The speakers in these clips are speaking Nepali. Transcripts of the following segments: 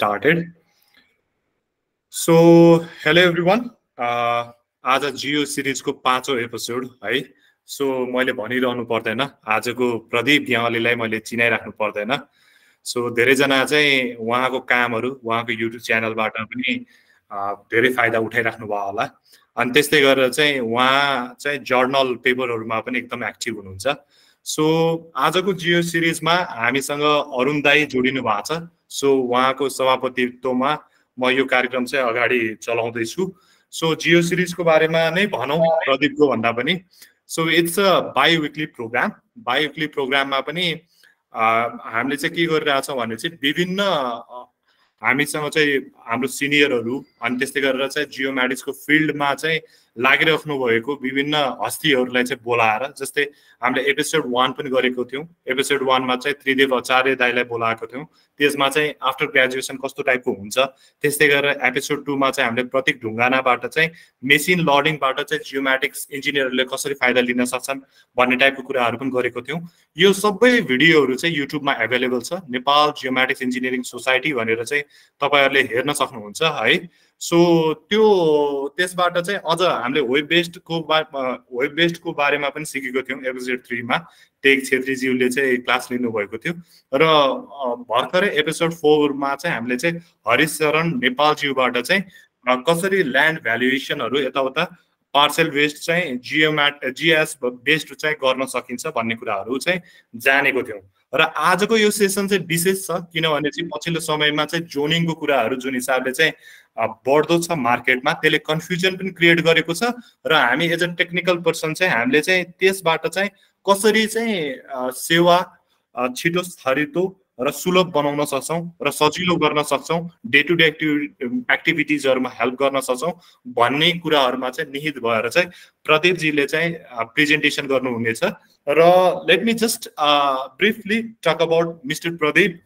started. सो हेलो एभ्री आज जियो सिरिजको पाँचौँ एपिसोड है। सो मैले भनिरहनु पर्दैन। आजको प्रदीप ग्यावालीलाई मैले चिनाइराख्नु पर्दैन। सो धेरैजना चाहिँ उहाँको कामहरू उहाँको युट्युब च्यानलबाट पनि धेरै फाइदा उठाइराख्नु भयो होला। अनि त्यस्तै गरेर चाहिँ उहाँ चाहिँ जर्नल पेपरहरूमा पनि एकदम एक्टिभ हुनुहुन्छ। सो आजको जियो सिरिजमा हामीसँग अरुण दाई जोडिनु भएको छ। सो उहाँको सभापतित्वमा म यो कार्यक्रम चाहिँ अगाडि चलाउँदैछु। सो जियो सिरिजको बारेमा नै भनौँ प्रदीपको भन्दा पनि। So it's a biweekly programme biweekly प्रोग्राममा पनि हामीले चाहिँ के गरिरहेछौँ भने चाहिँ विभिन्न हामीसँग चाहिँ हाम्रो सिनियरहरू अनि त्यस्तै गरेर चाहिँ जियोम्याटिक्सको फिल्डमा चाहिँ लागिराख्नु भएको विभिन्न हस्तीहरूलाई चाहिँ बोलाएर जस्तै हामीले एपिसोड वान पनि गरेको थियौँ। एपिसोड वानमा चाहिँ त्रिदेव आचार्य दाईलाई बोलाएको थियौँ। त्यसमा चाहिँ आफ्टर ग्रेजुएसन कस्तो टाइपको हुन्छ? त्यस्तै गरेर एपिसोड टूमा चाहिँ हामीले प्रत्येक ढुङ्गानाबाट चाहिँ मेसिन लर्निङबाट चाहिँ जियोमेटिक्स इन्जिनियरहरूले कसरी फाइदा लिन सक्छन् भन्ने टाइपको कुराहरू पनि गरेको थियौँ। यो सबै भिडियोहरू चाहिँ युट्युबमा एभाइलेबल छ। नेपाल जियोमेटिक्स इन्जिनियरिङ सोसाइटी भनेर चाहिँ तपाईँहरूले हेर्न सक्नुहुन्छ है। सो त्यो त्यसबाट चाहिँ अझ हामीले वेब बेस्डको बा वेब बेस्डको बारेमा पनि सिकेको थियौँ एपिसोड थ्रीमा। टेक छेत्रीज्यूले चाहिँ क्लास लिनुभएको थियो। र भर्खरै एपिसोड फोरमा चाहिँ हामीले चाहिँ हरिश शरण नेपालज्यूबाट चाहिँ कसरी ल्यान्ड भ्यालुएसनहरू यताउता पार्सल बेस्ड चाहिँ जियोम्याट जिएस बेस्ड चाहिँ गर्न सकिन्छ भन्ने कुराहरू चाहिँ जानेको थियौँ। र आजको यो सेसन चाहिँ विशेष छ किनभने चाहिँ पछिल्लो समयमा चाहिँ जोनिङको कुराहरू जुन हिसाबले चाहिँ बढ्दो छ मार्केटमा त्यसले कन्फ्युजन पनि क्रिएट गरेको छ र हामी एज अ टेक्निकल पर्सन चाहिँ हामीले चाहिँ त्यसबाट चाहिँ कसरी चाहिँ सेवा छिटो छरितो र सुलभ बनाउन सक्छौँ र सजिलो गर्न सक्छौँ डे टु डे एक्टिभि एक्टिभिटिजहरूमा हेल्प गर्न सक्छौँ भन्ने निहित भएर चाहिँ प्रदीपजीले चाहिँ प्रेजेन्टेसन गर्नुहुनेछ। Let me just briefly talk about mister Pradeep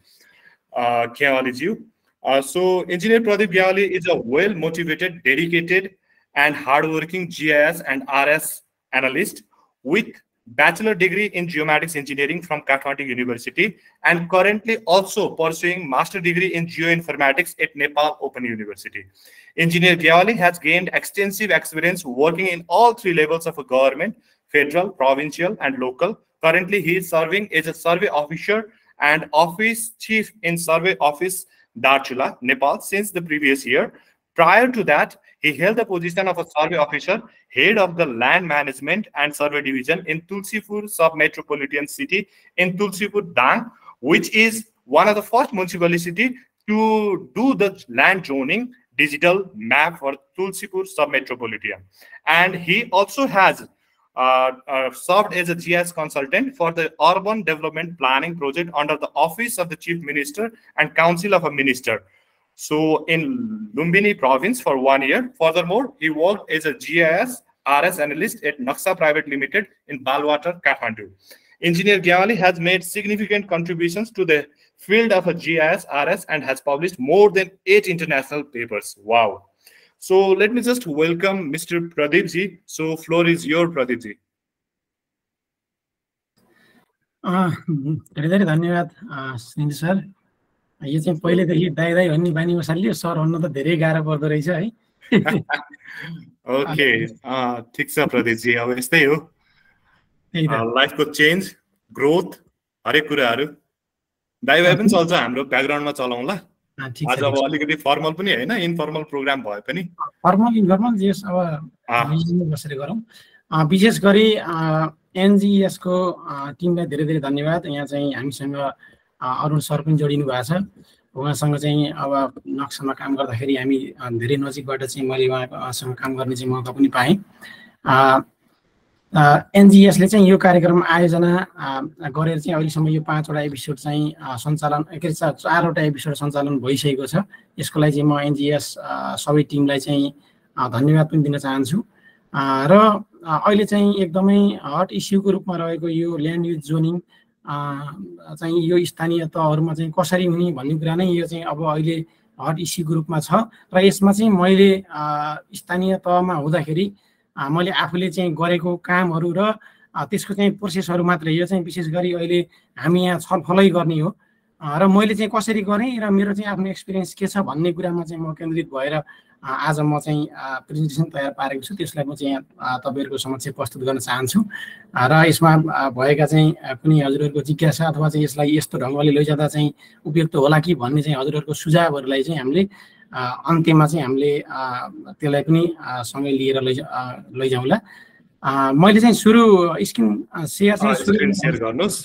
खेवालीज्यू Uh, so Engineer Pradeep Gyali is a well-motivated, dedicated, and hardworking GIS and RS analyst with bachelor degree in geomatics engineering from Kathmandu University and currently also pursuing master degree in geoinformatics at Nepal Open University. Engineer Gyali has gained extensive experience working in all three levels of a government, federal, provincial, and local. Currently, he is serving as a survey officer and office chief in survey office Darchula, Nepal, since the previous year. Prior to that, he held the position of a survey officer, head of the land management and survey division in Tulsipur sub-metropolitan city in Tulsipur Dang, which is one of the first municipality to do the land zoning digital map for Tulsipur sub-metropolitan. And he also has uh, uh, served as a GIS consultant for the urban development planning project under the office of the chief minister and council of a minister. So in Lumbini province for one year. Furthermore, he worked as a GIS RS analyst at Naksa Private Limited in Balwater, Kathmandu. Engineer Gyali has made significant contributions to the field of a GIS RS and has published more than eight international papers. Wow. So let me just welcome Mr. Pradeepji. So floor is your Pradeepji. Uh, very, very, thank you, sir. यो चाहिँ पहिलेदेखि दाइ दाई भन्ने बानी बसालियो सर भन्न त धेरै गाह्रो पर्दो रहेछ है ओके ठिक छ प्रदीपजी अब यस्तै हो लाइफको चेन्ज ग्रोथ हरेक कुराहरू दाइ भाइ पनि चल्छ हाम्रो ब्याकग्राउन्डमा चलाउँ ल आज अब अलिकति फर्मल पनि होइन इनफर्मल प्रोग्राम भए पनि फर्मल इनफर्मल जेस अब बसेर गरौँ विशेष गरी एनजिएसको टिमलाई धेरै धेरै धन्यवाद यहाँ चाहिँ हामीसँग अरुण सर पनि जोडिनु भएको छ। उहाँसँग चाहिँ अब नक्सामा काम गर्दाखेरि हामी धेरै नजिकबाट चाहिँ मैले उहाँसँग काम गर्ने चाहिँ मौका पनि पाएँ। एनजिएसले चाहिँ यो कार्यक्रम आयोजना गरेर चाहिँ अहिलेसम्म यो पाँचवटा एपिसोड चाहिँ सञ्चालन के अरे चारवटा एपिसोड सञ्चालन भइसकेको छ। यसको लागि चाहिँ म एनजिएस सबै टिमलाई चाहिँ धन्यवाद पनि दिन चाहन्छु। र अहिले चाहिँ एकदमै हट इस्युको रूपमा रहेको यो ल्यान्ड युज जोनिङ चाहिँ यो स्थानीय तहहरूमा चाहिँ कसरी हुने भन्ने कुरा नै यो चाहिँ अब अहिले हट इस्युको रूपमा छ। र यसमा चाहिँ मैले स्थानीय तहमा हुँदाखेरि मैले आफूले चाहिँ गरेको कामहरू र त्यसको चाहिँ प्रोसेसहरू मात्रै यो चाहिँ विशेष गरी अहिले हामी यहाँ छलफलै गर्ने हो। र मैले चाहिँ कसरी गरेँ र मेरो चाहिँ आफ्नो एक्सपिरियन्स के छ भन्ने कुरामा चाहिँ म केन्द्रित भएर आज म चाहिँ प्रेजेन्टेसन तयार पारेको छु। त्यसलाई म चाहिँ यहाँ तपाईँहरूको समक्ष प्रस्तुत गर्न चाहन्छु। र यसमा भएका चाहिँ कुनै हजुरहरूको जिज्ञासा अथवा चाहिँ यसलाई यस्तो ढङ्गले लैजाँदा चाहिँ उपयुक्त होला कि भन्ने चाहिँ हजुरहरूको सुझावहरूलाई चाहिँ हामीले अन्त्यमा चाहिँ हामीले त्यसलाई पनि सँगै लिएर लैजा लैजाउँला। मैले चाहिँ सुरु स्क्रिन सेयर चाहिँ सेयर गर्नुहोस्।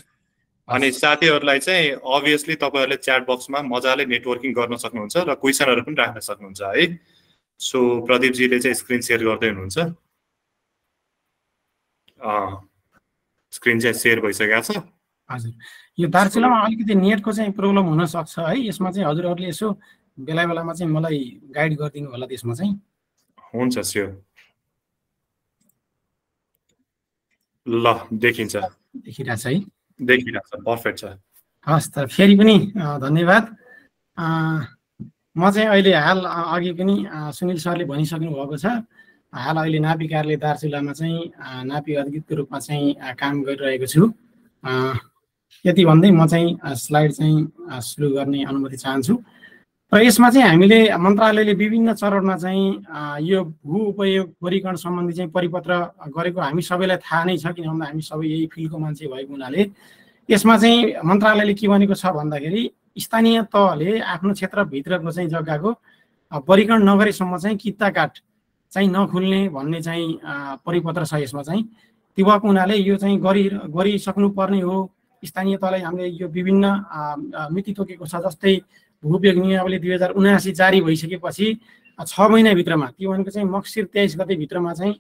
अनि साथीहरूलाई चाहिँ अभियसली तपाईँहरूले च्याट बक्समा मजाले नेटवर्किङ गर्न सक्नुहुन्छ र क्वेसनहरू पनि राख्न सक्नुहुन्छ है। सो प्रदीपजीले चाहिँ स्क्रिन सेयर गर्दै हुनुहुन्छ। स्क्रिन चाहिँ सेयर भइसकेको छ। हजुर। यो दार्चुलामा अलिकति नेटको चाहिँ प्रब्लम हुनसक्छ है यसमा चाहिँ हजुरहरूले यसो बेला बेलामा चाहिँ मलाई गाइड गरिदिनु होला त्यसमा चाहिँ। हुन्छ स्योर ल देखिन्छ। देखिरहेछ है। देखिरहेछ पर्फेक्ट छ। हस् त फेरि पनि धन्यवाद। म चाहिँ अहिले हाल अघि पनि सुनिल सरले भनिसक्नु भएको छ। हाल अहिले नापी कार्यालय दार्चुलामा चाहिँ नापी अधिकृतको रूपमा चाहिँ काम गरिरहेको छु। यति भन्दै म चाहिँ स्लाइड चाहिँ सुरु गर्ने अनुमति चाहन्छु। र यसमा चाहिँ हामीले मन्त्रालयले विभिन्न चरणमा चाहिँ यो भू उपयोग वर्गीकरण सम्बन्धी चाहिँ परिपत्र गरेको हामी सबैलाई थाहा नै छ किन भन्दा हामी सबै यही फिल्डको मान्छे भएको हुनाले। यसमा चाहिँ मन्त्रालयले के भनेको छ भन्दाखेरि स्थानीय तहले आफ्नो क्षेत्रभित्रको चाहिँ जग्गाको वर्गीकरण नगरेसम्म चाहिँ किता काठ चाहिँ नखुल्ने भन्ने चाहिँ परिपत्र छ यसमा चाहिँ। त्यो भएको हुनाले यो चाहिँ गरि गरिसक्नु पर्ने हो। स्थानीय तहलाई हामीले यो विभिन्न मिति तोकेको छ जस्तै भूपयोग नियमावली दुई हजार उनासी जारी भइसकेपछि छ महिनाभित्रमा त्यो भनेको चाहिँ मक्सिर तेइस गतेभित्रमा चाहिँ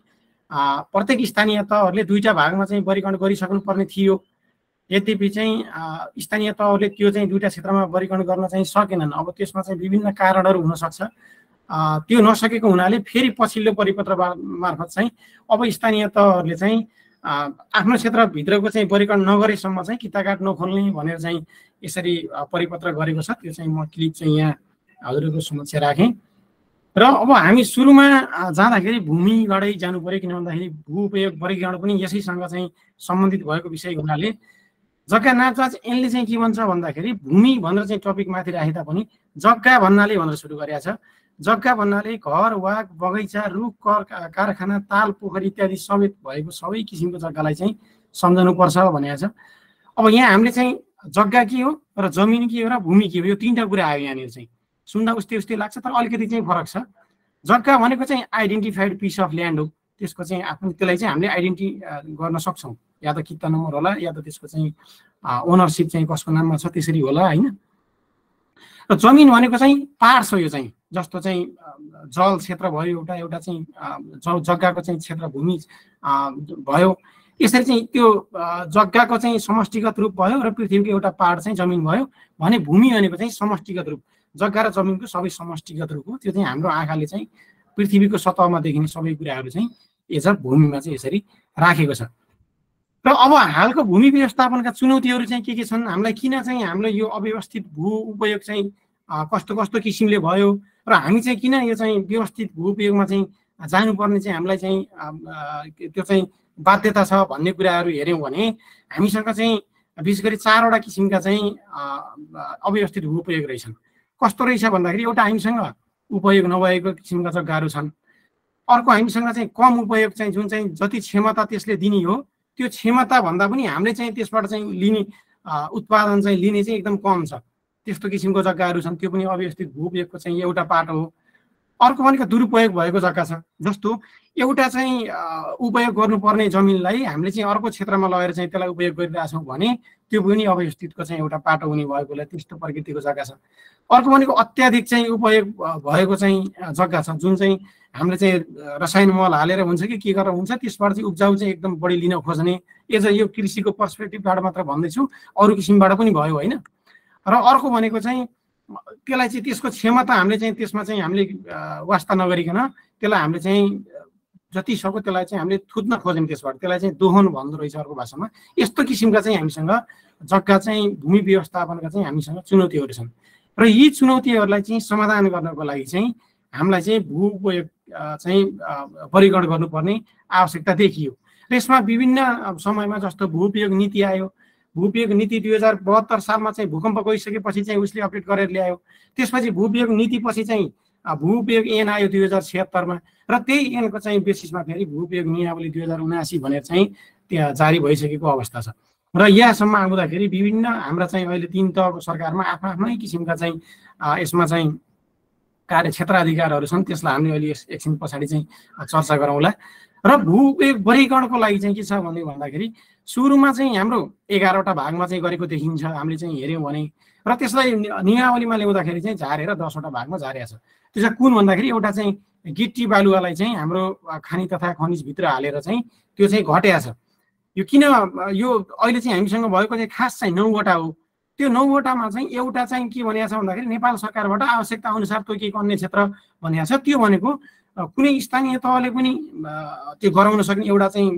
प्रत्येक स्थानीय तहहरूले दुईवटा भागमा चाहिँ वर्गीकरण गरिसक्नु पर्ने थियो। यद्यपि चाहिँ स्थानीय तहहरूले त्यो चाहिँ दुईवटा क्षेत्रमा वर्गीकरण गर्न चाहिँ सकेनन्। अब त्यसमा चाहिँ विभिन्न कारणहरू हुनसक्छ। त्यो नसकेको हुनाले फेरि पछिल्लो परिपत्र मार्फत चाहिँ अब स्थानीय तहहरूले चाहिँ आफ्नो क्षेत्रभित्रको चाहिँ वर्गीकरण नगरेसम्म चाहिँ किताकाट नखोल्ने भनेर चाहिँ यसरी परिपत्र गरेको छ। त्यो चाहिँ म क्लिप चाहिँ यहाँ हजुरहरूको समक्ष राखेँ। र अब हामी सुरुमा जाँदाखेरि भूमिबाटै जानु पऱ्यो किन भन्दाखेरि भू उपयोग वर्गीकरण पनि यसैसँग चाहिँ सम्बन्धित भएको विषय हुनाले जग्गा नाचवाच यसले चाहिँ के भन्छ भन्दाखेरि भूमि भनेर चाहिँ टपिक माथि राखे तापनि जग्गा भन्नाले भनेर सुरु गरेको छ। जग्गा भन्नाले घर वाग बगैँचा रुख कर कारखाना ताल पोखरी इत्यादि समेत भएको सबै किसिमको जग्गालाई चाहिँ सम्झाउनुपर्छ भनेको छ। अब यहाँ हामीले चाहिँ जग्गा के हो र जमिन के हो र भूमि के हो यो तिनवटा कुरा आयो यहाँनिर चाहिँ। सुन्दा उस्तै उस्तै लाग्छ तर अलिकति चाहिँ फरक छ। जग्गा भनेको चाहिँ आइडेन्टिफाइड पिस अफ ल्यान्ड हो। त्यसको चाहिँ आफ्नो त्यसलाई चाहिँ हामीले आइडेन्टि गर्न सक्छौँ। या त किता नम्बर होला या त त्यसको चाहिँ ओनरसिप चाहिँ कसको नाममा छ त्यसरी होला होइन? र जमिन भनेको चाहिँ पाहाड छ यो चाहिँ जस्तो चाहिँ जल क्षेत्र भयो एउटा एउटा चाहिँ जग्गाको चाहिँ क्षेत्र भूमि भयो। यसरी चाहिँ त्यो जग्गाको चाहिँ समष्टिगत रूप भयो र पृथ्वीको एउटा पाहाड चाहिँ जमिन भयो भने भूमि भनेको चाहिँ समष्टिगत रूप। जग्गा र जमिनको सबै समष्टिगत रूप हो। त्यो चाहिँ हाम्रो आँखाले चाहिँ पृथ्वीको सतहमा देखिने सबै कुराहरू चाहिँ यस भूमिमा चाहिँ यसरी राखेको छ। र अब हालको भूमि व्यवस्थापनका चुनौतीहरू चाहिँ के के छन्? हामीलाई किन चाहिँ हामीलाई यो अव्यवस्थित भू उपयोग चाहिँ कस्तो कस्तो किसिमले भयो? र हामी चाहिँ किन यो चाहिँ व्यवस्थित भू उपयोगमा चाहिँ जानुपर्ने चाहिँ हामीलाई चाहिँ त्यो चाहिँ बाध्यता छ भन्ने कुराहरू हेऱ्यौँ भने हामीसँग चाहिँ विशेष गरी चारवटा किसिमका चाहिँ अव्यवस्थित भू उपयोग रहेछन्। कस्तो रहेछ भन्दाखेरि एउटा हामीसँग उपयोग नभएको किसिमका जग्गाहरू छन्। अर्को हामीसँग चाहिँ कम उपयोग चाहिँ जुन चाहिँ जति क्षमता त्यसले दिने हो त्यो क्षमता भन्दा पनि हामीले चाहिँ त्यसबाट चाहिँ लिने उत्पादन चाहिँ लिने चाहिँ एकदम कम छ। त्यस्तो किसिमको जग्गाहरू छन्। त्यो पनि अव्यवस्थित भूपयोगको चाहिँ एउटा पाटो हो। अर्को भनेको दुरुपयोग भएको जग्गा छ। जस्तो एउटा चाहिँ उपयोग गर्नुपर्ने जमिनलाई हामीले चाहिँ अर्को क्षेत्रमा लगेर चाहिँ त्यसलाई उपयोग गरिरहेछौँ भने त्यो पनि अव्यवस्थितको चाहिँ एउटा पाटो हुने भएकोले त्यस्तो प्रकृतिको जग्गा छ। अर्को भनेको अत्याधिक चाहिँ उपयोग भएको चाहिँ जग्गा छ। जुन चाहिँ हामीले चाहिँ रसायन मल हालेर हुन्छ कि के गरेर हुन्छ त्यसबाट चाहिँ उब्जाउ चाहिँ एकदम बढी लिन खोज्ने। एज यो कृषिको पर्सपेक्टिभबाट मात्र भन्दैछु अरू किसिमबाट पनि भयो होइन? र अर्को भनेको चाहिँ त्यसलाई चाहिँ त्यसको क्षमता हामीले चाहिँ त्यसमा चाहिँ हामीले वास्ता नगरिकन त्यसलाई हामीले चाहिँ जति सक्यो त्यसलाई चाहिँ हामीले थुत्न खोज्यौँ त्यसबाट त्यसलाई चाहिँ दोहन भन्दो रहेछ अर्को भाषामा। यस्तो किसिमका चाहिँ हामीसँग जग्गा चाहिँ भूमि व्यवस्थापनका चाहिँ हामीसँग चुनौतीहरू छन्। र यी चुनौतीहरूलाई चाहिँ समाधान गर्नको लागि चाहिँ हामीलाई चाहिँ भू उपयोग चाहिँ वर्गीकरण गर्नुपर्ने आवश्यकता देखियो। र यसमा विभिन्न समयमा जस्तो भू उपयोग नीति आयो। भूपयोग नीति दुई हजार बहत्तर सालमा चाहिँ भूकम्प गइसकेपछि चाहिँ उसले अपडेट गरेर ल्यायो। त्यसपछि भूपयोग नीतिपछि चाहिँ भूपयोग एन आयो दुई हजार छिहत्तरमा र त्यही एनको चाहिँ बेसिसमा फेरि भूपयोग नियावली दुई हजार उनासी भनेर चाहिँ त्यहाँ जारी भइसकेको अवस्था छ। र यहाँसम्म आउँदाखेरि विभिन्न हाम्रा चाहिँ अहिले तिन तहको सरकारमा आफ्नो आफ्नै किसिमका चाहिँ यसमा चाहिँ कार्य क्षेत्राधिकारहरू छन् त्यसलाई हामीले अहिले एकछिन पछाडि चाहिँ चर्चा गरौँला र भू वर्गीकरणको लागि चाहिँ के छ भने भन्दाखेरि सुरुमा चाहिँ हाम्रो एघारवटा भागमा चाहिँ गरेको देखिन्छ हामीले चाहिँ हेऱ्यौँ भने र त्यसलाई नियावलीमा ल्याउँदाखेरि चाहिँ झारेर दसवटा भागमा झारेको छ त्यो चाहिँ कुन भन्दाखेरि एउटा चाहिँ गिट्टी बालुवालाई चाहिँ हाम्रो खानी तथा खनिजभित्र हालेर चाहिँ त्यो चाहिँ घटेको छ। यो किन यो अहिले चाहिँ हामीसँग भएको चाहिँ खास चाहिँ नौवटा हो। त्यो नौवटामा चाहिँ एउटा चाहिँ के भनेको छ भन्दाखेरि नेपाल सरकारबाट आवश्यकता अनुसार तोकिएको अन्य क्षेत्र भनेको छ। त्यो भनेको कुनै स्थानीय तहले पनि त्यो गराउन सक्ने एउटा चाहिँ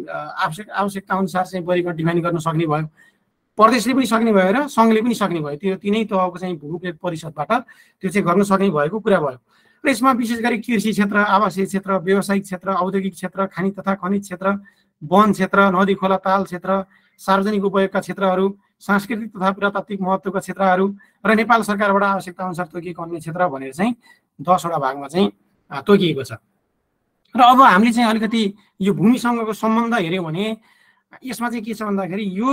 आवश्यक आवश्यकता अनुसार चाहिँ वर्गीकरण डिफाइन गर्न सक्ने भयो। प्रदेशले पनि सक्ने भयो र सङ्घले पनि सक्ने भयो। त्यो तिनै तहको चाहिँ भूपेद परिषदबाट त्यो चाहिँ गर्न सक्ने भएको कुरा भयो। र यसमा विशेष गरी कृषि क्षेत्र आवासीय क्षेत्र व्यावसायिक क्षेत्र औद्योगिक क्षेत्र खानी तथा खनिज क्षेत्र वन क्षेत्र नदी खोला ताल क्षेत्र सार्वजनिक उपयोगका क्षेत्रहरू सांस्कृतिक तथा पुरातात्विक महत्त्वका क्षेत्रहरू र नेपाल सरकारबाट आवश्यकता अनुसार तोकिएको अन्य क्षेत्र भनेर चाहिँ दसवटा भागमा चाहिँ तोकिएको छ। र अब हामीले चाहिँ अलिकति यो भूमिसँगको सम्बन्ध हेऱ्यौँ भने यसमा चाहिँ के छ भन्दाखेरि यो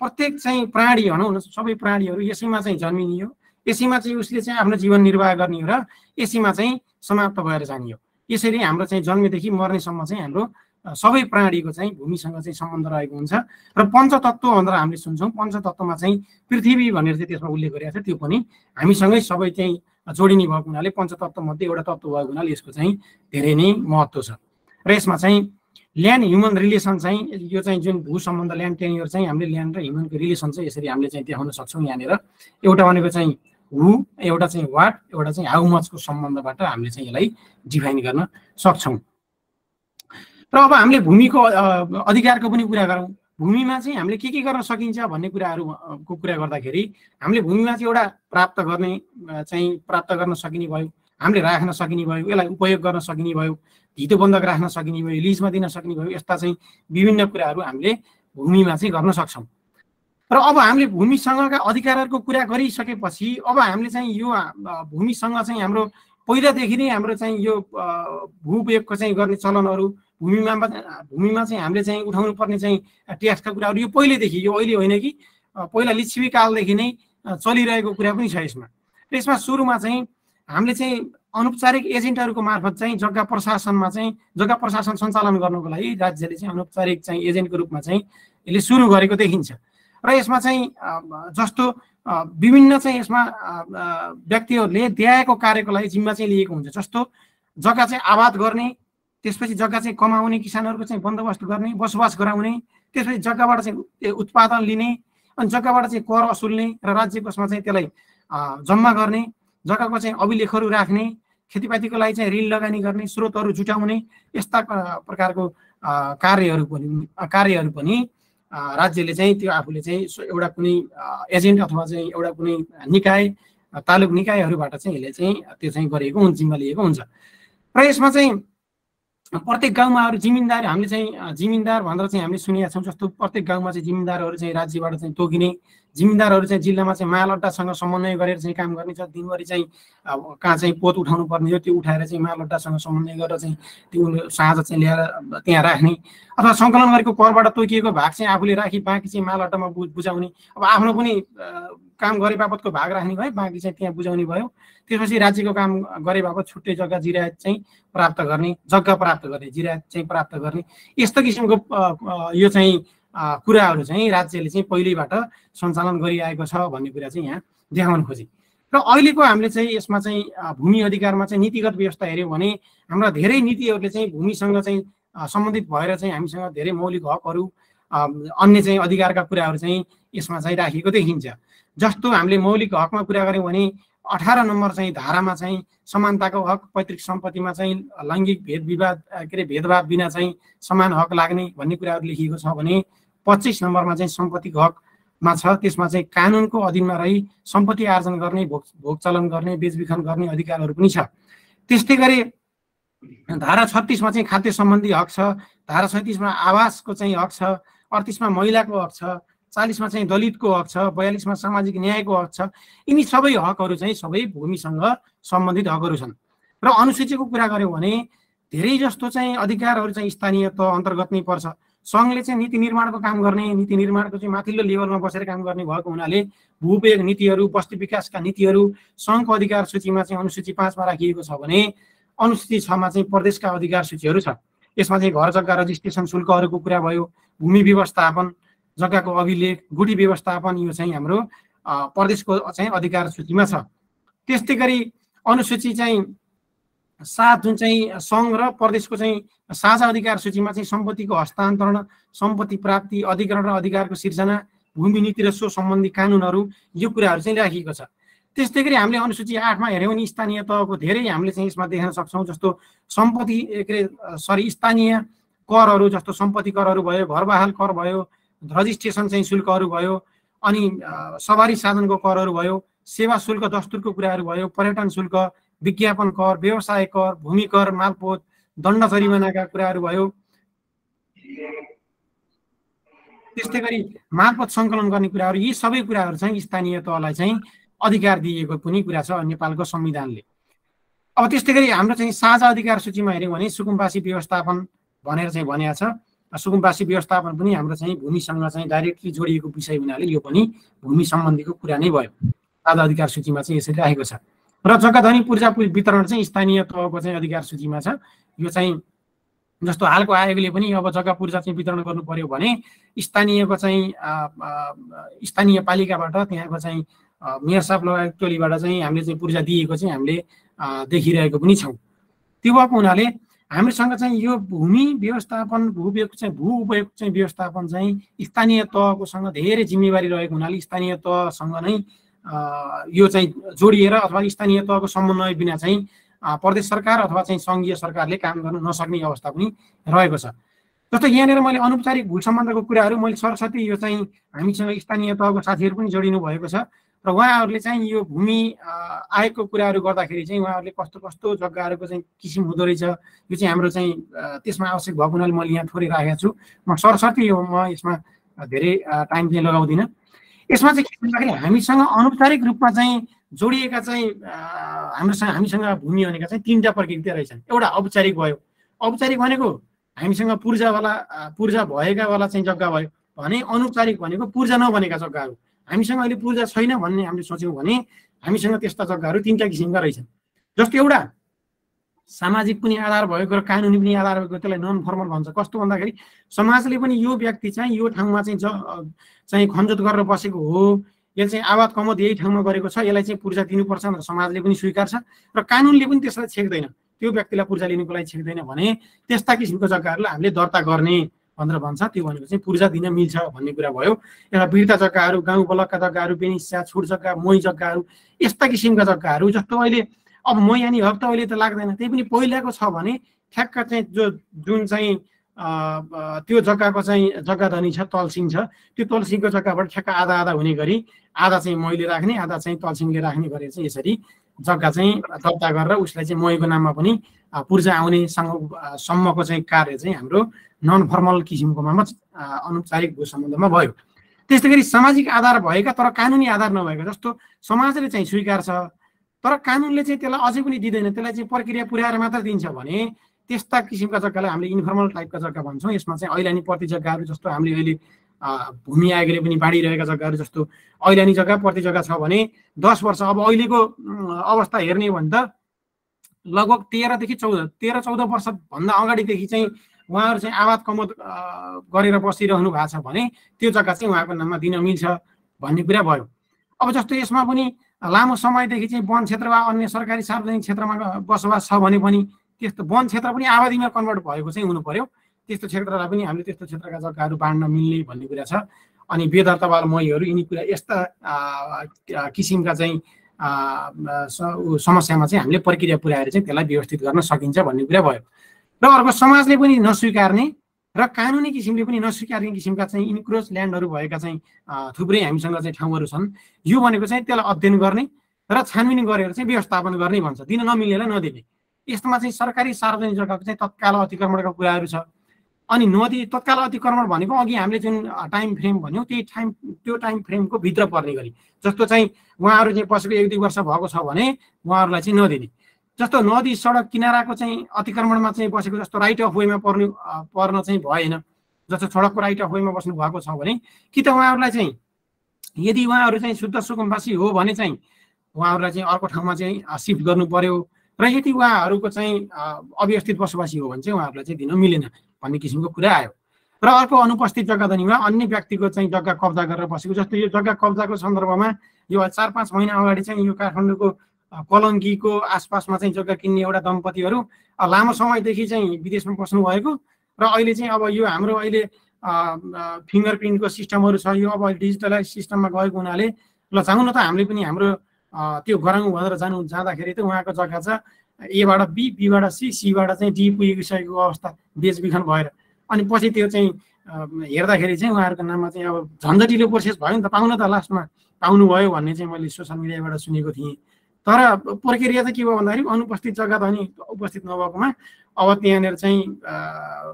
प्रत्येक चाहिँ प्राणी भनौँ न सबै प्राणीहरू यसैमा चाहिँ जन्मिने हो यसैमा चाहिँ उसले चाहिँ आफ्नो जीवन निर्वाह गर्ने हो र यसैमा चाहिँ समाप्त भएर जाने हो। यसरी हाम्रो चाहिँ जन्मेदेखि मर्नेसम्म चाहिँ हाम्रो सबै प्राणीको चाहिँ भूमिसँग चाहिँ सम्बन्ध रहेको हुन्छ। र पञ्चतत्व भनेर हामीले सुन्छौँ। पञ्चतत्वमा चाहिँ पृथ्वी भनेर चाहिँ त्यसमा उल्लेख गरिएको छ। त्यो पनि हामीसँगै सबै चाहिँ जोडिने भएको हुनाले पञ्चतत्व मध्ये एउटा तत्त्व भएको हुनाले यसको चाहिँ धेरै नै महत्त्व छ। र यसमा चाहिँ ल्यान्ड ह्युमन रिलेसन चाहिँ यो चाहिँ जुन भू सम्बन्ध ल्यान्ड टेनियर चाहिँ हामीले ल्यान्ड र ह्युमनको रिलेसन चाहिँ यसरी हामीले चाहिँ देखाउन सक्छौँ यहाँनिर। एउटा भनेको चाहिँ हु एउटा चाहिँ वाट एउटा चाहिँ हाउ मचको सम्बन्धबाट हामीले चाहिँ यसलाई डिफाइन गर्न सक्छौँ। र अब हामीले भूमिको अधिकारको पनि कुरा गरौँ। भूमिमा चाहिँ हामीले के के गर्न सकिन्छ भन्ने कुराहरूको कुरा गर्दाखेरि हामीले भूमिमा चाहिँ एउटा प्राप्त गर्ने चाहिँ प्राप्त गर्न सकिने भयो। हामीले राख्न सकिने भयो यसलाई उपयोग गर्न सकिने भयो धितोबन्धक राख्न सकिने भयो लिजमा दिन सकिने भयो यस्ता चाहिँ विभिन्न कुराहरू हामीले भूमिमा चाहिँ गर्न सक्छौँ। र अब हामीले भूमिसँगका अधिकारहरूको कुरा गरिसकेपछि अब हामीले चाहिँ यो भूमिसँग चाहिँ हाम्रो पहिलादेखि नै हाम्रो चाहिँ यो भू उपयोगको चाहिँ गर्ने चलनहरू भूमिमा भूमिमा चाहिँ हामीले चाहिँ उठाउनु पर्ने चाहिँ ट्याक्सका कुराहरू यो पहिलेदेखि यो अहिले होइन कि पहिला लिच्छिवी कालदेखि नै चलिरहेको कुरा पनि छ यसमा। र यसमा सुरुमा चाहिँ हामीले चाहिँ अनौपचारिक एजेन्टहरूको मार्फत चाहिँ जग्गा प्रशासनमा चाहिँ जग्गा प्रशासन सञ्चालन गर्नको लागि राज्यले चाहिँ अनौपचारिक चाहिँ एजेन्टको रूपमा चाहिँ यसले सुरु गरेको देखिन्छ। र यसमा चाहिँ जस्तो विभिन्न चाहिँ यसमा व्यक्तिहरूले द्याएको कार्यको लागि जिम्मा चाहिँ लिएको हुन्छ। जस्तो जग्गा चाहिँ आबाद गर्ने त्यसपछि जग्गा चाहिँ कमाउने किसानहरूको चाहिँ बन्दोबस्त गर्ने बसोबास गराउने त्यसपछि जग्गाबाट चाहिँ उत्पादन लिने अनि जग्गाबाट चाहिँ कर असुल्ने र राज्य कोषमा चाहिँ त्यसलाई जम्मा गर्ने जग्गाको चाहिँ अभिलेखहरू राख्ने खेतीपातीको लागि चाहिँ ऋण लगानी गर्ने स्रोतहरू जुटाउने यस्ता प्रकारको कार्यहरू पनि कार्यहरू पनि राज्यले चाहिँ त्यो आफूले चाहिँ एउटा कुनै एजेन्ट अथवा चाहिँ एउटा कुनै निकाय तालुक निकायहरूबाट चाहिँ यसले चाहिँ त्यो चाहिँ गरिएको हुन्छ जिम्मा लिएको हुन्छ। र यसमा चाहिँ प्रत्येक गाउँमा अरू जिमिनदार हामीले चाहिँ जिमिनदार भनेर चाहिँ हामीले सुनेका छौँ जस्तो प्रत्येक गाउँमा चाहिँ जिमिनदारहरू चाहिँ राज्यबाट चाहिँ तोकिने जिमिनदारहरू चाहिँ जिल्लामा चाहिँ माल अड्डासँग समन्वय गरेर चाहिँ काम गर्ने छ। दिनभरि चाहिँ अब कहाँ चाहिँ पोत उठाउनु पर्ने हो त्यो उठाएर चाहिँ माल अड्डासँग समन्वय गरेर चाहिँ त्यो साँझ चाहिँ ल्याएर त्यहाँ राख्ने अथवा सङ्कलन गरेको करबाट तोकिएको भाग चाहिँ आफूले राखी बाँकी चाहिँ माल अड्डामा बुझाउने। अब आफ्नो पनि काम गरे बापतको भाग राख्ने भयो बाँकी चाहिँ त्यहाँ बुझाउने भयो। त्यसपछि राज्यको काम गरे बापत छुट्टै जग्गा जिरायत चाहिँ प्राप्त गर्ने जग्गा प्राप्त गर्ने जिरायत चाहिँ प्राप्त गर्ने। यस्तो किसिमको यो चाहिँ कुराहरू चाहिँ राज्यले चाहिँ पहिल्यैबाट सञ्चालन गरिआएको छ भन्ने कुरा चाहिँ यहाँ देखाउन खोजे। र अहिलेको हामीले चाहिँ यसमा चाहिँ भूमि अधिकारमा चाहिँ नीतिगत व्यवस्था हेऱ्यौँ भने हाम्रा धेरै नीतिहरूले चाहिँ भूमिसँग चाहिँ सम्बन्धित भएर चाहिँ हामीसँग धेरै मौलिक हकहरू अन्य चाहिँ अधिकारका कुराहरू चाहिँ यसमा चाहिँ राखिएको देखिन्छ। जस्तो हामीले मौलिक हकमा कुरा गऱ्यौँ भने अठार नम्बर चाहिँ धारामा चाहिँ समानताको हक पैतृक सम्पत्तिमा चाहिँ लैङ्गिक भेद विवाद के अरे भेदभाव बिना चाहिँ समान हक लाग्ने भन्ने कुराहरू लेखिएको छ भने पच्चिस नम्बरमा चाहिँ सम्पत्तिको हकमा छ। त्यसमा चाहिँ कानुनको अधीनमा रही सम्पत्ति आर्जन गर्ने भोग चलन गर्ने बेचबिखन गर्ने अधिकारहरू पनि छ। त्यस्तै गरी धारा छत्तिसमा चाहिँ खाद्य सम्बन्धी हक छ। धारा सैँतिसमा आवासको चाहिँ हक छ। अडतिसमा महिलाको हक छ। चालिसमा चाहिँ दलितको हक छ बयालिसमा सामाजिक न्यायको हक छ। यिनी सबै हकहरू चाहिँ सबै भूमिसँग सम्बन्धित हकहरू छन्। र अनुसूचीको कुरा गऱ्यौँ भने धेरै जस्तो चाहिँ अधिकारहरू चाहिँ स्थानीय त अन्तर्गत नै पर्छ। सङ्घले चाहिँ नीति निर्माणको काम गर्ने नीति निर्माणको चाहिँ माथिल्लो लेभलमा बसेर काम गर्ने भएको हुनाले भूपयोग नीतिहरू बस्ती विकासका नीतिहरू सङ्घको अधिकार सूचीमा चाहिँ अनुसूची पाँचमा राखिएको छ भने अनुसूची छमा चाहिँ प्रदेशका अधिकार सूचीहरू छ यसमा चाहिँ घर जग्गा रजिस्ट्रेसन शुल्कहरूको कुरा भयो भूमि व्यवस्थापन जग्गाको अभिलेख गुडी व्यवस्थापन यो चाहिँ हाम्रो प्रदेशको चाहिँ अधिकार सूचीमा छ। त्यस्तै गरी अनुसूची चाहिँ सात जुन चाहिँ सङ्घ र प्रदेशको चाहिँ साझा अधिकार सूचीमा चाहिँ सम्पत्तिको हस्तान्तरण सम्पत्ति प्राप्ति अधिकरण र अधिकारको सिर्जना भूमि नीति र सो सम्बन्धी कानुनहरू यो कुराहरू चाहिँ राखिएको छ। त्यस्तै गरी हामीले अनुसूची आठमा हेऱ्यौँ भने स्थानीय तहको धेरै हामीले चाहिँ यसमा देख्न सक्छौँ जस्तो सम्पत्ति के अरे सरी स्थानीय करहरू जस्तो सम्पत्ति करहरू भयो घर बहाल कर भयो रजिस्ट्रेसन चाहिँ शुल्कहरू भयो अनि सवारी साधनको करहरू भयो सेवा शुल्क दस्तुरको कुराहरू भयो पर्यटन शुल्क विज्ञापन कर व्यवसाय कर भूमि कर मालपोत दण्ड जरिमानाका कुराहरू भयो। त्यस्तै गरी मालपोत सङ्कलन गर्ने कुराहरू यी सबै कुराहरू चाहिँ स्थानीय तहलाई चाहिँ अधिकार दिएको पनि कुरा छ नेपालको संविधानले। अब त्यस्तै गरी हाम्रो चाहिँ साझा अधिकार सूचीमा हेऱ्यौँ भने सुकुम्बासी व्यवस्थापन भनेर चाहिँ भनिएको छ। सुकुम्बासी व्यवस्थापन पनि हाम्रो चाहिँ भूमिसँग चाहिँ डाइरेक्टली जोडिएको विषय हुनाले यो पनि भूमि सम्बन्धीको कुरा नै भयो। साझा अधिकार सूचीमा चाहिँ यसरी राखेको छ। र जग्गाधनी पूर्जा वितरण चाहिँ स्थानीय तहको चाहिँ अधिकार सूचीमा छ। यो चाहिँ जस्तो हालको आयोगले पनि अब जग्गा पूर्जा चाहिँ वितरण गर्नु पर्यो भने स्थानीयको चाहिँ स्थानीय पालिकाबाट त्यहाँको चाहिँ मेयर साहब लगायत टोलीबाट चाहिँ हामीले चाहिँ पूर्जा दिएको चाहिँ हामीले देखिरहेको पनि छौँ। त्यो भएको हुनाले हामीसँग चाहिँ यो भूमि व्यवस्थापन भू चाहिँ भू उपयोग चाहिँ व्यवस्थापन चाहिँ स्थानीय तहकोसँग धेरै जिम्मेवारी रहेको हुनाले स्थानीय तहसँग नै यो चाहिँ जोडिएर अथवा स्थानीय तहको समन्वय बिना चाहिँ प्रदेश सरकार अथवा चाहिँ सङ्घीय सरकारले काम गर्न नसक्ने अवस्था पनि रहेको छ। जस्तो यहाँनिर मैले अनौपचारिक भूल सम्बन्धको कुराहरू मैले सरस्वती यो चाहिँ हामीसँग स्थानीय तहको साथीहरू पनि जोडिनु भएको छ। र उहाँहरूले चाहिँ यो भूमि आयोगको कुराहरू गर्दाखेरि चाहिँ उहाँहरूले कस्तो कस्तो जग्गाहरूको चाहिँ किसिम हुँदो रहेछ यो चाहिँ हाम्रो चाहिँ त्यसमा आवश्यक भएको हुनाले मैले यहाँ थोरै राखेको छु। म सरस्वती म यसमा धेरै टाइम चाहिँ लगाउँदिनँ। यसमा चाहिँ के भन्दाखेरि हामीसँग अनौपचारिक रूपमा चाहिँ जोडिएका चाहिँ हाम्रोसँग हामीसँग भूमि भनेका चाहिँ तिनवटा प्रकृति रहेछन्। एउटा औपचारिक भयो। औपचारिक भनेको हामीसँग पूर्जावाला पूर्जा भएकावाला चाहिँ जग्गा भयो। भने अनौपचारिक भनेको पूर्जा नबनेका जग्गाहरू। हामीसँग अहिले पूर्जा छैन भन्ने हामीले सोच्यौँ भने हामीसँग त्यस्ता जग्गाहरू तिनवटा किसिमका रहेछन्। जस्तो एउटा सामाजिक पनि आधार भएको र कानुनी पनि आधार भएको त्यसलाई नन फर्मल भन्छ। कस्तो भन्दाखेरि समाजले पनि यो व्यक्ति चाहिँ यो ठाउँमा चाहिँ ज चाहिँ खनजोत गरेर बसेको हो। यसले चाहिँ आवाज कमत यही ठाउँमा गरेको छ यसलाई चाहिँ पूर्जा दिनुपर्छ भनेर समाजले पनि स्वीकार छ र कानुनले पनि त्यसलाई छेक्दैन। त्यो व्यक्तिलाई पूर्जा लिनुको लागि छेक्दैन भने त्यस्ता किसिमको जग्गाहरूलाई हामीले दर्ता गर्ने भनेर भन्छ त्यो भनेको चाहिँ पूर्जा दिन मिल्छ भन्ने कुरा भयो। एउटा बिर्ता जग्गाहरू गाउँ बलकका जग्गाहरू बेनिस्या छुट जग्गा मोही जग्गाहरू यस्ता किसिमका जग्गाहरू जस्तो अहिले अब म यानि हक त अहिले त लाग्दैन। त्यही पनि पहिलाको छ भने ठ्याक्क चाहिँ जो जुन चाहिँ त्यो जग्गाको चाहिँ जग्गा धनी छ तलसिङ छ त्यो तलसिङको जग्गाबाट ठ्याक्क आधा आधा हुने गरी आधा चाहिँ मैले राख्ने आधा चाहिँ तलसिङले राख्ने गरेर चाहिँ यसरी जग्गा चाहिँ दर्ता गरेर उसलाई चाहिँ महीको नाममा पनि पूर्जा आउनेसँग सम्मको चाहिँ कार्य चाहिँ हाम्रो नन फर्मल किसिमकोमा अनौपचारिक भू सम्बन्धमा भयो। त्यस्तै गरी सामाजिक आधार भएका तर कानुनी आधार नभएका जस्तो समाजले चाहिँ स्वीकार छ तर कानुनले चाहिँ त्यसलाई अझै पनि दिँदैन त्यसलाई चाहिँ प्रक्रिया पुर्याएर मात्र दिन्छ भने त्यस्ता किसिमका जग्गालाई हामीले इन्फर्मल टाइपका जग्गा भन्छौँ यसमा चाहिँ ऐलानी प्रति जग्गाहरू जस्तो हामीले अहिले भूमि आयोगले पनि बाँडिरहेका जग्गाहरू जस्तो ऐलानी जग्गा प्रति जग्गा छ भने दस वर्ष अब अहिलेको अवस्था हेर्ने हो भने त लगभग तेह्रदेखि चौध तेह्र चौध वर्षभन्दा अगाडिदेखि चाहिँ उहाँहरू चाहिँ आवाज कमत गरेर बसिरहनु भएको छ भने त्यो जग्गा चाहिँ उहाँको नाममा दिन मिल्छ भन्ने कुरा भयो। अब जस्तो यसमा पनि लामो समयदेखि चाहिँ वन क्षेत्र वा अन्य सरकारी सार्वजनिक क्षेत्रमा बसोबास छ भने पनि त्यस्तो वन क्षेत्र पनि आबादीमा कन्भर्ट भएको चाहिँ हुनु पर्यो। त्यस्तो क्षेत्रलाई पनि हामीले त्यस्तो क्षेत्रका जग्गाहरू बाँड्न मिल्ने भन्ने कुरा छ। अनि बेदर्तावाल महीहरू यिनी कुरा यस्ता किसिमका चाहिँ समस्यामा चाहिँ हामीले प्रक्रिया पुर्याएर चाहिँ त्यसलाई व्यवस्थित गर्न सकिन्छ भन्ने कुरा भयो। र अर्को समाजले पनि नस्वीकार्ने र कानुनी किसिमले पनि नस्वीकार्ने किसिमका चाहिँ इन्क्रोच ल्यान्डहरू भएका चाहिँ थुप्रै हामीसँग चाहिँ ठाउँहरू छन्। यो भनेको चाहिँ त्यसलाई अध्ययन गर्ने र छानबिन गरेर चाहिँ व्यवस्थापन गर्ने भन्छ। दिन नमिल्नेलाई नदिने। यस्तोमा चाहिँ सरकारी सार्वजनिक जग्गाको चाहिँ तत्काल अतिक्रमणका कुराहरू छ। अनि नदी तत्काल अतिक्रमण भनेको अघि हामीले जुन टाइम फ्रेम भन्यौँ त्यही टाइम त्यो टाइम फ्रेमको भित्र पर्ने गरी। जस्तो चाहिँ उहाँहरू चाहिँ पछिको एक दुई वर्ष भएको छ भने उहाँहरूलाई चाहिँ नदिने जस्तो नदी सडक किनाराको चाहिँ अतिक्रमणमा चाहिँ बसेको जस्तो राइट अफ वेमा पर्नु पर्न चाहिँ भएन। जस्तो सडकको राइट अफ वेमा बस्नु भएको छ भने कि त उहाँहरूलाई चाहिँ यदि उहाँहरू चाहिँ शुद्ध सुकुम्बासी हो भने चाहिँ उहाँहरूलाई चाहिँ अर्को ठाउँमा चाहिँ सिफ्ट गर्नु पर्यो। र यदि उहाँहरूको चाहिँ अव्यवस्थित बसोबासी हो भने चाहिँ उहाँहरूलाई चाहिँ दिन मिलेन। भन्ने किसिमको कुरा आयो। र अर्को अनुपस्थित जग्गा धनीमा अन्य व्यक्तिको चाहिँ जग्गा कब्जा गरेर बसेको जस्तो यो जग्गा कब्जाको सन्दर्भमा यो चार पाँच महिना अगाडि चाहिँ यो काठमाडौँको कलङ्कीको आसपासमा चाहिँ जग्गा किन्ने एउटा दम्पतिहरू लामो समयदेखि चाहिँ विदेशमा बस्नु भएको र अहिले चाहिँ अब यो हाम्रो अहिले फिङ्गर प्रिन्टको सिस्टमहरू छ यो अब डिजिटलाइज सिस्टममा गएको हुनाले ल जाउँ न त हामीले पनि हाम्रो त्यो गराउँ भनेर जानु जाँदाखेरि त उहाँको जग्गा छ। एबाट बी बीबाट सी सीबाट चाहिँ डी पुगिसकेको अवस्था बेचबिखन भएर। अनि पछि त्यो चाहिँ हेर्दाखेरि चाहिँ उहाँहरूको नाममा चाहिँ अब झन्झटिलो प्रोसेस भयो नि त पाउन त लास्टमा पाउनुभयो भन्ने चाहिँ मैले सोसियल मिडियाबाट सुनेको थिएँ। तर प्रक्रिया चाहिँ के भयो भन्दाखेरि अनुपस्थित जग्गा त अनि उपस्थित नभएकोमा अब त्यहाँनिर चाहिँ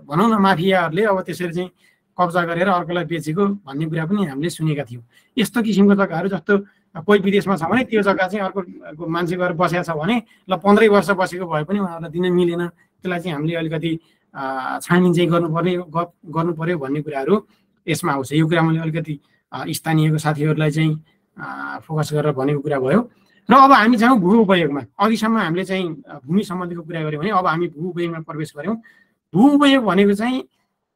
भनौँ न माफियाहरूले अब त्यसरी चाहिँ कब्जा गरेर अर्कोलाई बेचेको भन्ने कुरा पनि हामीले सुनेका थियौँ। यस्तो किसिमको जग्गाहरू जस्तो कोही विदेशमा छ भने त्यो जग्गा चाहिँ अर्को मान्छे गएर बसेको छ भने ल पन्ध्रै वर्ष बसेको भए पनि उहाँहरूलाई दिन मिलेन। त्यसलाई चाहिँ हामीले अलिकति छानबिन चाहिँ गर्नुपर्ने गर्नु पऱ्यो भन्ने कुराहरू यसमा आउँछ। यो कुरा मैले अलिकति स्थानीयको साथीहरूलाई चाहिँ फोकस गरेर भनेको कुरा भयो। र अब हामी जाउँ भू उपयोगमा। अघिसम्म हामीले चाहिँ भूमि सम्बन्धीको कुरा गऱ्यौँ भने अब हामी भू उपयोगमा प्रवेश गऱ्यौँ। भू उपयोग भनेको चाहिँ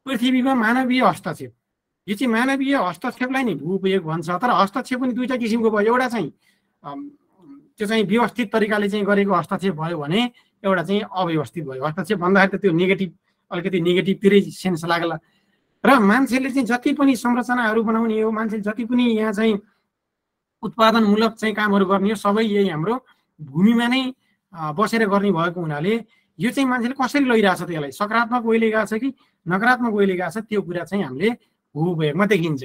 पृथ्वीमा मानवीय हस्तक्षेप। यो चाहिँ मानवीय हस्तक्षेपलाई नै भू उपयोग भन्छ तर हस्तक्षेप पनि दुईवटा किसिमको भयो। एउटा चाहिँ त्यो चाहिँ व्यवस्थित तरिकाले चाहिँ गरेको हस्तक्षेप भयो भने एउटा चाहिँ अव्यवस्थित भयो। हस्तक्षेप भन्दाखेरि त त्यो नेगेटिभ अलिकति नेगेटिभतिरै सेन्स लाग्ला। र मान्छेले चाहिँ जति पनि संरचनाहरू बनाउने हो मान्छेले जति पनि यहाँ चाहिँ उत्पादनमूलक चाहिँ कामहरू गर्ने हो सबै यही हाम्रो भूमिमा नै बसेर गर्ने भएको हुनाले यो चाहिँ मान्छेले कसरी लैरहेछ त्यसलाई सकारात्मक वेले गएको छ कि नकारात्मक वेले गएको छ? त्यो कुरा चाहिँ हामीले भूउपयोगमा देखिन्छ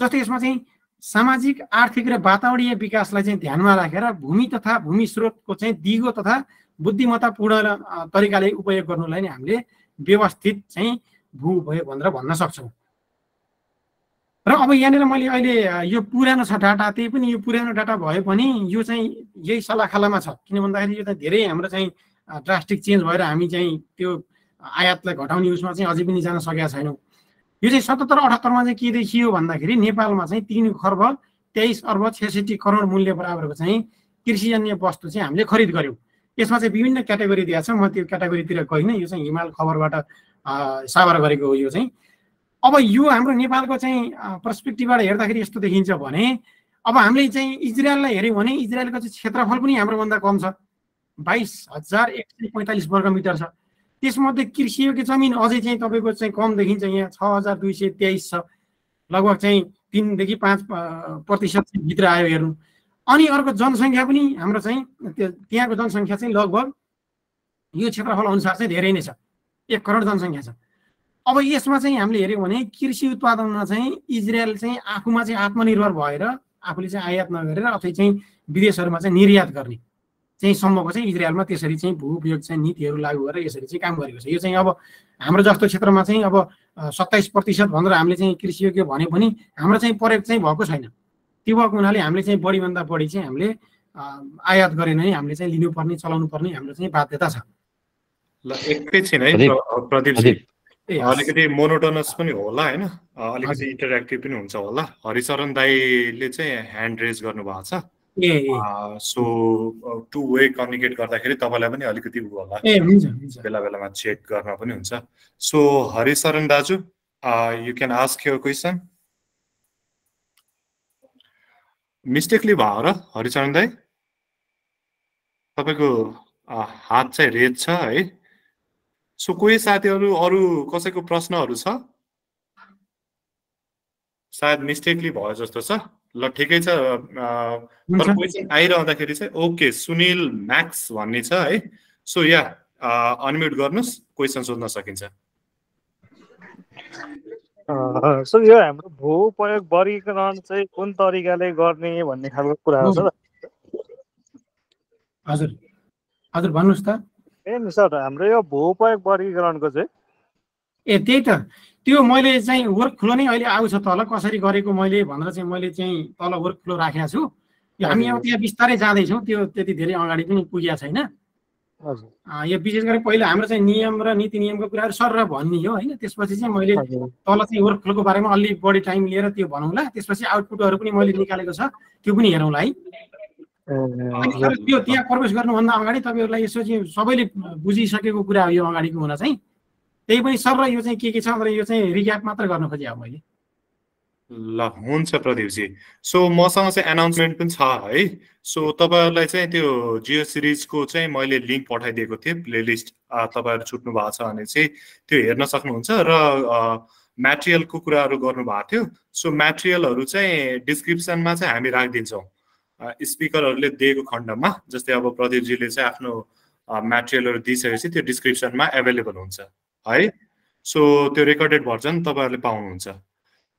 जस्तै यसमा चाहिँ सामाजिक आर्थिक र वातावरणीय विकासलाई चाहिँ ध्यानमा राखेर भूमि तथा भूमि स्रोतको चाहिँ दिगो तथा बुद्धिमत्तापूर्ण तरिकाले उपयोग गर्नुलाई नै हामीले व्यवस्थित चाहिँ भू उपयोग भनेर भन्न सक्छौँ। र अब यहाँनिर मैले अहिले यो पुरानो छ डाटा त्यही पनि यो पुरानो डाटा भए पनि यो चाहिँ यही सल्लाहखालामा छ। किन भन्दाखेरि यो त धेरै हाम्रो चाहिँ ड्रास्टिक चेन्ज भएर हामी चाहिँ त्यो आयातलाई घटाउने उसमा चाहिँ अझै पनि जान सकेका छैनौँ। यो चाहिँ सतहत्तर अठहत्तरमा चाहिँ के देखियो भन्दाखेरि नेपालमा चाहिँ तिन खर्ब तेइस अर्ब छेसठी करोड मूल्य बराबरको चाहिँ कृषिजन्य वस्तु चाहिँ हामीले खरिद गऱ्यौँ यसमा चाहिँ विभिन्न क्याटेगोरी दिएको छ। म त्यो क्याटेगोरीतिर गइनँ। यो चाहिँ हिमाल खबरबाट साबर गरेको हो यो चाहिँ। अब यो हाम्रो नेपालको चाहिँ पर्सपेक्टिभबाट हेर्दाखेरि यस्तो देखिन्छ भने अब हामीले चाहिँ इजरायललाई हेऱ्यौँ भने इजरायलको चाहिँ क्षेत्रफल पनि हाम्रोभन्दा कम छ। बाइस हजार एक सय पैँतालिस वर्ग मिटर छ। त्यसमध्ये कृषियोग्य जमिन अझै चाहिँ तपाईँको चाहिँ कम देखिन्छ यहाँ छ हजार दुई सय तेइस छ। लगभग चाहिँ तिनदेखि पाँच प्रतिशत भित्र आयो हेर्नु। अनि अर्को जनसङ्ख्या पनि हाम्रो चाहिँ त्यो त्यहाँको जनसङ्ख्या चाहिँ लगभग यो क्षेत्रफल अनुसार चाहिँ धेरै नै छ। एक करोड जनसङ्ख्या छ। अब यसमा चाहिँ हामीले हेऱ्यौँ भने कृषि उत्पादनमा चाहिँ इजरायल चाहिँ आफूमा चाहिँ आत्मनिर्भर भएर आफूले चाहिँ आयात नगरेर अथवा चाहिँ विदेशहरूमा चाहिँ निर्यात गर्ने। चाहिँ सम्मको चाहिँ इजरायलमा त्यसरी चाहिँ भू उपयोग चाहिँ नीतिहरू लागू गरेर यसरी चाहिँ काम गरेको छ। यो चाहिँ अब हाम्रो जस्तो क्षेत्रमा चाहिँ अब सत्ताइस प्रतिशत भनेर हामीले चाहिँ कृषियोग्य भने पनि हाम्रो चाहिँ प्रयोग चाहिँ भएको छैन। त्यो भएको हुनाले हामीले चाहिँ बढीभन्दा बढी चाहिँ हामीले आयात गरेर नै हामीले चाहिँ लिनुपर्ने चलाउनु पर्ने हाम्रो चाहिँ बाध्यता छ। ल एकैछिन है प्रदीप अलिकति मोनोटोनस पनि होला होइन। अलिकति इन्टरेक्टिभ पनि हुन्छ होला। हरिचरण दाईले चाहिँ ह्यान्ड रेज गर्नुभएको छ। सो टु वे कम्युनिकेट गर्दाखेरि तपाईँलाई पनि अलिकति उ होला। बेला बेलामा चेक गर्न पनि हुन्छ। सो हरिशरण दाजु you can ask your question mistakenly भयो र हरिचरण दाई? तपाईँको हात चाहिँ रेड छ है? सो कोही साथीहरू अरू कसैको प्रश्नहरू छ? सायद मिस्टेकली भयो जस्तो छ। ल ठिकै छ क्वेसन आइरहँदाखेरि चाहिँ ओके सुनिल म्याक्स भन्ने छ है? सो या अनम्युट गर्नुहोस् क्वेसन सोध्न सकिन्छ। सो यो हाम्रो भू प्रयोग वर्गीकरण चाहिँ कुन तरिकाले गर्ने भन्ने खालको कुरा हो सर? हजुर। हजुर भन्नुहोस् त। ए सर हाम्रो यो भू प्रयोग वर्गीकरणको चाहिँ ए त्यही त। त्यो मैले चाहिँ वर्क फ्लो नै अहिले आउँछ। तल कसरी गरेको मैले भनेर चाहिँ मैले चाहिँ तल वर्क फ्लो राखेको छु। हामी अब त्यहाँ बिस्तारै जाँदैछौँ। त्यो त्यति धेरै अगाडि पनि पुगेको छैन। यो विशेष गरी पहिला हाम्रो चाहिँ नियम र नीति नियमको कुराहरू सर र भन्ने हो होइन? त्यसपछि चाहिँ मैले तल चाहिँ वर्क फ्लोको बारेमा अलि बढी टाइम लिएर त्यो भनौँला। त्यसपछि आउटपुटहरू पनि मैले निकालेको छ। त्यो पनि हेरौँला है? त्यो त्यहाँ प्रवेश गर्नुभन्दा अगाडि तपाईँहरूलाई यसो चाहिँ सबैले बुझिसकेको कुरा हो यो अगाडिको हुन चाहिँ। त्यही पनि सर र यो चाहिँ के के छ भनेर यो चाहिँ रिक्याप मात्र गर्न खोजेँ मैले। ल हुन्छ प्रदीपजी। सो मसँग चाहिँ एनाउन्समेन्ट पनि छ है। सो तपाईँहरूलाई चाहिँ त्यो जियो सिरिजको चाहिँ मैले लिङ्क पठाइदिएको थिएँ प्लेलिस्ट तपाईँहरू छुट्नु भएको छ भने चाहिँ त्यो हेर्न सक्नुहुन्छ र म्याटेरियलको कुराहरू गर्नुभएको थियो। सो म्याटेरियलहरू चाहिँ डिस्क्रिप्सनमा चाहिँ हामी राखिदिन्छौँ। स्पिकरहरूले दिएको खण्डमा जस्तै अब प्रदीपजीले चाहिँ आफ्नो म्याटेरियलहरू दिइसकेपछि त्यो डिस्क्रिप्सनमा एभाइलेबल हुन्छ। है? सो त्यो रेकर्डेड भर्जन तपाईँहरूले पाउनुहुन्छ।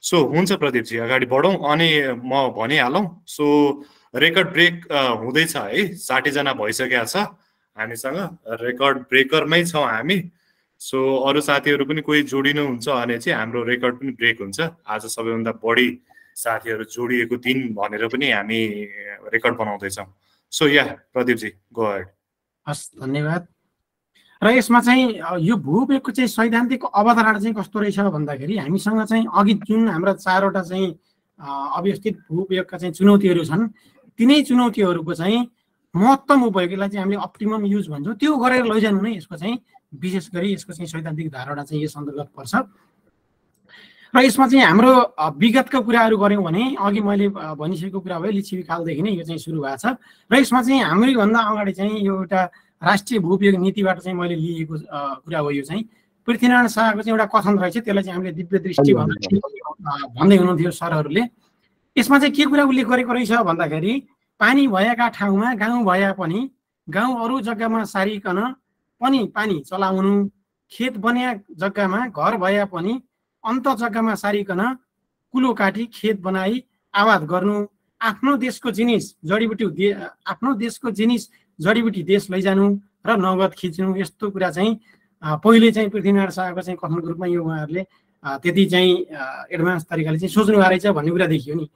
सो हुन्छ प्रदीपजी अगाडि बढौँ अनि म भनिहालौँ। सो रेकर्ड ब्रेक हुँदैछ है। साठीजना भइसकेको छ। हामीसँग रेकर्ड ब्रेकरमै छौँ हामी। सो अरू साथीहरू पनि कोही जोडिनुहुन्छ भने चाहिँ हाम्रो रेकर्ड पनि ब्रेक हुन्छ। आज सबैभन्दा बढी साथीहरू जोडिएको दिन भनेर पनि हामी रेकर्ड बनाउँदैछौँ। सो या प्रदीपजी गो हस् धन्यवाद। र यसमा चाहिँ यो भूपेगको चाहिँ सैद्धान्तिक अवधारणा चाहिँ कस्तो रहेछ भन्दाखेरि हामीसँग चाहिँ अघि जुन हाम्रा चारवटा चाहिँ अव्यवस्थित भूपयोगका चाहिँ चुनौतीहरू छन् तिनै चुनौतीहरूको चाहिँ महत्तम उपयोगलाई चाहिँ हामीले अप्टिमम युज भन्छौँ। त्यो गरेर लैजानु नै यसको चाहिँ विशेष गरी यसको चाहिँ सैद्धान्तिक धारणा चाहिँ यस अन्तर्गत पर्छ। र यसमा चाहिँ हाम्रो विगतका कुराहरू गऱ्यौँ भने अघि मैले भनिसकेको कुरा भयो लिच्छिबी कालदेखि नै यो चाहिँ सुरु भएको छ। र यसमा चाहिँ हाम्रैभन्दा अगाडि चाहिँ यो एउटा राष्ट्रिय भूपयोग नीतिबाट चाहिँ मैले लिएको कुरा हो यो चाहिँ। पृथ्वीनारायण शाहको चाहिँ एउटा कथन रहेछ त्यसलाई चाहिँ हामीले दिव्य दृष्टि भन्दै हुनुहुन्थ्यो सरहरूले। यसमा चाहिँ के कुरा उल्लेख गरेको रहेछ भन्दाखेरि पानी भएका ठाउँमा गाउँ भए पनि गाउँ अरू जग्गामा सारिकन पनि पानी चलाउनु खेत बनिया जग्गामा घर भए पनि अन्त जग्गामा सारिकन कुलो काटी खेत बनाई आवाद गर्नु। आफ्नो देशको जिनिस जडीबुटी आफ्नो देशको जिनिस जडीबुटी देश लैजानु र नगद खिच्नु यस्तो कुरा चाहिँ पहिले चाहिँ पृथ्वीनारायण शाहको चाहिँ कथनको रूपमा यो उहाँहरूले त्यति चाहिँ एडभान्स तरिकाले चाहिँ सोच्नु भएको रहेछ भन्ने कुरा देखियो नि।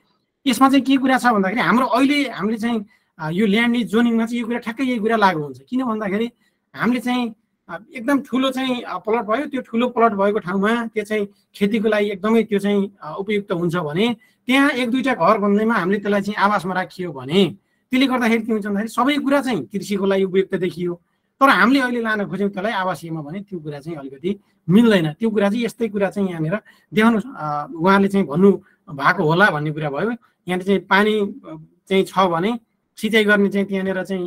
यसमा चाहिँ के कुरा छ भन्दाखेरि हाम्रो अहिले हामीले चाहिँ यो ल्यान्ड जोनिङमा चाहिँ यो कुरा ठ्याक्कै यही कुरा लागु हुन्छ। किन भन्दाखेरि हामीले चाहिँ एकदम ठुलो चाहिँ प्लट भयो। त्यो ठुलो प्लट भएको ठाउँमा त्यो चाहिँ खेतीको लागि एकदमै त्यो चाहिँ उपयुक्त हुन्छ भने त्यहाँ एक दुईवटा घर भन्दैमा हामीले त्यसलाई चाहिँ आवासमा राखियो भने त्यसले गर्दाखेरि के हुन्छ भन्दाखेरि सबै कुरा चाहिँ कृषिको लागि उपयुक्त देखियो। तर हामीले अहिले लान खोज्यौँ त्यसलाई आवासीयमा भने त्यो कुरा चाहिँ अलिकति मिल्दैन। त्यो कुरा चाहिँ यस्तै कुरा चाहिँ यहाँनिर देखाउनु उहाँले चाहिँ भन्नु भएको होला भन्ने कुरा भयो। यहाँनिर चाहिँ पानी चाहिँ छ भने सिँचाइ गर्ने चाहिँ त्यहाँनिर चाहिँ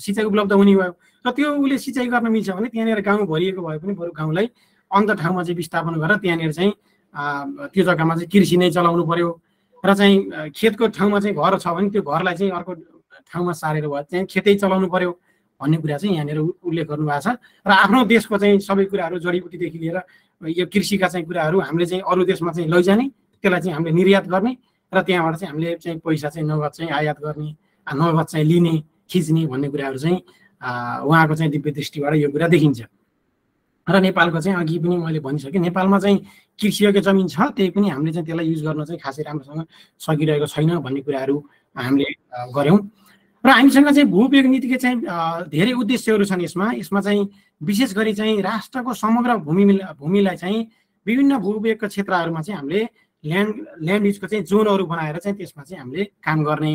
सिँचाइ उपलब्ध हुने भयो। र त्यो उसले सिँचाइ गर्न मिल्छ भने त्यहाँनिर गाउँ भरिएको भए पनि बरु गाउँलाई अन्त ठाउँमा चाहिँ विस्थापन गरेर त्यहाँनिर चाहिँ त्यो जग्गामा चाहिँ कृषि नै चलाउनु पर्यो। र चाहिँ खेतको ठाउँमा चाहिँ घर छ भने त्यो घरलाई चाहिँ अर्को ठाउँमा सारेर भयो चाहिँ खेतै चलाउनु पर्यो भन्ने कुरा चाहिँ यहाँनिर उल्लेख गर्नुभएको छ। र आफ्नो देशको चाहिँ सबै कुराहरू जडीबुटीदेखि लिएर यो कृषिका चाहिँ कुराहरू हामीले चाहिँ अरू देशमा चाहिँ लैजाने त्यसलाई चाहिँ हामीले निर्यात गर्ने र त्यहाँबाट चाहिँ हामीले चाहिँ पैसा चाहिँ नगद चाहिँ आयात गर्ने नगद चाहिँ लिने खिच्ने भन्ने कुराहरू चाहिँ उहाँको चाहिँ दिव्य दृष्टिबाट यो कुरा देखिन्छ। र नेपालको चाहिँ अघि पनि मैले भनिसकेँ नेपालमा चाहिँ कृषियोग्य जमिन छ त्यही पनि हामीले चाहिँ त्यसलाई युज गर्न चाहिँ खासै राम्रोसँग सकिरहेको छैन भन्ने कुराहरू हामीले गऱ्यौँ। र हामीसँग चाहिँ भूउपयोग नीतिको चाहिँ धेरै उद्देश्यहरू छन् यसमा। यसमा चाहिँ विशेष गरी चाहिँ राष्ट्रको समग्र भूमि भूमिलाई चाहिँ विभिन्न भूउपयोगको क्षेत्रहरूमा चाहिँ हामीले ल्यान्ड ल्यान्ड युजको चाहिँ जोनहरू बनाएर चाहिँ त्यसमा चाहिँ हामीले काम गर्ने।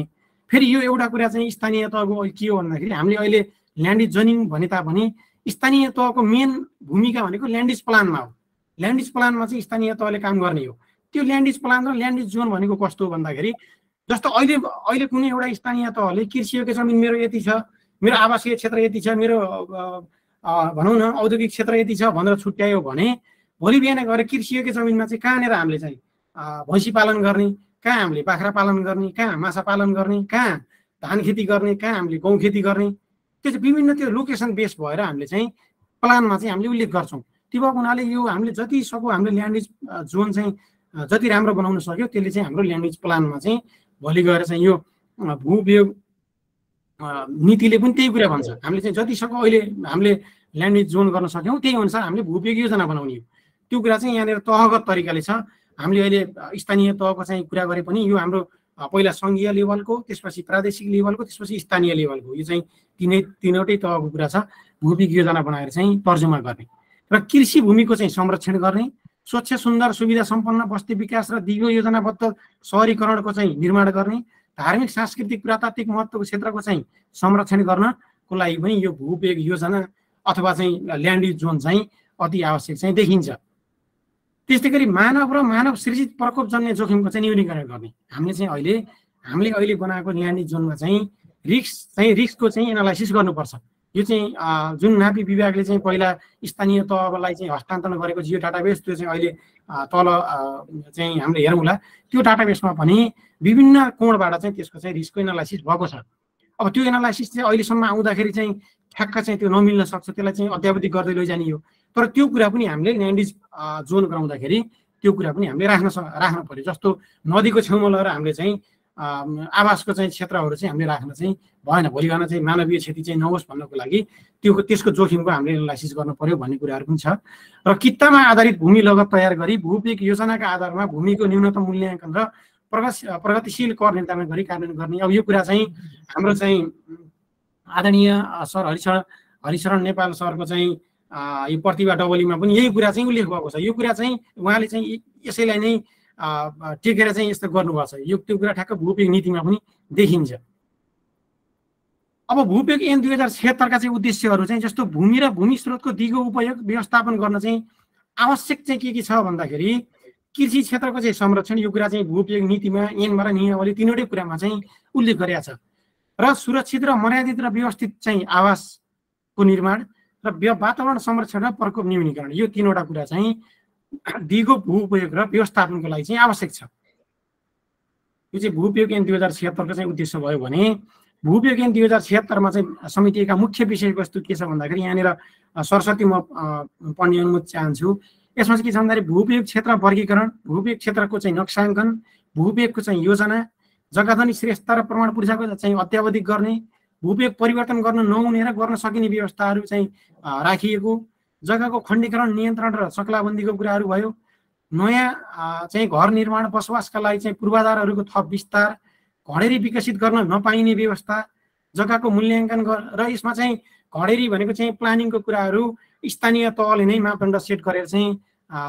फेरि यो एउटा कुरा चाहिँ स्थानीय तहको के हो भन्दाखेरि हामीले अहिले ल्यान्ड जोनिङ भने तापनि स्थानीय तहको मेन भूमिका भनेको ल्यान्डिज प्लानमा हो। ल्यान्डिज प्लानमा चाहिँ स्थानीय तहले काम गर्ने हो। त्यो ल्यान्डिज प्लान र ल्यान्डिज जोन भनेको कस्तो हो भन्दाखेरि जस्तो अहिले अहिले कुनै एउटा स्थानीय तहले कृषियोग्य जमिन मेरो यति छ मेरो आवासीय क्षेत्र यति छ मेरो भनौँ न औद्योगिक क्षेत्र यति छ भनेर छुट्यायो भने भोलि बिहान गएर कृषियोग्य जमिनमा चाहिँ कहाँनिर हामीले चाहिँ भैँसी पालन गर्ने कहाँ हामीले बाख्रा पालन गर्ने कहाँ माछा पालन गर्ने कहाँ धान खेती गर्ने कहाँ हामीले गहुँ खेती गर्ने त्यो चाहिँ विभिन्न त्यो लोकेसन बेस भएर हामीले चाहिँ प्लानमा चाहिँ हामीले उल्लेख गर्छौँ। त्यो भएको हुनाले यो हामीले जति सक्यो हाम्रो ल्यान्डेज जोन चाहिँ जति राम्रो बनाउन सक्यो त्यसले चाहिँ हाम्रो ल्यान्डेज प्लानमा चाहिँ भोलि गएर चाहिँ यो भूउपयोग नीतिले पनि त्यही कुरा भन्छ। हामीले चाहिँ जति सक्यो अहिले हामीले ल्यान्डेज जोन गर्न सक्यौँ त्यही अनुसार हामीले भूउपयोग योजना बनाउने हो। त्यो कुरा चाहिँ यहाँनिर तहगत तरिकाले छ। हामीले अहिले स्थानीय तहको चाहिँ कुरा गरे पनि यो हाम्रो पहिला सङ्घीय लेभलको त्यसपछि प्रादेशिक लेभलको त्यसपछि स्थानीय लेभलको यो चाहिँ तिनै तिनवटै तहको कुरा छ भूविक योजना बनाएर चाहिँ तर्जुमा गर्ने र कृषि भूमिको चाहिँ संरक्षण गर्ने स्वच्छ सुन्दर सुविधा सम्पन्न बस्ती विकास र दिगो योजनाबद्ध सहरीकरणको चाहिँ निर्माण गर्ने धार्मिक सांस्कृतिक पुरातात्विक महत्त्वको क्षेत्रको चाहिँ संरक्षण गर्नको लागि पनि यो भूपयोग योजना अथवा चाहिँ ल्यान्ड जोन चाहिँ अति आवश्यक चाहिँ देखिन्छ। त्यस्तै गरी मानव र मानव सृजित प्रकोपजन्य जोखिमको चाहिँ न्यूनीकरण गर्ने। हामीले चाहिँ अहिले हामीले अहिले बनाएको ल्यान्ड जोनमा चाहिँ रिक्स चाहिँ रिक्सको चाहिँ एनालाइसिस गर्नुपर्छ। यो चाहिँ जुन नापी विभागले चाहिँ पहिला स्थानीय तहलाई चाहिँ हस्तान्तरण गरेको जियो डाटाबेस त्यो चाहिँ अहिले तल चाहिँ हामीले हेरौँला त्यो डाटाबेसमा पनि विभिन्न कोणबाट चाहिँ त्यसको चाहिँ रिस्क एनालाइसिस भएको छ। अब त्यो एनालाइसिस चाहिँ अहिलेसम्म आउँदाखेरि चाहिँ ठ्याक्क चाहिँ त्यो नमिल्न सक्छ त्यसलाई चाहिँ अध्यावधि गर्दै लैजाने हो। तर त्यो कुरा पनि हामीले ल्यान्डिज जोन गराउँदाखेरि त्यो कुरा पनि हामीले राख्न राख्नु पऱ्यो जस्तो नदीको छेउमा लगेर हामीले चाहिँ आवासको चाहिँ क्षेत्रहरू चाहिँ हामीले राख्न चाहिँ भएन। भोलि गएर चाहिँ मानवीय क्षति चाहिँ नहोस् भन्नको लागि त्यो त्यसको जोखिमको हामीले एनालाइसिस गर्नु पर्यो भन्ने कुराहरू पनि छ। र कित्तामा आधारित भूमि लगत तयार गरी भूपिक योजनाका आधारमा भूमिको न्यूनतम मूल्याङ्कन र प्रगति प्रगतिशील कर निर्धारण गरी कार्यान्वयन गर्ने। अब यो कुरा चाहिँ हाम्रो चाहिँ आदरणीय सर हरिशरण हरिशरण नेपाल सरको चाहिँ यो प्रतिभा डबलीमा पनि यही कुरा चाहिँ उल्लेख भएको छ। यो कुरा चाहिँ उहाँले चाहिँ यसैलाई नै टेकेर चाहिँ यस्तो गर्नुभएको छ। यो त्यो कुरा ठ्याक्क भूपयोग नीतिमा पनि देखिन्छ। अब भूपयोग एन दुई हजार छिहत्तरका चाहिँ उद्देश्यहरू चाहिँ जस्तो भूमि र भूमि स्रोतको दिगो उपयोग व्यवस्थापन गर्न चाहिँ आवश्यक चाहिँ के के छ भन्दाखेरि कृषि क्षेत्रको चाहिँ संरक्षण यो कुरा चाहिँ भूपयोग नीतिमा एनमा र नियमावली तिनवटै कुरामा चाहिँ उल्लेख गरिएको छ। र सुरक्षित र मर्यादित र व्यवस्थित चाहिँ आवासको निर्माण र वातावरण संरक्षण र प्रकोप न्यूनीकरण यो तिनवटा कुरा चाहिँ दिगो भू उपयोग र व्यवस्थापनको लागि चाहिँ आवश्यक छ। यो चाहिँ भूपयोग ऐन दुई हजार छिहत्तरको चाहिँ उद्देश्य भयो भने भूपयोग ऐन दुई हजार छिहत्तरमा चाहिँ समितिका मुख्य विषयवस्तु के छ भन्दाखेरि यहाँनिर सरस्वती म पढ्ने अनुमति चाहन्छु। यसमा चाहिँ के छ भन्दाखेरि भूपयोग क्षेत्र वर्गीकरण भूपयोग क्षेत्रको चाहिँ नक्साङ्कन भूपयोगको चाहिँ योजना जग्गाधनी श्रेष्ठ र प्रमाण पूर्जाको चाहिँ अत्यावधिक गर्ने भूपयोग परिवर्तन गर्न नहुने र गर्न सकिने व्यवस्थाहरू चाहिँ राखिएको। जग्गाको खण्डीकरण नियन्त्रण र सक्लाबन्दीको कुराहरू भयो। नयाँ चाहिँ घर निर्माण बसोबासका लागि चाहिँ पूर्वाधारहरूको थप विस्तार घडेरी विकसित गर्न नपाइने व्यवस्था जग्गाको मूल्याङ्कन र यसमा चाहिँ घडेरी भनेको चाहिँ प्लानिङको कुराहरू स्थानीय तहले नै मापदण्ड सेट गरेर चाहिँ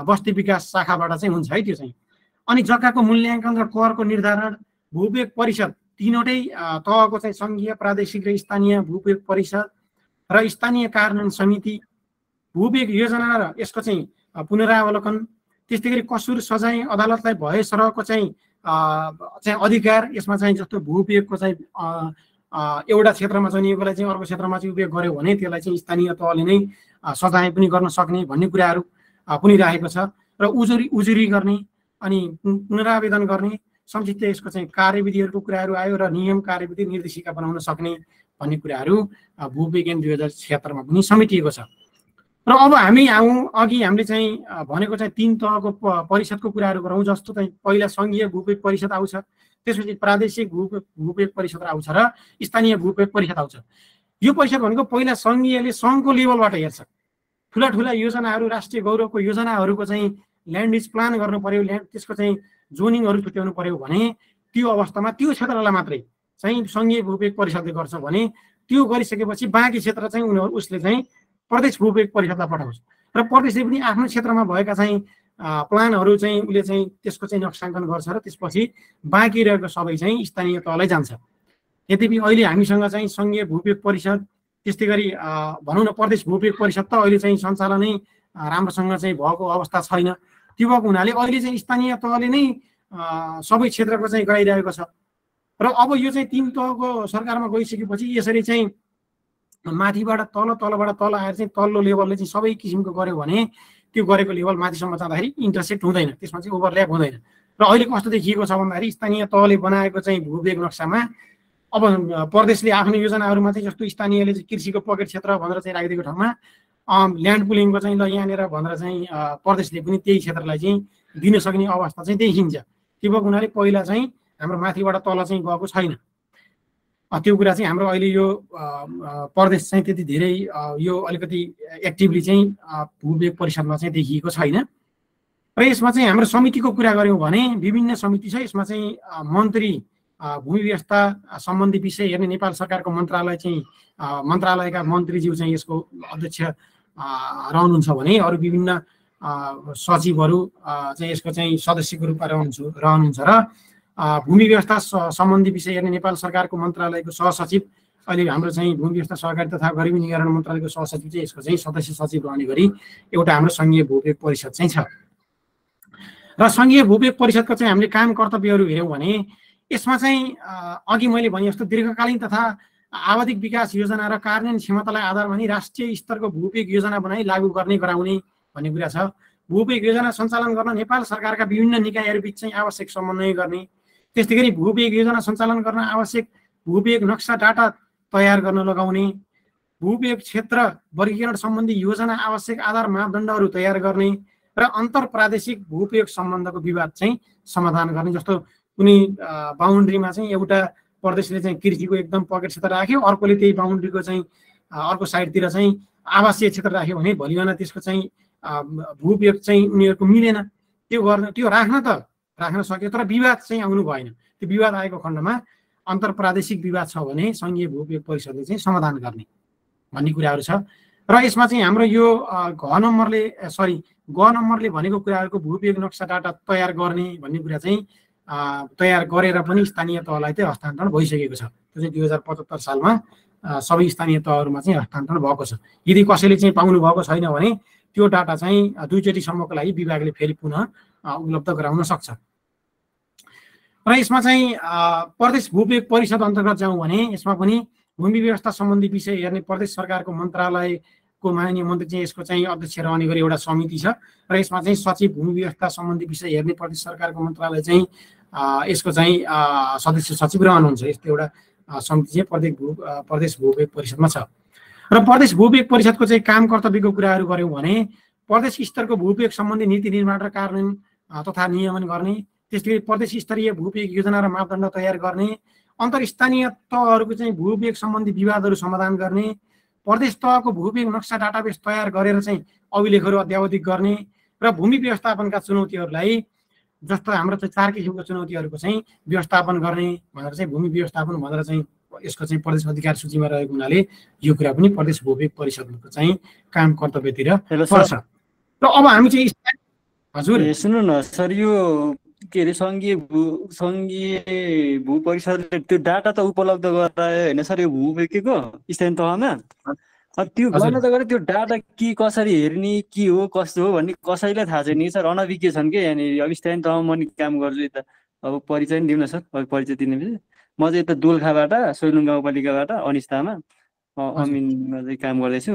बस्ती विकास शाखाबाट चाहिँ हुन्छ है त्यो चाहिँ। अनि जग्गाको मूल्याङ्कन र करको निर्धारण भूपयोग परिषद तिनवटै तहको चाहिँ सङ्घीय प्रादेशिक र स्थानीय भूपयोग परिषद र स्थानीय कार्यान्वयन समिति भूवेग योजना र यसको चाहिँ पुनरावलोकन त्यस्तै गरी कसुर सजाय अदालतलाई भए सरहको चाहिँ चाहिँ अधिकार यसमा चाहिँ जस्तो भूपयोगको चाहिँ एउटा क्षेत्रमा चनिएकोलाई चाहिँ अर्को क्षेत्रमा चाहिँ उपयोग गर्यो भने त्यसलाई चाहिँ स्थानीय तहले नै सजाय पनि गर्न सक्ने भन्ने कुराहरू पनि राखेको छ। र उजुरी उजुरी गर्ने अनि पुनरावेदन गर्ने संक्षिप्त यसको चाहिँ कार्यविधिहरूको कुराहरू आयो र नियम कार्यविधि निर्देशिका बनाउन सक्ने भन्ने कुराहरू भूविज्ञान दुई हजार छिहत्तरमा पनि समेटिएको छ। र अब हामी आउँ अघि हामीले चाहिँ भनेको चाहिँ तिन तहको परिषदको कुराहरू गरौँ जस्तो चाहिँ पहिला सङ्घीय भूपेक परिषद आउँछ त्यसपछि प्रादेशिक भू भूपेक परिषद आउँछ र स्थानीय भूपेक परिषद आउँछ। यो परिषद भनेको पहिला सङ्घीयले सङ्घको लेभलबाट हेर्छ। ठुला ठुला योजनाहरू राष्ट्रिय गौरवको योजनाहरूको चाहिँ ल्यान्ड युज प्लान गर्नु पर्यो ल्यान्ड त्यसको चाहिँ जोनिङहरू छुट्याउनु पर्यो भने त्यो अवस्थामा त्यो क्षेत्रलाई मात्रै चाहिँ सङ्घीय भूपेक परिषदले गर्छ भने त्यो गरिसकेपछि बाँकी क्षेत्र चाहिँ उनीहरू उसले चाहिँ प्रदेश भूविवेक परिषदलाई पठाउँछ। र प्रदेशले पनि आफ्नो क्षेत्रमा भएका चाहिँ प्लानहरू चाहिँ उसले चाहिँ त्यसको चाहिँ नक्साङ्कन गर्छ र त्यसपछि बाँकी रहेको सबै चाहिँ स्थानीय तहलाई जान्छ। यद्यपि अहिले हामीसँग चाहिँ सङ्घीय भूविवेक परिषद त्यस्तै गरी भनौँ न प्रदेश भूविवेक परिषद त अहिले चाहिँ सञ्चालनै राम्रोसँग चाहिँ भएको अवस्था छैन। त्यो भएको हुनाले अहिले चाहिँ स्थानीय तहले नै सबै क्षेत्रको चाहिँ गराइरहेको छ। र अब यो चाहिँ तिन तहको सरकारमा गइसकेपछि यसरी चाहिँ माथिबाट तल तलबाट तल आएर चाहिँ तल्लो लेभलले चाहिँ सबै किसिमको गऱ्यो भने त्यो गरेको लेभल माथिसम्म जाँदाखेरि इन्टरसेप्ट हुँदैन। त्यसमा चाहिँ ओभरल्याप हुँदैन। र अहिले कस्तो देखिएको छ भन्दाखेरि स्थानीय तहले बनाएको चाहिँ भूवेग नक्सामा अब प्रदेशले आफ्नो योजनाहरूमा चाहिँ जस्तो स्थानीयले चाहिँ कृषिको पकेट क्षेत्र भनेर चाहिँ राखिदिएको ठाउँमा ल्यान्ड पुलिङको चाहिँ ल यहाँनिर भनेर चाहिँ प्रदेशले पनि त्यही क्षेत्रलाई चाहिँ दिन सक्ने अवस्था चाहिँ देखिन्छ। त्यो भएको हुनाले पहिला चाहिँ हाम्रो माथिबाट तल चाहिँ गएको छैन। त्यो कुरा चाहिँ हाम्रो अहिले यो प्रदेश चाहिँ त्यति धेरै यो अलिकति एक्टिभली चाहिँ भूवेग परिषदमा चाहिँ देखिएको छैन। र यसमा चाहिँ हाम्रो समितिको कुरा गऱ्यौँ भने विभिन्न समिति छ। यसमा चाहिँ मन्त्री भूमि व्यवस्था सम्बन्धी विषय हेर्ने नेपाल सरकारको मन्त्रालय चाहिँ मन्त्रालयका मन्त्रीज्यू चाहिँ यसको अध्यक्ष रहनुहुन्छ भने अरू विभिन्न सचिवहरू चाहिँ यसको चाहिँ सदस्यको रूपमा रहनुहुन्छ रहनुहुन्छ र भूमि व्यवस्था सम्बन्धी विषय हेर्ने नेपाल सरकारको मन्त्रालयको सहसचिव अहिले हाम्रो चाहिँ भूमि व्यवस्था सहकारी तथा गरिबी निवारण मन्त्रालयको सहसचिव चाहिँ यसको चाहिँ सदस्य सचिव रहने गरी एउटा हाम्रो सङ्घीय भूविवेक परिषद चाहिँ छ। र सङ्घीय भूविवेक परिषदको चाहिँ हामीले काम कर्तव्यहरू हेऱ्यौँ भने यसमा चाहिँ अघि मैले भने जस्तो दीर्घकालीन तथा आवधिक विकास योजना र कार्यान्वयन क्षमतालाई आधार मानि राष्ट्रिय स्तरको भूविवेक योजना बनाई लागू गर्ने गराउने भन्ने कुरा छ। भूविवेक योजना सञ्चालन गर्न नेपाल सरकारका विभिन्न निकायहरूबिच चाहिँ आवश्यक समन्वय गर्ने त्यस्तै गरी भूविवेक योजना सञ्चालन गर्न आवश्यक। भूविवेक नक्सा डाटा तयार गर्न लगाउने। भूविवेक क्षेत्र वर्गीकरण सम्बन्धी योजना आवश्यक आधार मापदण्डहरू तयार गर्ने र अन्तर प्रादेशिक भूपयोग सम्बन्धको विवाद चाहिँ समाधान गर्ने जस्तो कुनै बााउन्ड्रीमा चाहिँ एउटा प्रदेशले चाहिँ कृषिको एकदम पकेट क्षेत्र राख्यो अर्कोले त्यही बााउन्ड्रीको चाहिँ अर्को साइडतिर चाहिँ आवासीय क्षेत्र राख्यो भने भोलि बिहान त्यसको चाहिँ भूपयोग चाहिँ उनीहरूको मिलेन। त्यो गर्न त्यो राख्न त राख्न सक्यो। तर विवाद चाहिँ आउनु भएन। त्यो विवाद आएको खण्डमा अन्तर प्रादेशिक विवाद छ भने सङ्घीय भूपयोग परिषदले चाहिँ समाधान गर्ने भन्ने कुराहरू छ। र यसमा चाहिँ हाम्रो यो घ नम्बरले सरी ग नम्बरले भनेको कुराहरूको भूपयोग नक्सा डाटा तयार गर्ने भन्ने कुरा चाहिँ तयार गरेर पनि स्थानीय तहलाई चाहिँ हस्तान्तरण भइसकेको छ। त्यो चाहिँ दुई हजार पचहत्तर सालमा सबै स्थानीय तहहरूमा चाहिँ हस्तान्तरण भएको छ। यदि कसैले चाहिँ पाउनु भएको छैन भने त्यो डाटा चाहिँ दुईचोटिसम्मको लागि विभागले फेरि पुनः उपलब्ध गराउन सक्छ। र यसमा चाहिँ प्रदेश भूविवेक परिषद अन्तर्गत जाउँ भने यसमा पनि भूमि व्यवस्था सम्बन्धी विषय हेर्ने प्रदेश सरकारको मन्त्रालयको माननीय मन्त्री चाहिँ यसको चाहिँ अध्यक्ष रहने गरी एउटा समिति छ। र यसमा चाहिँ सचिव भूमि व्यवस्था सम्बन्धी विषय हेर्ने प्रदेश सरकारको मन्त्रालय चाहिँ यसको चाहिँ सदस्य सचिव रहनुहुन्छ। यस्तो एउटा समिति चाहिँ प्रदेश भू प्रदेश भूविवेक परिषदमा छ। र प्रदेश भूविवेक परिषदको चाहिँ काम कर्तव्यको कुराहरू गऱ्यौँ भने प्रदेश स्तरको भूविवेक सम्बन्धी नीति निर्माण र कार्यान्वयन तथा नियमन गर्ने त्यस्तै गरी प्रदेश स्तरीय भूविवेक योजना र मापदण्ड तयार गर्ने अन्तर्स्थानीय तहहरूको चाहिँ भूविवेक सम्बन्धी विवादहरू समाधान गर्ने प्रदेश तहको भूविवेक नक्सा डाटाबेस तयार गरेर चाहिँ अभिलेखहरू अध्यावधिक गर्ने र भूमि व्यवस्थापनका चुनौतीहरूलाई जस्तो हाम्रो चाहिँ चार किसिमको चुनौतीहरूको चाहिँ व्यवस्थापन गर्ने भनेर चाहिँ भूमि व्यवस्थापन भनेर चाहिँ यसको चाहिँ प्रदेश अधिकार सूचीमा रहेको हुनाले यो कुरा पनि प्रदेश भूविवेक परिषदको चाहिँ काम कर्तव्यतिर पर्छ। र अब हामी चाहिँ हजुर। सुन्नु न सर यो के अरे सङ्घीय भू सङ्घीय भू परिषदले त्यो डाटा त उपलब्ध गरायो होइन सर यो भू के को स्थानीय तहमा त्यो गर्न त गरे त्यो डाटा के कसरी हेर्ने के हो कस्तो हो भन्ने कसैलाई थाहा छैन सर अनभिज्ञ छन् कि यहाँनिर। अब स्थानीय तहमा म काम गर्छु यता। अब परिचय नि दिउँ न सर अब परिचय दिने म चाहिँ यता दोलखाबाट सोलुङ गाउँपालिकाबाट अनिस्तामा अमिनमा चाहिँ काम गर्दैछु।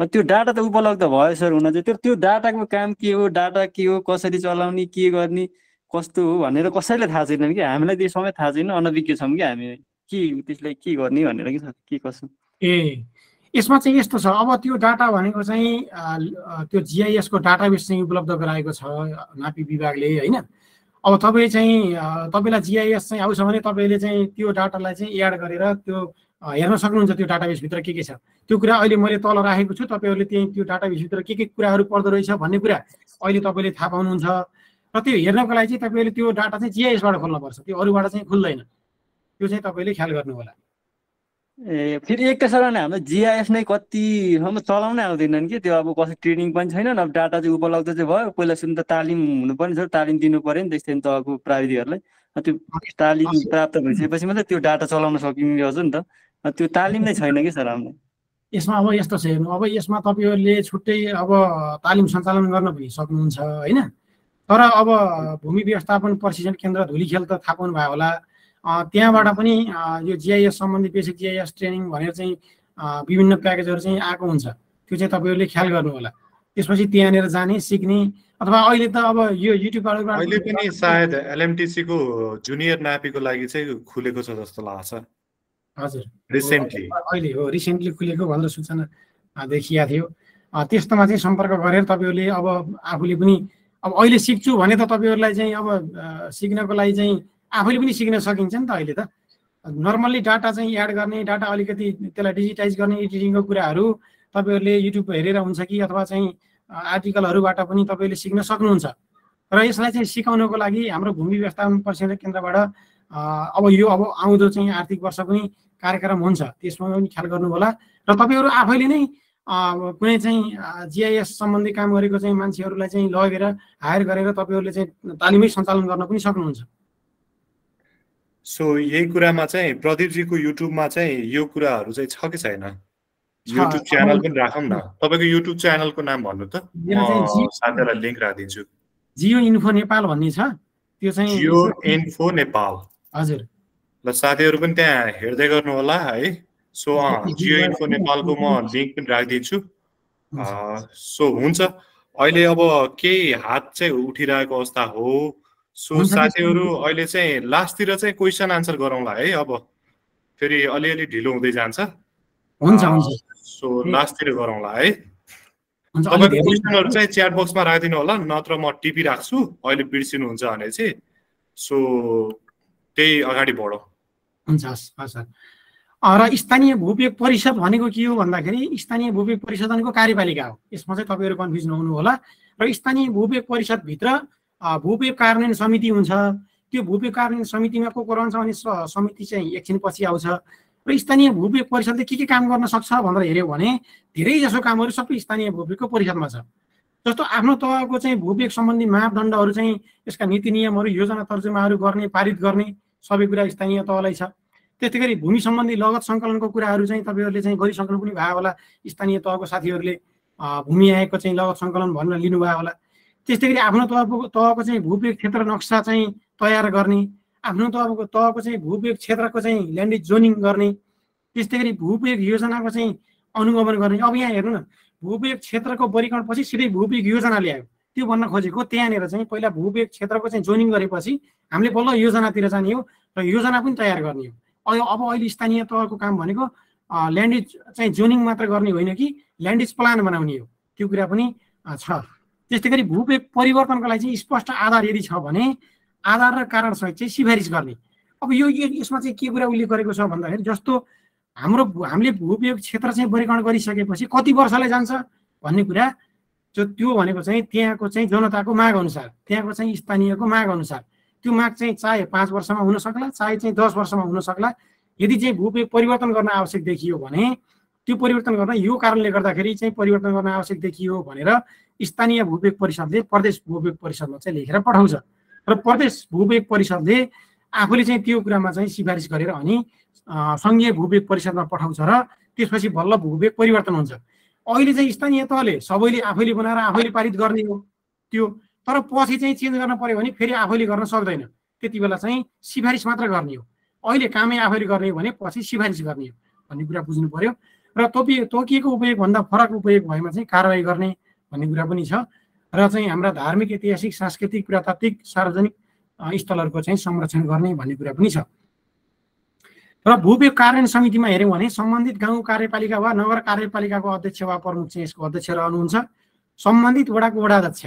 त्यो डाटा त उपलब्ध भयो सर हुन चाहिँ त्यो त्यो डाटाको काम के हो डाटा के हो कसरी चलाउने के गर्ने कस्तो हो भनेर कसैलाई थाहा छैन कि हामीलाई त्यो समय थाहा छैन अनभिज्ञ छौँ कि हामी। के त्यसलाई के गर्ने भनेर कि के कसो? ए यसमा चाहिँ यस्तो छ अब त्यो डाटा भनेको चाहिँ त्यो जिआइएसको डाटाबेस चाहिँ उपलब्ध गराएको छ नापी विभागले होइन? अब तपाईँ चाहिँ तपाईँलाई जिआइएस चाहिँ आउँछ भने तपाईँले चाहिँ त्यो डाटालाई चाहिँ एड गरेर त्यो हेर्न सक्नुहुन्छ त्यो डाटाबेसभित्र के के छ। त्यो कुरा अहिले मैले तल राखेको छु तपाईँहरूले त्यही त्यो डाटाबेसभित्र के के कुराहरू पर्दो रहेछ भन्ने कुरा अहिले तपाईँले थाहा पाउनुहुन्छ। र त्यो हेर्नको लागि चाहिँ तपाईँले त्यो डाटा चाहिँ जिआइएसबाट खोल्नुपर्छ। त्यो अरूबाट चाहिँ खुल्दैन। त्यो चाहिँ तपाईँले ख्याल गर्नु होला ए फेरि एक सर हाम्रो जिआइएस नै कतिसम्म चलाउनै आउँदैनन् कि? त्यो अब कसै ट्रेनिङ पनि छैन अब डाटा चाहिँ उपलब्ध चाहिँ भयो। पहिला सुरु त तालिम हुनु पर्ने छ तालिम दिनु पऱ्यो नि त्यस्तै तहको प्राविधिकहरूलाई त्यो तालिम प्राप्त भइसकेपछि मात्रै त्यो डाटा चलाउन सकिने रहेछ नि त। त्यो तालिम नै छैन कि सर हाम्रो? यसमा अब यस्तो छ हेर्नु अब यसमा तपाईँहरूले छुट्टै अब तालिम सञ्चालन गर्न पनि सक्नुहुन्छ होइन? तर अब भूमि व्यवस्थापन प्रशिक्षण केन्द्र धुलीखेल त थाहा पाउनु भयो होला त्यहाँबाट पनि यो जिआइएस सम्बन्धी बेसिक जिआइएस ट्रेनिङ भनेर चाहिँ विभिन्न प्याकेजहरू चाहिँ आएको हुन्छ। त्यो चाहिँ तपाईँहरूले ख्याल गर्नु होला। त्यसपछि त्यहाँनिर जाने सिक्ने अथवा अहिले त अब यो युट्युबबाट अहिले पनि सायद एलएमटिसीको जुनियर नापीको लागि चाहिँ खुलेको छ जस्तो लाग्छ। हजुर। रिसेन्टली अहिले हो रिसेन्टली खुलेको भनेर सूचना देखिएको थियो। त्यस्तोमा चाहिँ सम्पर्क गरेर तपाईँहरूले अब आफूले पनि अब अहिले सिक्छु भने त तपाईँहरूलाई चाहिँ अब सिक्नको लागि चाहिँ आफैले पनि सिक्न सकिन्छ नि त अहिले त। नर्मल्ली डाटा चाहिँ एड गर्ने डाटा अलिकति त्यसलाई डिजिटाइज गर्ने एडिटिङको कुराहरू तपाईँहरूले युट्युब हेरेर हुन्छ कि अथवा चाहिँ आर्टिकलहरूबाट पनि तपाईँले सिक्न सक्नुहुन्छ। र यसलाई चाहिँ सिकाउनको लागि हाम्रो भूमि व्यवस्थापन प्रशिक्षण केन्द्रबाट अब यो अब आउँदो चाहिँ आर्थिक वर्ष पनि कार्यक्रम हुन्छ त्यसमा पनि ख्याल गर्नु होला र तपाईँहरू आफैले नै कुनै चाहिँ जिआइएस सम्बन्धी काम गरेको चाहिँ मान्छेहरूलाई चाहिँ लगेर हायर गरेर तपाईँहरूले चाहिँ तालिमै सञ्चालन गर्न पनि सक्नुहुन्छ। सो यही कुरामा चाहिँ प्रदीपजीको युट्युबमा चाहिँ यो कुराहरू चाहिँ छ कि छैन? युट्युब च्यानल पनि राखौँ न। तपाईँको युट्युब च्यानलको नाम भन्नु त? साथीहरूलाई लिङ्क राखिदिन्छु। जियो इन्फो नेपाल भन्ने छ। त्यो चाहिँ जियो इन्फो नेपाल। हजुर। ल साथीहरू पनि त्यहाँ हेर्दै गर्नु होला है। सो जियो इन्फो नेपालको म लिङ्क पनि राखिदिन्छु। सो हुन्छ। अहिले अब केही हात चाहिँ उठिरहेको अवस्था हो। सो साथीहरू अहिले चाहिँ लास्टतिर चाहिँ क्वेसन आन्सर गरौँला है अब। फेरि अलिअलि ढिलो हुँदै जान्छ। हुन्छ हुन्छ। सो लास्टतिर गरौँला है। तपाईँको क्वेसनहरू चाहिँ च्याट बक्समा राखिदिनु होला नत्र म टिपी राख्छु। अहिले बिर्सिनुहुन्छ भने चाहिँ। सो त्यही अगाडि बढौँ। हुन्छ हस् हस् र स्थानीय भूपयोग परिषद भनेको के हो भन्दाखेरि स्थानीय भूपयोग परिषद भनेको कार्यपालिका हो। यसमा चाहिँ तपाईँहरू कन्फ्युज नहुनु होला। र स्थानीय भूपयोग परिषदभित्र भूपयोग कार्यान्वयन समिति हुन्छ। त्यो भूपयोग कार्यान्वयन समितिमा को को रहन्छ भने समिति चाहिँ एकछिन पछि आउँछ। र स्थानीय भूपयोग परिषदले के के काम गर्न सक्छ भनेर हेऱ्यो भने धेरै जसो कामहरू सबै स्थानीय भूपयोगको परिषदमा छ। जस्तो आफ्नो तहको चाहिँ भूपयोग सम्बन्धी मापदण्डहरू चाहिँ यसका नीति नियमहरू योजना तर्जुमाहरू गर्ने पारित गर्ने सबै कुरा स्थानीय तहलाई छ। त्यस्तै गरी भूमि सम्बन्धी लगत सङ्कलनको कुराहरू चाहिँ तपाईँहरूले चाहिँ गरिसक्नु पनि भयो होला। स्थानीय तहको साथीहरूले भूमि आएको चाहिँ लगत सङ्कलन भनेर लिनुभयो होला। त्यस्तै गरी आफ्नो तहको तहको चाहिँ भूपयोग क्षेत्र नक्सा चाहिँ तयार गर्ने आफ्नो तहको तहको चाहिँ भूपयोग क्षेत्रको चाहिँ ल्यान्डेज जोनिङ गर्ने त्यस्तै गरी भूपयोग योजनाको चाहिँ अनुगमन गर्ने। अब यहाँ हेर्नु न भूपयोग क्षेत्रको वर्गीकरणपछि सिधै भूपयोग योजना ल्यायो। त्यो भन्न खोजेको त्यहाँनिर चाहिँ पहिला भूपयोग क्षेत्रको चाहिँ जोनिङ गरेपछि हामीले बल्ल योजनातिर जाने हो र योजना पनि तयार गर्ने हो। अब अहिले स्थानीय तहको काम भनेको ल्यान्डेज चाहिँ जोनिङ मात्र गर्ने होइन कि ल्यान्डेज प्लान बनाउने हो। त्यो कुरा पनि छ। त्यस्तै गरी भूपयोग परिवर्तनको लागि चाहिँ स्पष्ट आधार यदि छ भने आधार र कारणसहित चाहिँ सिफारिस गर्ने। अब यो यसमा चाहिँ के कुरा उल्लेख गरेको छ भन्दाखेरि जस्तो हाम्रो हामीले भूपयोग क्षेत्र चाहिँ वर्गीकरण गरिसकेपछि कति वर्षले जान्छ भन्ने कुरा जो त्यो भनेको चाहिँ त्यहाँको चाहिँ जनताको माग अनुसार त्यहाँको चाहिँ स्थानीयको माग अनुसार। त्यो माग चाहिँ चाहे पाँच वर्षमा हुन सक्ला चाहे चाहिँ दस वर्षमा हुन सक्ला यदि चाहिँ भूपयोग परिवर्तन गर्न आवश्यक देखियो भने त्यो परिवर्तन गर्न यो कारणले गर्दाखेरि चाहिँ परिवर्तन गर्न आवश्यक देखियो भनेर स्थानीय भूपयोग परिषदले प्रदेश भूपयोग परिषदमा चाहिँ लेखेर पठाउँछ। र प्रदेश भूविवेक परिषदले आफूले चाहिँ त्यो कुरामा चाहिँ सिफारिस गरेर अनि सङ्घीय भूविवेक परिषदमा पठाउँछ र त्यसपछि बल्ल भूविवेक परिवर्तन हुन्छ। अहिले चाहिँ स्थानीय तहले सबैले आफैले बनाएर आफैले पारित गर्ने हो त्यो तर पछि चाहिँ चेन्ज गर्न पर्यो भने फेरि आफैले गर्न सक्दैन। त्यति बेला चाहिँ सिफारिस मात्र गर्ने हो। अहिले कामै आफैले गर्ने हो भने पछि सिफारिस गर्ने हो भन्ने कुरा बुझ्नु पर्यो। र तोपि तोकिएको उपयोगभन्दा फरक उपयोग भएमा चाहिँ कारवाही गर्ने भन्ने कुरा पनि छ। र चाहिँ हाम्रा धार्मिक ऐतिहासिक सांस्कृतिक पुरातात्विक सार्वजनिक स्थलहरूको चाहिँ संरक्षण गर्ने भन्ने कुरा पनि छ। र भूव्य कार्यान्वयन समितिमा हेऱ्यौँ भने सम्बन्धित गाउँ कार्यपालिका वा नगर कार्यपालिकाको अध्यक्ष वा प्रमुख चाहिँ यसको अध्यक्ष रहनुहुन्छ। सम्बन्धित वडाको वडाध्यक्ष।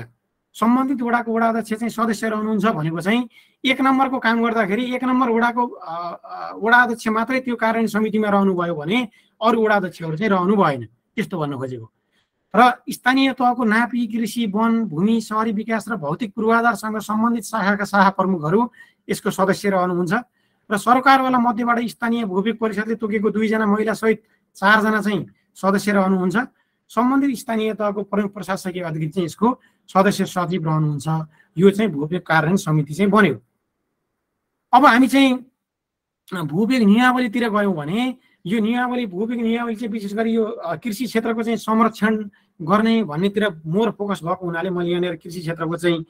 सम्बन्धित वडाको वडाध्यक्ष चाहिँ सदस्य रहनुहुन्छ भनेको चाहिँ एक नम्बरको काम गर्दाखेरि एक नम्बर वडाको वडा अध्यक्ष मात्रै त्यो कार्यान्वयन समितिमा रहनुभयो भने अरू वडाध्यक्षहरू चाहिँ रहनु भएन त्यस्तो भन्न खोजेको। र स्थानीय तहको नापी कृषि वन भूमि सहरी विकास र भौतिक पूर्वाधारसँग सम्बन्धित शाखाका शाखा प्रमुखहरू यसको सदस्य रहनुहुन्छ। र सरकारवाला मध्येबाट स्थानीय भूविक परिषदले तोकेको दुईजना महिला सहित चारजना चाहिँ सदस्य रहनुहुन्छ। सम्बन्धित स्थानीय तहको प्रमुख प्रशासकीय अधिकृत चाहिँ यसको सदस्य सचिव रहनुहुन्छ। यो चाहिँ भूविक कार्यान्वयन समिति चाहिँ बन्यो। अब हामी चाहिँ भूविक नियावलीतिर गयौँ भने यो नियावली भूविक नियावली चाहिँ विशेष गरी यो कृषि क्षेत्रको चाहिँ संरक्षण गर्ने भन्नेतिर मोर फोकस भएको हुनाले मैले यहाँनिर कृषि क्षेत्रको चाहिँ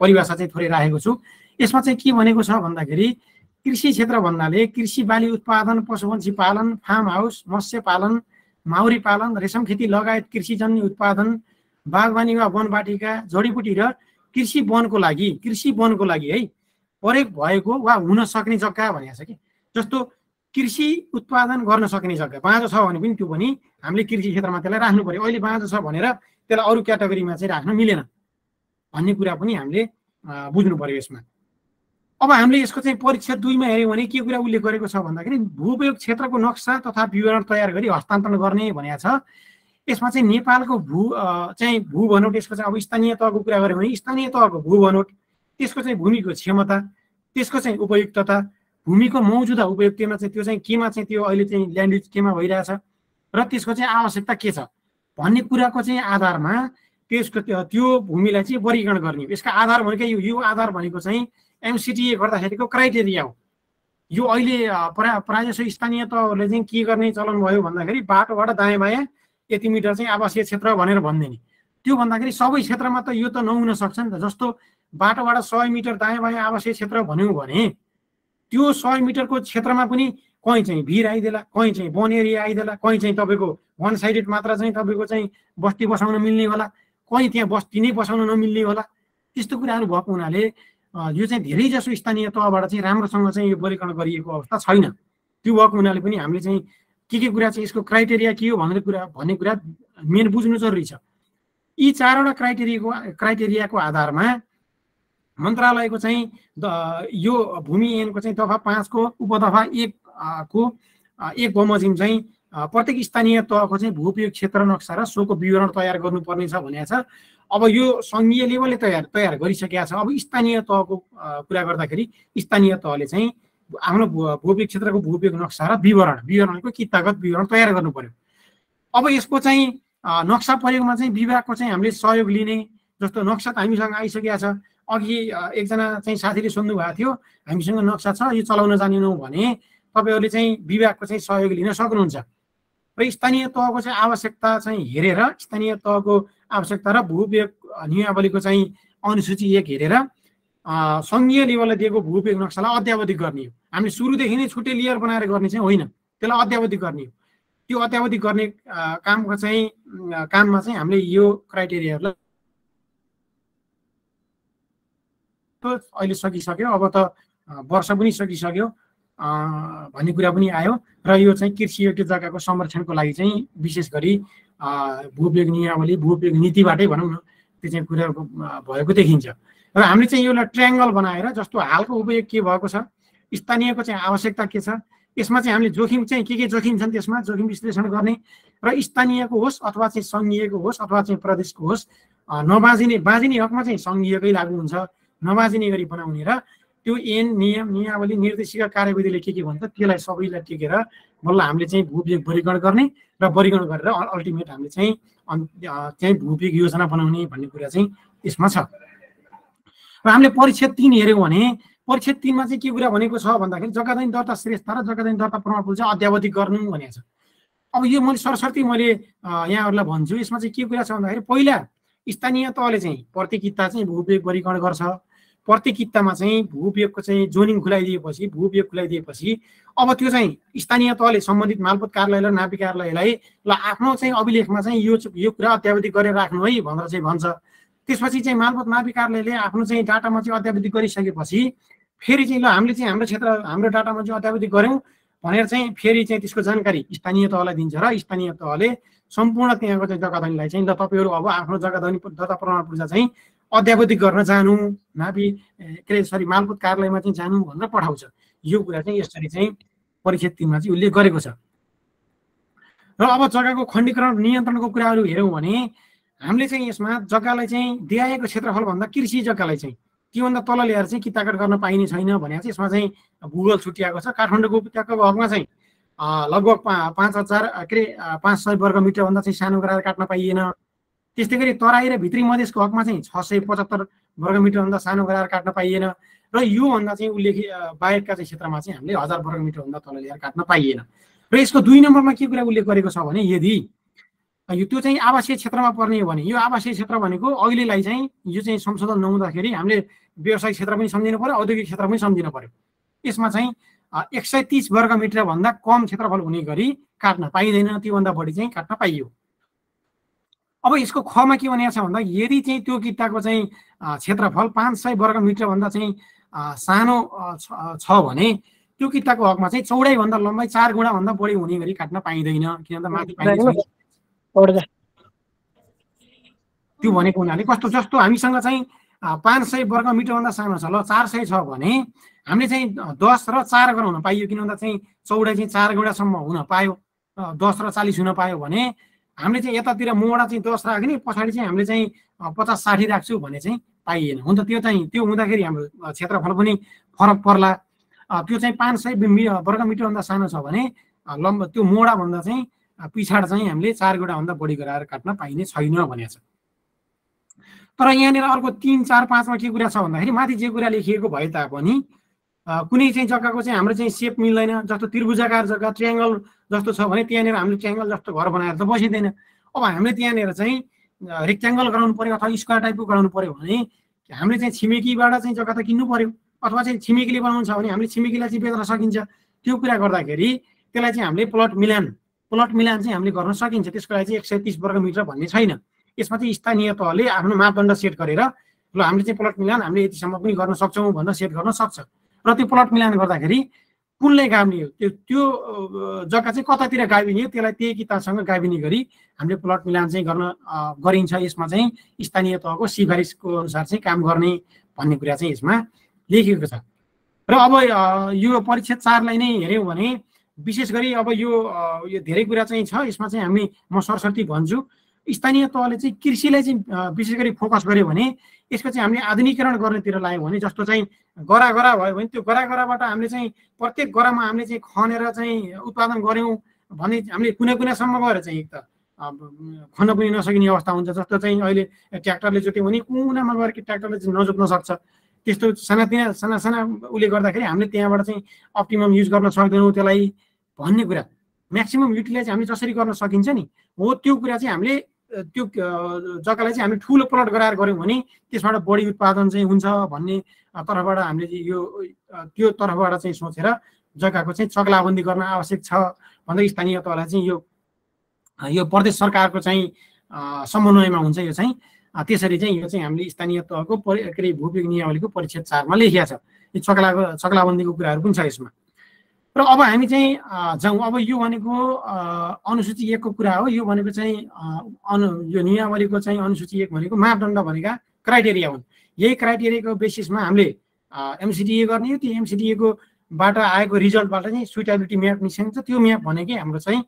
परिभाषा चाहिँ थोरै राखेको छु। यसमा चाहिँ के भनेको छ भन्दाखेरि कृषि क्षेत्र भन्नाले कृषि बाली उत्पादन पशुपन्छी पालन फार्म हाउस मत्स्य पालन माउरी पालन रेशम खेती लगायत कृषिजन्य उत्पादन बागवानी वा वनबाटिका जडीबुटी र कृषि वनको लागि कृषि वनको लागि है प्रयोग भएको वा हुन सक्ने जग्गा भनेको छ कि। जस्तो कृषि उत्पादन गर्न सक्ने जग्गा बाँझो छ भने पनि त्यो पनि हामीले कृषि क्षेत्रमा त्यसलाई राख्नु पऱ्यो। अहिले बाँझो छ भनेर त्यसलाई अरू क्याटेगोरीमा चाहिँ राख्न मिलेन भन्ने कुरा पनि हामीले बुझ्नु पऱ्यो यसमा। अब हामीले यसको चाहिँ परीक्षा दुईमा हेऱ्यौँ भने के कुरा उल्लेख गरेको छ भन्दाखेरि भूप्रयोग क्षेत्रको नक्सा तथा विवरण तयार गरी हस्तान्तरण गर्ने भनेको छ। यसमा चाहिँ नेपालको भू चाहिँ भू भनौट यसको चाहिँ अब स्थानीय तहको कुरा गऱ्यो भने स्थानीय तहको भू भनौट त्यसको चाहिँ भूमिको क्षमता त्यसको चाहिँ उपयुक्तता भूमिको मौजुदा उपयुक्तमा चाहिँ त्यो चाहिँ केमा चाहिँ त्यो अहिले चाहिँ ल्यान्ड युज केमा भइरहेछ र त्यसको चाहिँ आवश्यकता के छ भन्ने कुराको चाहिँ आधारमा त्यसको त्यो भूमिलाई चाहिँ वर्गीकरण गर्ने यसका आधार भनेको यो यो आधार भनेको चाहिँ एमसिटिए गर्दाखेरिको क्राइटेरिया हो। यो अहिले प्रा प्रायः जसो स्थानीय तहहरूले चाहिँ के गर्ने चलन भयो भन्दाखेरि बाटोबाट दायाँ बायाँ यति मिटर चाहिँ आवासीय क्षेत्र भनेर भनिदिने। त्यो भन्दाखेरि सबै क्षेत्रमा त यो त नहुन सक्छ नि त। जस्तो बाटोबाट सय मिटर दायाँ बायाँ आवासीय क्षेत्र भन्यौँ भने त्यो सय मिटरको क्षेत्रमा पनि कहीँ चाहिँ भिर आइदेला कहीँ चाहिँ वन एरिया आइदेला कहीँ चाहिँ तपाईँको वान साइडेड मात्र चाहिँ तपाईँको चाहिँ बस्ती बसाउन मिल्ने होला कहीँ त्यहाँ बस्ती नै बसाउन नमिल्ने होला। त्यस्तो कुराहरू भएको हुनाले यो चाहिँ धेरै जसो स्थानीय तहबाट चाहिँ राम्रोसँग चाहिँ यो वर्गीकरण गरिएको अवस्था छैन। त्यो भएको हुनाले पनि हामीले चाहिँ के के कुरा चाहिँ यसको क्राइटेरिया के हो भन्ने कुरा भन्ने कुरा मेन बुझ्नु जरुरी छ। यी चारवटा क्राइटेरियाको क्राइटेरियाको आधारमा मन्त्रालयको चाहिँ यो भूमि ऐनको चाहिँ दफा पाँचको उपदफा एक को एक बमोजिम चाहिँ प्रत्येक स्थानीय तहको चाहिँ भूपयोग क्षेत्र नक्सा र सोको विवरण तयार गर्नुपर्ने छ भनेको छ। अब यो सङ्घीय लेभलले तयार तयार गरिसकेका छ। अब स्थानीय तहको कुरा गर्दाखेरि स्थानीय तहले चाहिँ आफ्नो भूपयोग क्षेत्रको भूपयोग नक्सा र विवरण विवरणको कितागत विवरण तयार गर्नु पर्यो अब यसको चाहिँ नक्सा प्रयोगमा चाहिँ विभागको चाहिँ हामीले सहयोग लिने जस्तो नक्सा त हामीसँग आइसकेका छ। अघि एकजना चाहिँ साथीले सोध्नु भएको थियो हामीसँग नक्सा छ यो चलाउन जानेनौँ भने तपाईँहरूले चाहिँ विभागको चाहिँ सहयोग लिन सक्नुहुन्छ। र स्थानीय तहको चाहिँ आवश्यकता चाहिँ हेरेर स्थानीय तहको आवश्यकता र भूपयोग नियमावलीको चाहिँ अनुसूची एक हेरेर सङ्घीय लेभलले दिएको भूपयोग नक्सालाई अध्यावधिक गर्ने हो। हामीले सुरुदेखि नै छुट्टै लेयर बनाएर गर्ने चाहिँ होइन त्यसलाई अध्यावधिक गर्ने हो। त्यो अध्यावधिक गर्ने कामको चाहिँ काममा चाहिँ हामीले यो क्राइटेरियाहरूलाई अहिले सकिसक्यो अब त वर्ष पनि सकिसक्यो भन्ने कुरा पनि आयो। र यो चाहिँ कृषि योग्य जग्गाको संरक्षणको लागि चाहिँ विशेष गरी भूपयोग नियमावली भूपयोग नीतिबाटै भनौँ न त्यो चाहिँ कुरा भएको देखिन्छ। र हामीले चाहिँ यसलाई ट्रायङ्गल बनाएर जस्तो हालको उपयोग के भएको छ स्थानीयको चाहिँ आवश्यकता के छ यसमा चाहिँ हामीले जोखिम चाहिँ के के जोखिम छन् त्यसमा जोखिम विश्लेषण गर्ने र स्थानीयको होस् अथवा चाहिँ सङ्घीयको होस् अथवा चाहिँ प्रदेशको होस् नबाजिने बाजिने हकमा चाहिँ सङ्घीयकै लागु हुन्छ। नबाजिने गरी बनाउने र त्यो एन नियम नियमावली निर्देशिका कार्यविधिले के के भन्छ त्यसलाई सबैलाई टेकेर बल्ल हामीले चाहिँ भूवियोग वर्गीकरण गर्ने र वर्गीकरण गरेर अल्टिमेट हामीले चाहिँ चाहिँ भूवियोग योजना बनाउने भन्ने कुरा चाहिँ यसमा छ। र हामीले परिच्छेद तिन हेऱ्यौँ भने परिच्छेद तिनमा चाहिँ के कुरा भनेको छ भन्दाखेरि जग्गादैन दर्ता श्रेष्ठ र जग्गादैन दर्ता प्रमाणपत्र चाहिँ अध्यावधिक गर्नु भनेको छ। अब यो मैले सरस्वती मैले यहाँहरूलाई भन्छु यसमा चाहिँ के कुरा छ भन्दाखेरि पहिला स्थानीय तहले चाहिँ प्रति किता चाहिँ भूवियोग वर्गीकरण गर्छ। प्रत्येक चाहिँ भूउपयोगको चाहिँ जोनिङ खुलाइदिएपछि भूउपयोग खुलाइदिएपछि अब त्यो चाहिँ स्थानीय तहले सम्बन्धित मालपोत कार्यालय र नापी कार्यालयलाई ल आफ्नो चाहिँ अभिलेखमा चाहिँ यो यो कुरा अत्यावधिक गरेर राख्नु है भनेर चाहिँ भन्छ। त्यसपछि चाहिँ मालपोत नापी कार्यालयले आफ्नो चाहिँ डाटामा चाहिँ अत्यावधिक गरिसकेपछि फेरि चाहिँ ल हामीले चाहिँ हाम्रो क्षेत्र हाम्रो डाटामा चाहिँ अत्यावधिक गऱ्यौँ भनेर चाहिँ फेरि चाहिँ त्यसको जानकारी स्थानीय तहलाई दिन्छ र स्थानीय तहले सम्पूर्ण त्यहाँको चाहिँ जग्गा चाहिँ ल तपाईँहरू अब आफ्नो जग्गा धनी दर्ता प्रमाणपत्र चाहिँ अध्यावधिक गर्न जानु नापी के अरे सरी मालपुत कार्यालयमा चाहिँ जानु भनेर पठाउँछ। यो कुरा चाहिँ यसरी चाहिँ परीक्षा तिनमा चाहिँ उल्लेख गरेको छ। र अब जग्गाको खण्डीकरण नियन्त्रणको कुराहरू हेऱ्यौँ भने हामीले चाहिँ यसमा जग्गालाई चाहिँ दियाएको क्षेत्रफलभन्दा कृषि जग्गालाई चाहिँ त्योभन्दा तल ल्याएर चाहिँ किताकट गर्न पाइने छैन भने चाहिँ यसमा चाहिँ भूगोल छुट्याएको छ। काठमाडौँको उपत्यकाको हकमा चाहिँ लगभग पाँच हजार के अरे पाँच सय वर्ग मिटरभन्दा चाहिँ सानो गराएर काट्न पाइएन। त्यस्तै गरी तराई र भित्री मधेसको हकमा चाहिँ छ सय पचहत्तर वर्ग मिटरभन्दा सानो गराएर काट्न पाइएन। र योभन्दा चाहिँ उल्लेखित बाहेकका चाहिँ क्षेत्रमा चाहिँ हामीले हजार वर्ग मिटरभन्दा तल ल्याएर काट्न पाइएन। र यसको दुई नम्बरमा के कुरा उल्लेख गरेको छ भने यदि यो त्यो चाहिँ आवासीय क्षेत्रमा पर्ने हो भने यो आवासीय क्षेत्र भनेको अहिलेलाई चाहिँ यो चाहिँ संशोधन नहुँदाखेरि हामीले व्यवसायिक क्षेत्र पनि सम्झिनु पऱ्यो औद्योगिक क्षेत्र पनि सम्झिनु पऱ्यो यसमा चाहिँ एक सय तिस वर्ग मिटरभन्दा कम क्षेत्रफल हुने गरी काट्न पाइँदैन त्योभन्दा बढी चाहिँ काट्न पाइयो। अब यसको खमा के भनेको छ भन्दा यदि चाहिँ त्यो किताको चाहिँ क्षेत्रफल पाँच सय वर्ग मिटरभन्दा चाहिँ सानो छ भने त्यो किताको हकमा चाहिँ चौडाइभन्दा लम्बाइ चार गुणाभन्दा बढी हुने गरी काट्न पाइँदैन किन भन्दा माथि त्यो भनेको हुनाले कस्तो जस्तो हामीसँग चाहिँ पाँच सय वर्ग मिटरभन्दा सानो छ ल चार सय छ भने हामीले चाहिँ दस र चार गराउन पाइयो किन भन्दा चाहिँ चौडाइ चाहिँ चार गुणासम्म हुन पायो दस र चालिस हुन पायो भने हामीले चाहिँ यतातिर मोडा चाहिँ दस राख्ने पछाडि चाहिँ हामीले चाहिँ पचास साठी राख्छु भने चाहिँ पाइएन। हुन त त्यो चाहिँ त्यो हुँदाखेरि हाम्रो क्षेत्रफल पनि फरक पर्ला। त्यो चाहिँ पाँच सय वर्ग मिटरभन्दा सानो छ भने लम्ब त्यो मोडाभन्दा चाहिँ पछाडि चाहिँ हामीले चार गोडाभन्दा बढी गराएर काट्न पाइने छैन भनेको छ। तर यहाँनिर अर्को तिन चार पाँचमा के कुरा छ भन्दाखेरि माथि जे कुरा लेखिएको भए तापनि कुनै चाहिँ जग्गाको चाहिँ हाम्रो चाहिँ सेप मिल्दैन जस्तो त्रिभुजाकार जग्गा ट्रियाङ्गल जस्तो छ भने त्यहाँनिर हामीले ट्रियाङ्गल जस्तो घर बनाएर त बसिँदैन। अब हामीले त्यहाँनिर चाहिँ रेक्ट्याङ्गल गराउनु पऱ्यो अथवा स्क्वायर टाइपको गराउनु पऱ्यो भने हामीले चाहिँ छिमेकीबाट चाहिँ जग्गा त किन्नु पऱ्यो अथवा चाहिँ छिमेकीले बनाउनु छ भने हामीले छिमेकीलाई चाहिँ बेच्न सकिन्छ। त्यो कुरा गर्दाखेरि त्यसलाई चाहिँ हामीले प्लट मिलान प्लट मिलान चाहिँ हामीले गर्न सकिन्छ। त्यसको लागि चाहिँ एक सय तिस वर्ग मिटर भन्ने छैन। यसमा चाहिँ स्थानीय तहले आफ्नो मापदण्ड सेट गरेर ल हामीले चाहिँ प्लट मिलान हामीले यतिसम्म पनि गर्न सक्छौँ भनेर सेट गर्न सक्छ। र त्यो प्लट मिलान गर्दाखेरि कुनले गाभिने हो। त्यो त्यो जग्गा चाहिँ कतातिर गाभिने हो त्यसलाई त्यही किताबसँग गाभिने गरी हामीले प्लट मिलान चाहिँ गर्न गरिन्छ। यसमा चाहिँ स्थानीय तहको सिफारिसको अनुसार चाहिँ काम गर्ने भन्ने कुरा चाहिँ यसमा लेखिएको छ। र अब यो परीक्षा चारलाई नै हेऱ्यौँ भने विशेष गरी अब यो यो धेरै कुरा चाहिँ छ। यसमा चाहिँ हामी म सरस्वती भन्छु। स्थानीय तहले चाहिँ कृषिलाई चाहिँ विशेष गरी फोकस गऱ्यो भने यसको चाहिँ हामीले आधुनिकीकरण गर्नेतिर लाग्यौँ भने जस्तो चाहिँ गरा गरा भयो भने त्यो गरा गराबाट हामीले चाहिँ प्रत्येक गरामा हामीले चाहिँ खनेर चाहिँ उत्पादन गऱ्यौँ भने हामीले कुनै कुनासम्म गएर चाहिँ एक त खन्न पनि नसकिने अवस्था हुन्छ जस्तो चाहिँ अहिले ट्र्याक्टरले जोत्यो भने कुनामा गएर ट्र्याक्टरले चाहिँ नजोत्न सक्छ। त्यस्तो सानातिना साना साना उसले गर्दाखेरि हामीले त्यहाँबाट चाहिँ अप्टिमम युज गर्न सक्दैनौँ त्यसलाई भन्ने कुरा। म्याक्सिमम् युटिलाइज हामीले जसरी गर्न सकिन्छ नि हो त्यो कुरा चाहिँ हामीले त्यो जग्गालाई चाहिँ हामीले ठुलो प्लट गराएर गऱ्यौँ भने त्यसबाट बढी उत्पादन चाहिँ हुन्छ भन्ने तर्फबाट हामीले यो त्यो तर्फबाट चाहिँ सोचेर जग्गाको चाहिँ चक्लाबन्दी गर्न आवश्यक छ भन्दै स्थानीय तहलाई चाहिँ यो यो प्रदेश सरकारको चाहिँ समन्वयमा हुन्छ यो चाहिँ। त्यसरी चाहिँ यो चाहिँ हामीले स्थानीय तहको परि के अरे भूविज्ञ नियावलीको परिक्षेद चारमा लेखिया छ। यो चक्लाको चक्लाबन्दीको कुराहरू पनि छ यसमा। र अब हामी चाहिँ जाउँ। अब यो भनेको अनुसूची एकको कुरा हो। यो भनेको चाहिँ अनु यो नियमावलीको चाहिँ अनुसूची एक भनेको मापदण्ड भनेका क्राइटेरिया हुन्। यही क्राइटेरियाको बेसिसमा हामीले एमसिडिए गर्ने हो। त्यो एमसिडिएको बाट आएको रिजल्टबाट चाहिँ सुइटेबिलिटी म्याप निस्किन्छ। त्यो म्याप भनेकै हाम्रो चाहिँ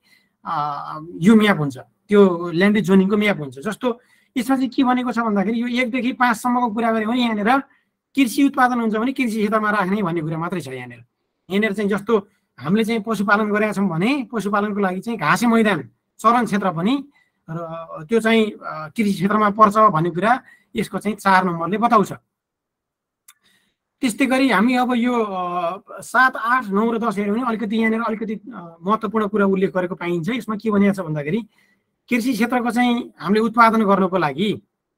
यो म्याप हुन्छ। त्यो ल्यान्ड जोनिङको म्याप हुन्छ। जस्तो यसमा चाहिँ के भनेको छ भन्दाखेरि यो एकदेखि पाँचसम्मको कुरा गऱ्यो भने यहाँनिर कृषि उत्पादन हुन्छ भने कृषि क्षेत्रमा राख्ने भन्ने कुरा मात्रै छ यहाँनिर। यहाँनिर चाहिँ जस्तो हामीले चाहिँ पशुपालन गरेका छौँ भने पशुपालनको लागि चाहिँ घाँसे मैदान चरण क्षेत्र पनि र त्यो चाहिँ कृषि क्षेत्रमा पर्छ भन्ने कुरा यसको चाहिँ चार नम्बरले बताउँछ। त्यस्तै गरी हामी अब यो सात आठ नौ र दस हेऱ्यौँ भने अलिकति यहाँनिर अलिकति महत्त्वपूर्ण कुरा उल्लेख गरेको पाइन्छ। यसमा के भनिएको छ भन्दाखेरि कृषि क्षेत्रको चाहिँ हामीले उत्पादन गर्नको लागि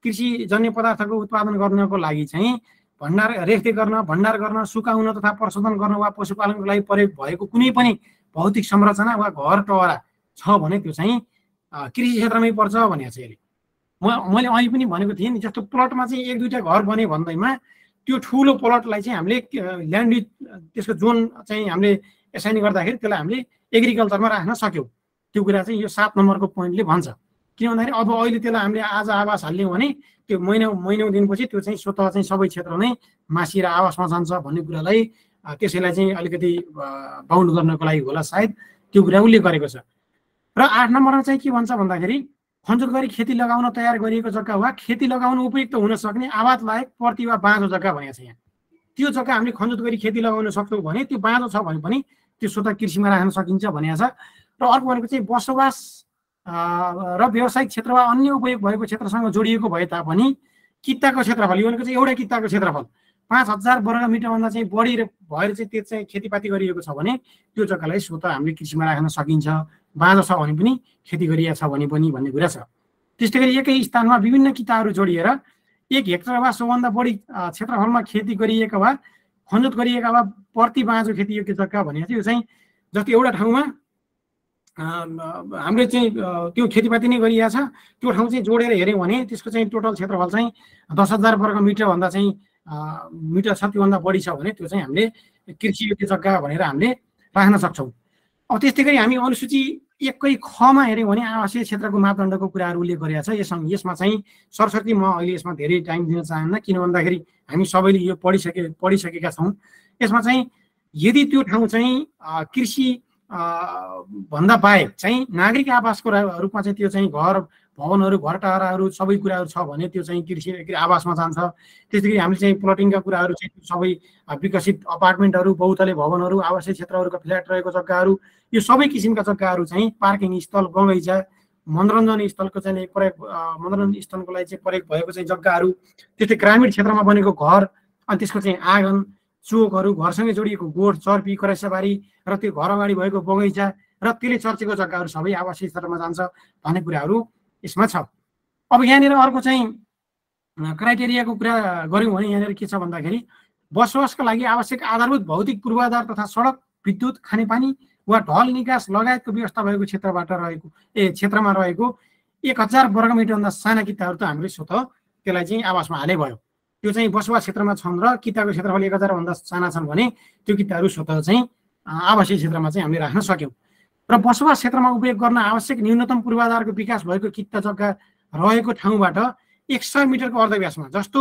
कृषिजन्य पदार्थको उत्पादन गर्नको लागि चाहिँ भण्डार रेखदेख गर्न भण्डार गर्न सुकाउन तथा प्रशोधन गर्न वा पशुपालनको लागि प्रयोग भएको कुनै पनि भौतिक संरचना वा घर टहरा छ भने त्यो चाहिँ कृषि क्षेत्रमै पर्छ भनेको छ यसले। म मैले अहिले पनि भनेको थिएँ नि जस्तो प्लटमा चाहिँ एक दुईवटा घर बने भन्दैमा त्यो ठुलो प्लटलाई चाहिँ हामीले ल्यान्ड त्यसको जोन चाहिँ हामीले एसाइन गर्दाखेरि त्यसलाई हामीले एग्रिकल्चरमा राख्न सक्यौँ। त्यो कुरा चाहिँ यो सात नम्बरको पोइन्टले भन्छ। किन भन्दाखेरि अब अहिले त्यसलाई हामीले आज आवास हाल्यौँ भने त्यो महिना महिनौ दिनपछि त्यो चाहिँ स्वत चाहिँ सबै क्षेत्र नै मासिएर आवासमा जान्छ भन्ने कुरालाई त्यसैलाई चाहिँ अलिकति बााउन्ड गर्नको लागि होला सायद त्यो कुरा उल्लेख गरेको छ। र आठ नम्बरमा चाहिँ के भन्छ भन्दाखेरि खन्जुर गरी खेती लगाउन तयार गरिएको जग्गा वा खेती लगाउन उपयुक्त हुन सक्ने आवाज लायक प्रति वा बाँझो जग्गा भनेको छ यहाँ। त्यो जग्गा हामीले खन्जुत गरी खेती लगाउन सक्छौँ भने त्यो बाँझो छ भने पनि त्यो स्वतः कृषिमा राख्न सकिन्छ भनेको छ। र अर्को भनेको चाहिँ बसोबास र व्यावसायिक क्षेत्र वा अन्य उपयोग भएको क्षेत्रसँग जोडिएको भए तापनि किताको क्षेत्रफल यो चाहिँ एउटा किताको क्षेत्रफल पाँच हजार वर्ग मिटरभन्दा चाहिँ बढी भएर चाहिँ त्यो चाहिँ खेतीपाती गरिएको छ भने त्यो जग्गालाई स्वत हामीले कृषिमा राख्न सकिन्छ बाँझो छ भने पनि खेती गरिएको छ भने पनि भन्ने कुरा छ। त्यस्तै गरी एकै स्थानमा विभिन्न किताहरू जोडिएर एक हेक्टर वा सोभन्दा बढी क्षेत्रफलमा खेती गरिएका वा खनजोत गरिएका वा प्रति बाँझो खेतीयोग्य जग्गा भनेको चाहिँ यो चाहिँ जति एउटा ठाउँमा हामीले चाहिँ त्यो खेतीपाती नै गरिएको छ। त्यो ठाउँ चाहिँ जोडेर हेऱ्यौँ भने त्यसको चाहिँ टोटल क्षेत्रफल चाहिँ दस हजार वर्ग मिटरभन्दा चाहिँ मिटर छ त्योभन्दा बढी छ भने त्यो चाहिँ हामीले कृषि जग्गा भनेर हामीले राख्न सक्छौँ। अब त्यस्तै गरी हामी अनुसूची एकै खमा हेऱ्यौँ भने आवासीय क्षेत्रको मापदण्डको कुराहरू उल्लेख गरेका छ। यसमा यसमा चाहिँ सरस्वती म अहिले यसमा धेरै टाइम दिन चाहन्न किन भन्दाखेरि हामी सबैले यो पढिसके पढिसकेका छौँ। यसमा चाहिँ यदि त्यो ठाउँ चाहिँ कृषि भन्दा बाहेक चाहिँ नागरिक आवासको रूपमा चाहिँ त्यो चाहिँ घर भवनहरू घर टाराहरू सबै कुराहरू छ भने त्यो चाहिँ कृषि आवासमा जान्छ। त्यस्तै गरी हामीले चाहिँ प्लटिङका कुराहरू चाहिँ सबै विकसित अपार्टमेन्टहरू बहुतले भवनहरू आवासीय क्षेत्रहरूको फ्ल्याट रहेको जग्गाहरू यो सबै किसिमका जग्गाहरू चाहिँ पार्किङ स्थल बगैँचा मनोरञ्जन स्थलको चाहिँ प्रयोग मनोरञ्जन स्थलको लागि चाहिँ प्रयोग भएको चाहिँ जग्गाहरू त्यस्तै ग्रामीण क्षेत्रमा बनेको घर अनि त्यसको चाहिँ आँगन चोकहरू घरसँगै जोडिएको गोठ चर्पी करेसाबारी र त्यो घर अगाडि भएको बगैँचा र त्यसले चर्चेको जग्गाहरू सबै आवासीय स्तरमा जान्छ भन्ने कुराहरू यसमा छ। अब यहाँनिर अर्को चाहिँ क्राइटेरियाको कुरा गऱ्यौँ भने यहाँनिर के छ भन्दाखेरि बसोबासको लागि आवश्यक आधारभूत भौतिक पूर्वाधार तथा सडक विद्युत खानेपानी वा ढल निकास लगायतको व्यवस्था भएको क्षेत्रबाट रहेको ए क्षेत्रमा रहेको एक हजार वर्ग मिटरभन्दा साना किताहरू त हामीले स्वत त्यसलाई चाहिँ आवासमा हाले भयो। त्यो चाहिँ बसोबास क्षेत्रमा छन् र किताको क्षेत्रफल एक हजारभन्दा साना छन् भने त्यो किताहरू स्वतः चाहिँ आवासीय क्षेत्रमा चाहिँ हामीले राख्न सक्यौँ। र बसोबास क्षेत्रमा उपयोग गर्न आवश्यक न्यूनतम पूर्वाधारको विकास भएको किता जग्गा रहेको ठाउँबाट एक सय मिटरको अर्धव्यासमा जस्तो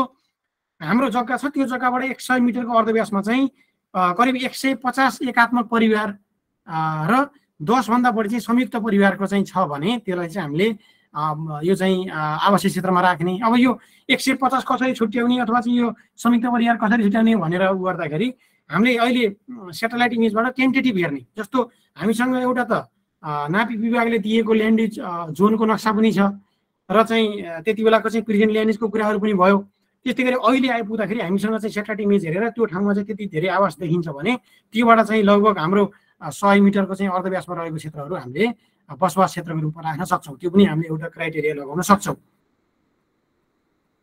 हाम्रो जग्गा छ त्यो जग्गाबाट एक सय मिटरको अर्धव्यासमा चाहिँ करिब एक सय पचास एकात्मक परिवार र दसभन्दा बढी चाहिँ संयुक्त परिवारको चाहिँ छ भने त्यसलाई चाहिँ हामीले यो चाहिँ आवासीय क्षेत्रमा राख्ने। अब यो एक सय पचास कसरी छुट्याउने अथवा चाहिँ यो संयुक्त परिवार कसरी छुट्याउने भनेर गर्दाखेरि हामीले अहिले सेटेलाइट इमेजबाट टेन्टेटिभ हेर्ने। जस्तो हामीसँग एउटा त नापी विभागले दिएको ल्यान्डेज जोनको नक्सा पनि छ। र चाहिँ त्यति बेलाको चाहिँ प्रिजेन्ट ल्यान्डेजको कुराहरू पनि भयो। त्यस्तै गरी अहिले आइपुग्दाखेरि हामीसँग चाहिँ सेटेलाइट इमेज हेरेर त्यो ठाउँमा चाहिँ त्यति धेरै आवास देखिन्छ भने त्योबाट चाहिँ लगभग हाम्रो सय मिटरको चाहिँ अर्धव्यासमा रहेको क्षेत्रहरू हामीले बसोबास क्षेत्रको रूपमा राख्न सक्छौँ। त्यो पनि हामीले एउटा क्राइटेरिया लगाउन सक्छौँ।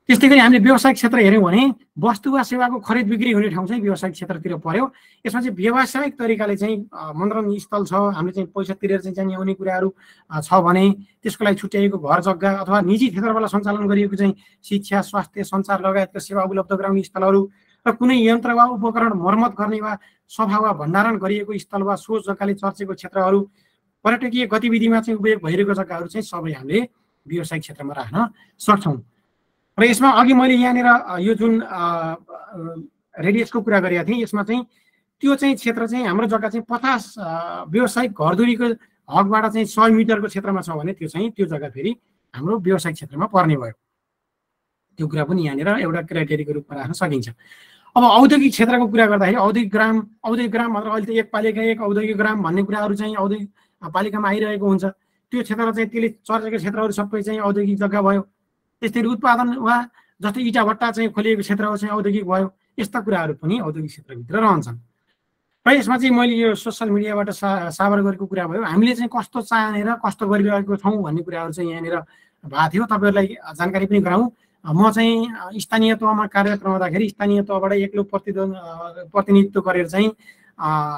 त्यस्तै गरी हामीले व्यावसायिक क्षेत्र हेऱ्यौँ भने वस्तु वा सेवाको खरिद बिक्री हुने ठाउँ चाहिँ व्यावसायिक क्षेत्रतिर पर्यो। यसमा चाहिँ व्यावसायिक तरिकाले चाहिँ मनोरञ्जन स्थल छ हामीले चाहिँ पैसा तिरेर चाहिँ जाने आउने कुराहरू छ भने त्यसको लागि छुट्याइएको घर जग्गा अथवा निजी क्षेत्रबाट सञ्चालन गरिएको चाहिँ शिक्षा स्वास्थ्य सञ्चार लगायतका सेवा उपलब्ध गराउने स्थलहरू र कुनै यन्त्र वा उपकरण मर्मत गर्ने वा सफा वा भण्डारण गरिएको स्थल वा सो जग्गाले चर्चेको क्षेत्रहरू पर्यटकीय गतिविधिमा चाहिँ उपयोग भइरहेको जग्गाहरू चाहिँ सबै हामीले व्यावसायिक क्षेत्रमा राख्न सक्छौँ। र यसमा अघि मैले यहाँनिर यो जुन रेडियसको कुरा गरेका थिएँ यसमा चाहिँ त्यो चाहिँ क्षेत्र चाहिँ हाम्रो जग्गा चाहिँ पचास व्यावसायिक घरधुरीको हकबाट चाहिँ सय मिटरको क्षेत्रमा छ भने त्यो चाहिँ त्यो जग्गा फेरि हाम्रो व्यावसायिक क्षेत्रमा पर्ने भयो। त्यो कुरा पनि यहाँनिर एउटा क्राइटेरियाको रूपमा राख्न सकिन्छ। अब औद्योगिक क्षेत्रको कुरा गर्दाखेरि औद्योगिक ग्राम औद्योगिक ग्राम भनेर अहिले त एक पालिका एक औद्योगिक ग्राम भन्ने कुराहरू चाहिँ औद्योगिक पालिकामा आइरहेको हुन्छ। त्यो क्षेत्र चाहिँ त्यसले चर्चेको क्षेत्रहरू सबै चाहिँ औद्योगिक जग्गा भयो। त्यस्तै उत्पादन वा जस्तै इटा भट्टा चाहिँ खोलिएको क्षेत्रहरू चाहिँ औद्योगिक भयो। यस्ता कुराहरू पनि औद्योगिक क्षेत्रभित्र रहन्छन्। र यसमा चाहिँ मैले यो सोसियल मिडियाबाट सा गरेको कुरा भयो। हामीले चाहिँ कस्तो चाहेर कस्तो गरिरहेको छौँ भन्ने कुराहरू चाहिँ यहाँनिर भएको थियो। तपाईँहरूलाई जानकारी पनि गराउँ। म चाहिँ स्थानीय तहमा कार्यरत रहँदाखेरि स्थानीय तहबाट एक्लो प्रतिद्व प्रतिनिधित्व गरेर चाहिँ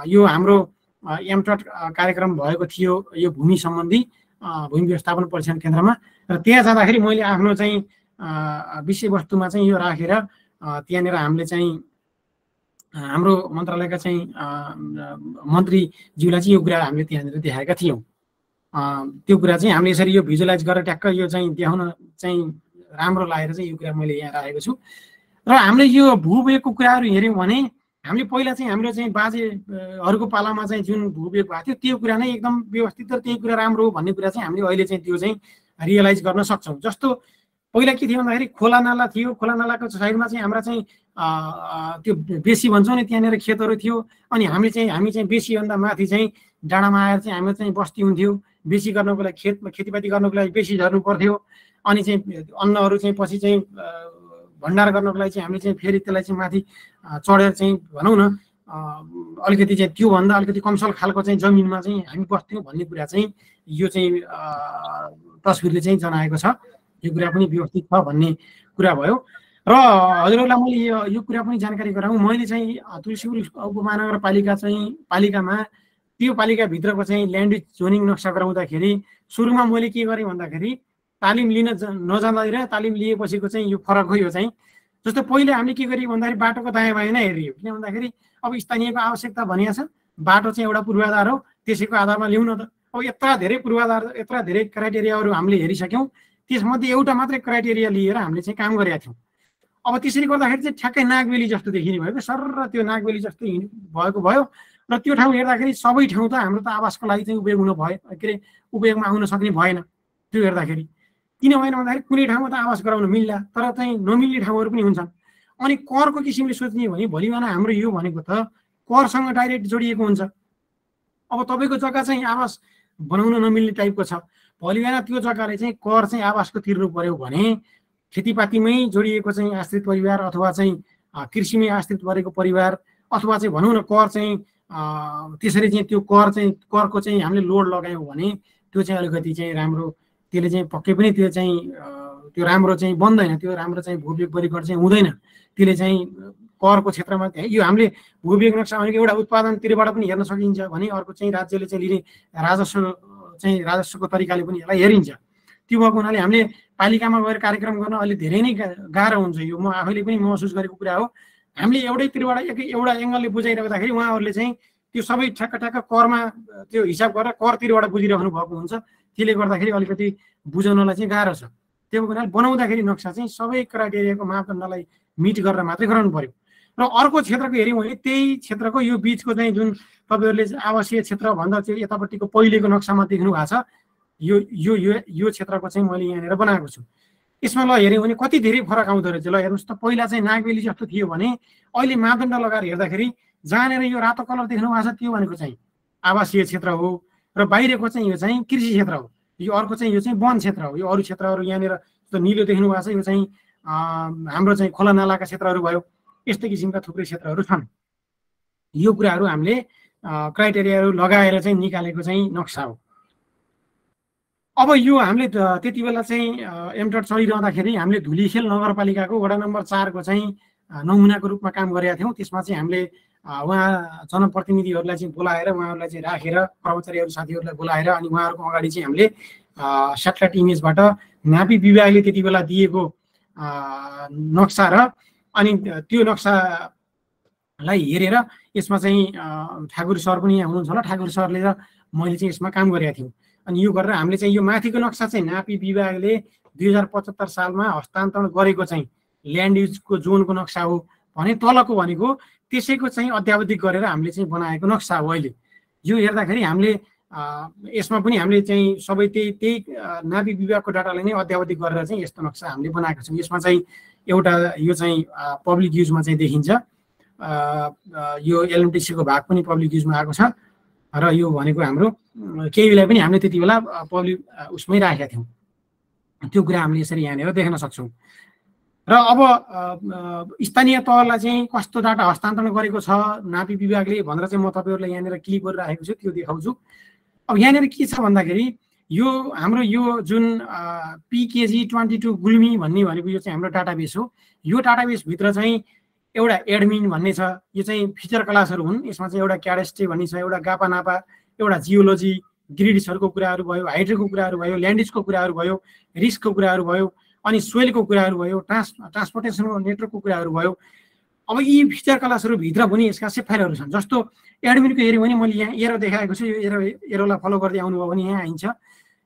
यो हाम्रो एमटट कार्यक्रम भएको थियो यो भूमि सम्बन्धी भूमि व्यवस्थापन परीक्षण केन्द्रमा। र त्यहाँ जाँदाखेरि मैले आफ्नो चाहिँ विषयवस्तुमा चाहिँ यो राखेर त्यहाँनिर हामीले चाहिँ हाम्रो मन्त्रालयका चाहिँ मन्त्रीज्यूलाई चाहिँ यो कुरा हामीले त्यहाँनिर देखाएका थियौँ। त्यो कुरा चाहिँ हामीले यसरी यो भिजुलाइज गरेर ट्याक्क यो चाहिँ देखाउन चाहिँ राम्रो लागेर चाहिँ यो कुरा मैले यहाँ राखेको छु। र हामीले यो भूवियोगको कुराहरू हेऱ्यौँ भने हामीले पहिला चाहिँ हाम्रो चाहिँ बाजेहरूको पालामा चाहिँ जुन भूवियोग भएको थियो त्यो कुरा नै एकदम व्यवस्थित र त्यही कुरा राम्रो हो भन्ने कुरा चाहिँ हामीले अहिले चाहिँ त्यो चाहिँ रियलाइज गर्न सक्छौँ। जस्तो पहिला के थियो भन्दाखेरि खोला नाला थियो खोला नालाको साइडमा चाहिँ हाम्रा चाहिँ त्यो बेसी भन्छौँ नि त्यहाँनिर खेतहरू थियो अनि हामी चाहिँ हामी चाहिँ बेसीभन्दा माथि चाहिँ डाँडामा आएर चाहिँ हाम्रो चाहिँ बस्ती हुन्थ्यो। बेसी गर्नको लागि खेत खेतीपाती गर्नको लागि बेसी झर्नु पर्थ्यो। अनि चाहिँ अन्नहरू चाहिँ पछि चाहिँ भण्डार गर्नको लागि चाहिँ हामीले चाहिँ फेरि त्यसलाई चाहिँ माथि चढेर चाहिँ भनौँ न अलिकति चाहिँ त्योभन्दा अलिकति कमसल खालको चाहिँ जमिनमा चाहिँ हामी बस्थ्यौँ भन्ने कुरा चाहिँ यो चाहिँ तस्विरले चाहिँ जनाएको छ। यो कुरा पनि व्यवस्थित छ भन्ने कुरा भयो। र हजुरहरूलाई मैले यो यो कुरा पनि जानकारी गराउँ। मैले चाहिँ तुलसीपुर उपमहानगरपालिका चाहिँ पालिकामा त्यो पालिकाभित्रको चाहिँ ल्यान्ड जोनिङ नक्सा गराउँदाखेरि सुरुमा मैले के गरेँ भन्दाखेरि तालिम लिन नजाँदा तालिम लिएपछिको चाहिँ यो फरक हो यो चाहिँ। जस्तो पहिले हामीले के गरियो भन्दाखेरि बाटोको दायाँ बायाँ नै हेरियो किन भन्दाखेरि अब स्थानीयको आवश्यकता भनिएको छ बाटो चाहिँ एउटा पूर्वाधार हो त्यसैको आधारमा ल्याउन त। अब यत्र धेरै पूर्वाधार यत्र धेरै क्राइटेरियाहरू हामीले हेरिसक्यौँ। त्यसमध्ये एउटा मात्रै क्राइटेरिया लिएर हामीले चाहिँ काम गरेका थियौँ। अब त्यसरी गर्दाखेरि चाहिँ ठ्याक्कै नागबेली जस्तो देखिने भयो सर र त्यो नागबेली जस्तो भएको भयो। र त्यो ठाउँ हेर्दाखेरि सबै ठाउँ त हाम्रो त आवासको लागि चाहिँ उपयोग हुनु भयो के अरे उपयोगमा आउन सक्ने भएन। त्यो हेर्दाखेरि किन भन्दाखेरि कुनै ठाउँमा त आवास गराउन मिल्ला तर चाहिँ नमिल्ने ठाउँहरू पनि हुन्छन्। अनि करको किसिमले सोच्ने भने भोलि हाम्रो यो भनेको त करसँग डाइरेक्ट जोडिएको हुन्छ। अब तपाईँको जग्गा चाहिँ आवास बनाउन नमिल्ने टाइपको छ। भोलि बिहान त्यो जग्गाले चाहिँ कर चाहिँ आवासको तिर्नु पर्यो भने खेतीपातीमै जोडिएको चाहिँ आश्रित परिवार अथवा चाहिँ कृषिमै आश्रित परेको परिवार अथवा चाहिँ भनौँ न कर चाहिँ त्यसरी चाहिँ त्यो कर चाहिँ करको चाहिँ हामीले लोड लगायौँ भने त्यो चाहिँ अलिकति चाहिँ राम्रो त्यसले चाहिँ पक्कै पनि त्यो चाहिँ त्यो राम्रो चाहिँ बन्दैन त्यो राम्रो चाहिँ भूवियोग परिकर चाहिँ हुँदैन। त्यसले चाहिँ करको क्षेत्रमा यो हामीले भूवियोग नक्सा भनेको एउटा उत्पादनतिरबाट पनि हेर्न सकिन्छ भने अर्को चाहिँ राज्यले चाहिँ लिने राजस्व चाहिँ राजस्वको तरिकाले पनि यसलाई हेरिन्छ। त्यो भएको हुनाले हामीले पालिकामा गएर कार्यक्रम गर्न अलिक धेरै नै गाह्रो हुन्छ यो। म आफैले पनि महसुस गरेको कुरा हो। हामीले एउटैतिरबाट एक एउटा एङ्गलले बुझाइराख्दाखेरि उहाँहरूले चाहिँ त्यो सबै ठ्याक्क ठ्याक्क करमा त्यो हिसाब गरेर करतिरबाट बुझिराख्नु भएको हुन्छ। त्यसले गर्दाखेरि अलिकति बुझाउनलाई चाहिँ गाह्रो छ। त्यो हुनाले बनाउँदाखेरि नक्सा चाहिँ सबै क्राइटेरियाको मापदण्डलाई मिट गरेर मात्रै गराउनु पर्यो। र अर्को क्षेत्रको हेऱ्यौँ भने त्यही क्षेत्रको यो बिचको चाहिँ जुन तपाईँहरूले आवासीय क्षेत्रभन्दा चाहिँ यतापट्टिको पहिलेको नक्सामा देख्नु भएको छ यो यो यो क्षेत्रको चाहिँ मैले यहाँनिर बनाएको छु। यसमा ल हेऱ्यौँ भने कति धेरै फरक आउँदो रहेछ। ल हेर्नुहोस् त पहिला चाहिँ नागबेली जस्तो थियो भने अहिले मापदण्ड लगाएर हेर्दाखेरि जहाँनिर यो रातो कलर देख्नु भएको छ त्यो भनेको चाहिँ आवासीय क्षेत्र हो र बाहिरको चाहिँ यो चाहिँ कृषि क्षेत्र हो। यो अर्को चाहिँ यो चाहिँ वन क्षेत्र हो। यो अरू क्षेत्रहरू यहाँनिर जस्तो निलो देख्नु भएको छ यो चाहिँ हाम्रो चाहिँ खोला नालाका क्षेत्रहरू भयो यस्तै किसिमका थुप्रै क्षेत्रहरू छन्। यो कुराहरू हामीले क्राइटेरियाहरू लगाएर चाहिँ निकालेको चाहिँ नक्सा हो। अब यो हामीले त्यति बेला चाहिँ एमटट चलिरहँदाखेरि हामीले धुलीखेल नगरपालिकाको वडा नम्बर चारको चाहिँ नमुनाको रूपमा काम गरेका थियौँ। त्यसमा चाहिँ हामीले उहाँ जनप्रतिनिधिहरूलाई चाहिँ बोलाएर उहाँहरूलाई चाहिँ राखेर कर्मचारीहरू साथीहरूलाई बोलाएर अनि उहाँहरूको अगाडि चाहिँ हामीले सेटेलाइट इमेजबाट नापी विभागले त्यति बेला दिएको नक्सा र अनि त्यो नक्सालाई हेरेर यसमा चाहिँ ठाकुर सर पनि यहाँ हुनुहुन्छ होला। ठाकुर सरले र मैले चाहिँ यसमा काम गरेका थियौँ। अनि यो गरेर हामीले चाहिँ यो माथिको नक्सा चाहिँ नापी विभागले दुई हजार पचहत्तर सालमा हस्तान्तरण गरेको चाहिँ ल्यान्ड युजको जोनको नक्सा हो भने तलको भनेको त्यसैको चाहिँ अध्यावधिक गरेर हामीले चाहिँ बनाएको नक्सा हो अहिले। यो हेर्दाखेरि हामीले यसमा पनि हामीले चाहिँ सबै त्यही त्यही नापी विभागको डाटाले नै अध्यावधिक गरेर चाहिँ यस्तो नक्सा हामीले बनाएको छौँ। यसमा चाहिँ एउटा यो चाहिँ पब्लिक युजमा चाहिँ देखिन्छ। यो एलएमटिसीको भाग पनि पब्लिक युजमा आएको छ। र यो भनेको हाम्रो केहीलाई पनि हामीले त्यति बेला पब्लिक उसमै राखेका थियौँ। त्यो कुरा हामीले यसरी यहाँनिर देख्न सक्छौँ। र अब स्थानीय तहलाई चाहिँ कस्तो डाटा हस्तान्तरण गरेको छ नापी विभागले भनेर चाहिँ म तपाईँहरूलाई यहाँनिर क्लिक गरिराखेको छु त्यो देखाउँछु। अब यहाँनिर के छ भन्दाखेरि यो हाम्रो यो जुन पिकेजी ट्वेन्टी टू गुल्मी भन्ने भनेको यो चाहिँ हाम्रो डाटाबेस हो। यो डाटाबेसभित्र चाहिँ एउटा एडमिन भन्ने छ यो चाहिँ फिचर क्लासहरू हुन्। यसमा चाहिँ एउटा क्याडेस्टे भन्ने छ एउटा गापा नापा एउटा जियोलोजी ग्रिडिसहरूको कुराहरू भयो हाइड्रोको कुराहरू भयो ल्यान्डिसको कुराहरू भयो रिस्कको कुराहरू भयो। अनि सोइलको कुराहरू भयो ट्रान्स ट्रान्सपोर्टेसनको नेटवर्कको कुराहरू भयो। अब यी फिचर क्लासहरूभित्र पनि यसका सेफाइलहरू छन्। जस्तो एडमिनको हेऱ्यो भने मैले यहाँ एरो देखाएको छु यो एरो एरोलाई फलो गर्दै आउनुभयो भने यहाँ आइन्छ।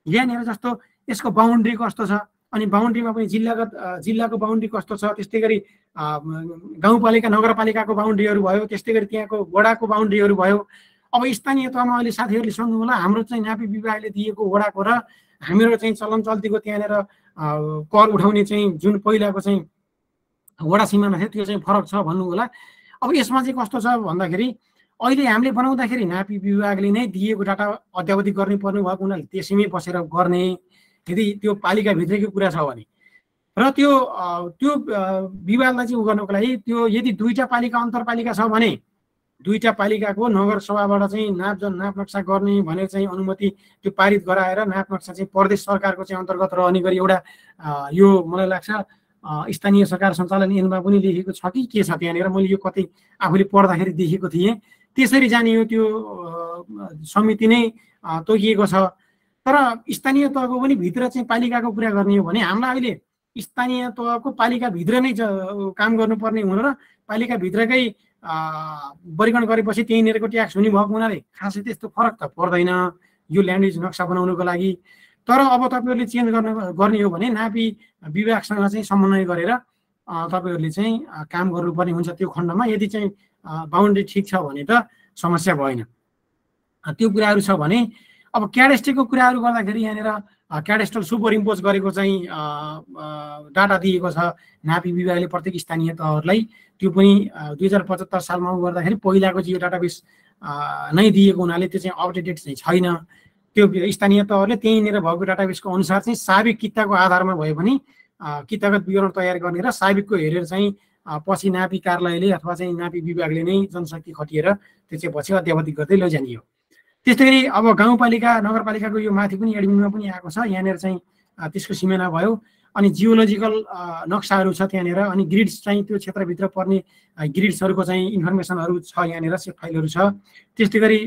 यहाँनिर जस्तो यसको बााउन्ड्री कस्तो छ? अनि बााउन्ड्रीमा पनि जिल्लागत जिल्लाको बााउन्ड्री कस्तो छ? त्यस्तै गरी गाउँपालिका नगरपालिकाको बााउन्ड्रीहरू भयो त्यस्तै गरी त्यहाँको वडाको बााउन्ड्रीहरू भयो। अब स्थानीय तहमा अहिले साथीहरूले सुन्नु होला हाम्रो चाहिँ नापी विभागले दिएको वडाको र हामीहरू चाहिँ चलन चल्तीको त्यहाँनिर कर उठाउने चाहिँ जुन पहिलाको चाहिँ वडा सिमाना थियो त्यो चाहिँ फरक छ भन्नु होला अब यसमा चाहिँ कस्तो छ भन्दाखेरि अहिले हामीले बनाउँदाखेरि नापी विभागले नै दिएको डाटा अध्यावधि गर्नै पर्ने भएको हुनाले त्यसैमै बसेर गर्ने यदि त्यो पालिकाभित्रैको कुरा छ भने। र त्यो त्यो विवादलाई चाहिँ उ गर्नको लागि त्यो यदि दुईवटा पालिका अन्तरपालिका छ भने दुईवटा पालिकाको नगरसभाबाट चाहिँ नाप जन नाप नक्सा गर्ने भनेर चाहिँ अनुमति त्यो पारित गराएर नाप नक्सा चाहिँ प्रदेश सरकारको चाहिँ अन्तर्गत रहने गरी एउटा यो मलाई लाग्छ स्थानीय सरकार सञ्चालन ऐनमा पनि लेखेको छ कि के छ त्यहाँनिर। मैले यो कतै आफूले पढ्दाखेरि देखेको थिएँ। त्यसरी जाने हो त्यो समिति नै तोकिएको छ। तर स्थानीय तहको पनि भित्र चाहिँ पालिकाको कुरा गर्ने हो भने हामीलाई अहिले स्थानीय तहको पालिकाभित्र नै काम गर्नुपर्ने हुन र पालिकाभित्रकै वर्गीकरण गरेपछि त्यहीँनिरको ट्याक्स हुने भएको हुनाले खासै त्यस्तो फरक त पर्दैन। यो ल्यान्ड नक्सा बनाउनुको लागि। तर अब तपाईँहरूले चेन्ज गर्न गर्ने हो भने नापी विभागसँग चाहिँ समन्वय गरेर तपाईँहरूले चाहिँ काम गर्नुपर्ने हुन्छ त्यो खण्डमा। यदि चाहिँ बााउन्ड्री ठिक छ भने त समस्या भएन। त्यो कुराहरू छ भने अब क्याडेस्टेको कुराहरू गर्दाखेरि यहाँनिर क्याडेस्टल सुपर इम्पोज गरेको चाहिँ डाटा दिएको छ। नापी विभागले प्रत्येक स्थानीय तहहरूलाई त्यो पनि दुई हजार पचहत्तर सालमा गर्दाखेरि पहिलाको जियो डाटाबेस नै दिएको हुनाले त्यो चाहिँ अपडेटेड चाहिँ छैन। त्यो स्थानीय तहहरूले त्यहीँनिर भएको डाटाबेसको अनुसार चाहिँ साबिक किताको आधारमा भयो भने कितागत विवरण तयार गर्ने र साबिकको हेरेर चाहिँ पछि नापी कार्यालयले अथवा चाहिँ नापी विभागले नै जनशक्ति खटिएर त्यो चाहिँ पछि अध्यावधिक गर्दै लैजाने हो त्यस्तै गरी अब गाउँपालिका नगरपालिकाको यो माथि पनि एडमिनमा पनि आएको छ। यहाँनिर चाहिँ त्यसको सिमाना भयो। अनि जियोलोजिकल नक्साहरू छ त्यहाँनिर अनि ग्रिड्स चाहिँ त्यो क्षेत्रभित्र पर्ने ग्रिड्सहरूको चाहिँ इन्फर्मेसनहरू छ यहाँनिर सेट फाइलहरू छ। त्यस्तै गरी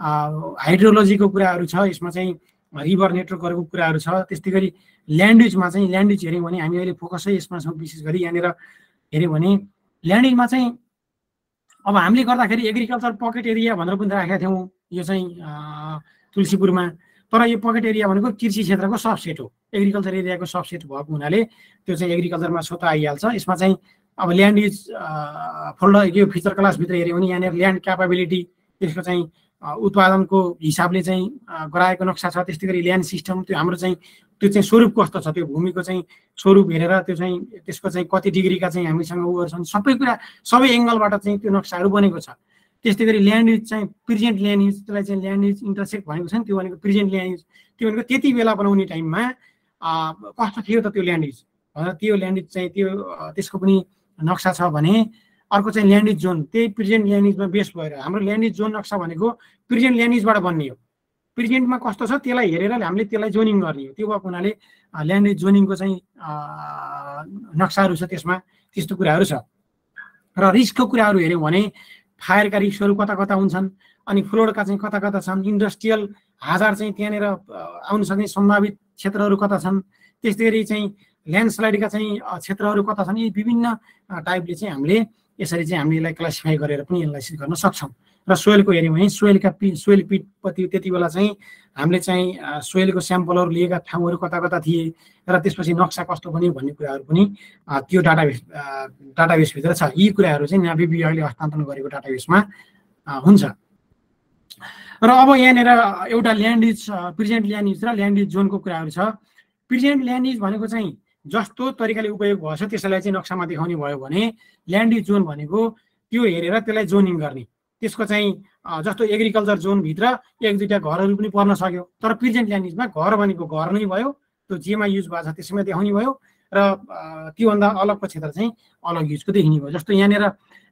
हाइड्रोलोजीको कुराहरू छ यसमा चाहिँ रिभर नेटवर्कहरूको कुराहरू छ। त्यस्तै गरी ल्यान्डवेजमा चाहिँ ल्यान्डवेज हेऱ्यौँ भने हामी अहिले फोकसै यसमा छौँ विशेष गरी यहाँनिर हेऱ्यौँ भने ल्यान्डवेजमा चाहिँ अब हामीले गर्दाखेरि एग्रिकल्चर पकेट एरिया भनेर पनि राखेका थियौँ। यो चाहिँ तुलसीपुरमा तर यो पकेट एरिया भनेको कृषि क्षेत्रको सबसेट हो। एग्रिकल्चर एरियाको सबसेट भएको हुनाले त्यो चाहिँ एग्रिकल्चरमा स्वतः आइहाल्छ। यसमा चाहिँ अब ल्यान्ड इज फोल्डर यो फिचर क्लासभित्र हेऱ्यो भने यहाँनिर ल्यान्ड क्यापाबिलिटी त्यसको चाहिँ उत्पादनको हिसाबले चाहिँ गराएको नक्सा छ। त्यस्तै गरी ल्यान्ड सिस्टम त्यो हाम्रो चाहिँ त्यो चाहिँ स्वरूप कस्तो छ? त्यो भूमिको चाहिँ स्वरूप हेरेर त्यो चाहिँ त्यसको चाहिँ कति डिग्रीका चाहिँ हामीसँग उयोहरू छन् सबै कुरा सबै एङ्गलबाट चाहिँ त्यो नक्साहरू बनेको छ। त्यस्तै गरी ल्यान्ड युज चाहिँ प्रिजेन्ट ल्यान्ड युज त्यसलाई चाहिँ ल्यान्ड युज इन्टरसेक्ट भनेको छ नि त्यो भनेको प्रिजेन्ट ल्यान्ड युज त्यो भनेको त्यति बेला बनाउने टाइममा कस्तो थियो त त्यो ल्यान्ड युज त्यो ल्यान्ड युज चाहिँ त्यो त्यसको पनि नक्सा छ भने अर्को चाहिँ ल्यान्ड युज जोन त्यही प्रिजेन्ट ल्यान्ड युजमा बेस भएर हाम्रो ल्यान्ड युज जोन नक्सा भनेको प्रिजेन्ट ल्यान्ड युजबाट बन्ने हो। प्रिजेन्टमा कस्तो छ? त्यसलाई हेरेर हामीले त्यसलाई जोनिङ गर्ने हो। त्यो भएको हुनाले ल्यान्ड युज जोनिङको चाहिँ नक्साहरू छ त्यसमा त्यस्तो कुराहरू छ। र रिस्कको कुराहरू हेऱ्यौँ भने फायरका रिक्सहरू कता कता हुन्छन् अनि फ्लोडका चाहिँ कता कता छन् इन्डस्ट्रियल हाजार चाहिँ त्यहाँनिर आउन सक्ने सम्भावित क्षेत्रहरू कता छन् त्यस्तै गरी चाहिँ ल्यान्डस्लाइडका चाहिँ क्षेत्रहरू कता छन् यी विभिन्न टाइपले चाहिँ हामीले यसरी चाहिँ हामीले यसलाई क्लासिफाई गरेर पनि एनालाइसिस गर्न सक्छौँ। र सोइलको हेऱ्यौँ भने सोइलका पि सोइल पिटपट्टि त्यति बेला चाहिँ हामीले चाहिँ सोइलको स्याम्पलहरू लिएका ठाउँहरू कता कता थिए र त्यसपछि नक्सा कस्तो बन्यो भन्ने कुराहरू पनि त्यो डाटाबेस डाटाबेसभित्र छ। यी कुराहरू चाहिँ नाभि विभागले हस्तान्तरण गरेको डाटाबेसमा हुन्छ। र अब यहाँनिर एउटा land use present land use र ल्यान्ड युज जोनको कुराहरू छ। प्रेजेन्ट ल्यान्ड युज भनेको चाहिँ जस्तो तरिकाले उपयोग भएछ त्यसलाई चाहिँ नक्सामा देखाउने भयो भने ल्यान्ड युज जोन भनेको त्यो हेरेर त्यसलाई जोनिङ गर्ने। त्यसको चाहिँ जस्तो एग्रिकल्चर जोनभित्र एक दुईवटा घरहरू पनि पर्न सक्यो। तर प्रेजेन्ट ल्यान्ड घर भनेको घर नै भयो त्यो जेमा युज भएको छ त्यसैमा देखाउने भयो र त्योभन्दा अलगको क्षेत्र चाहिँ अलग युजको देखिने भयो। जस्तो यहाँनिर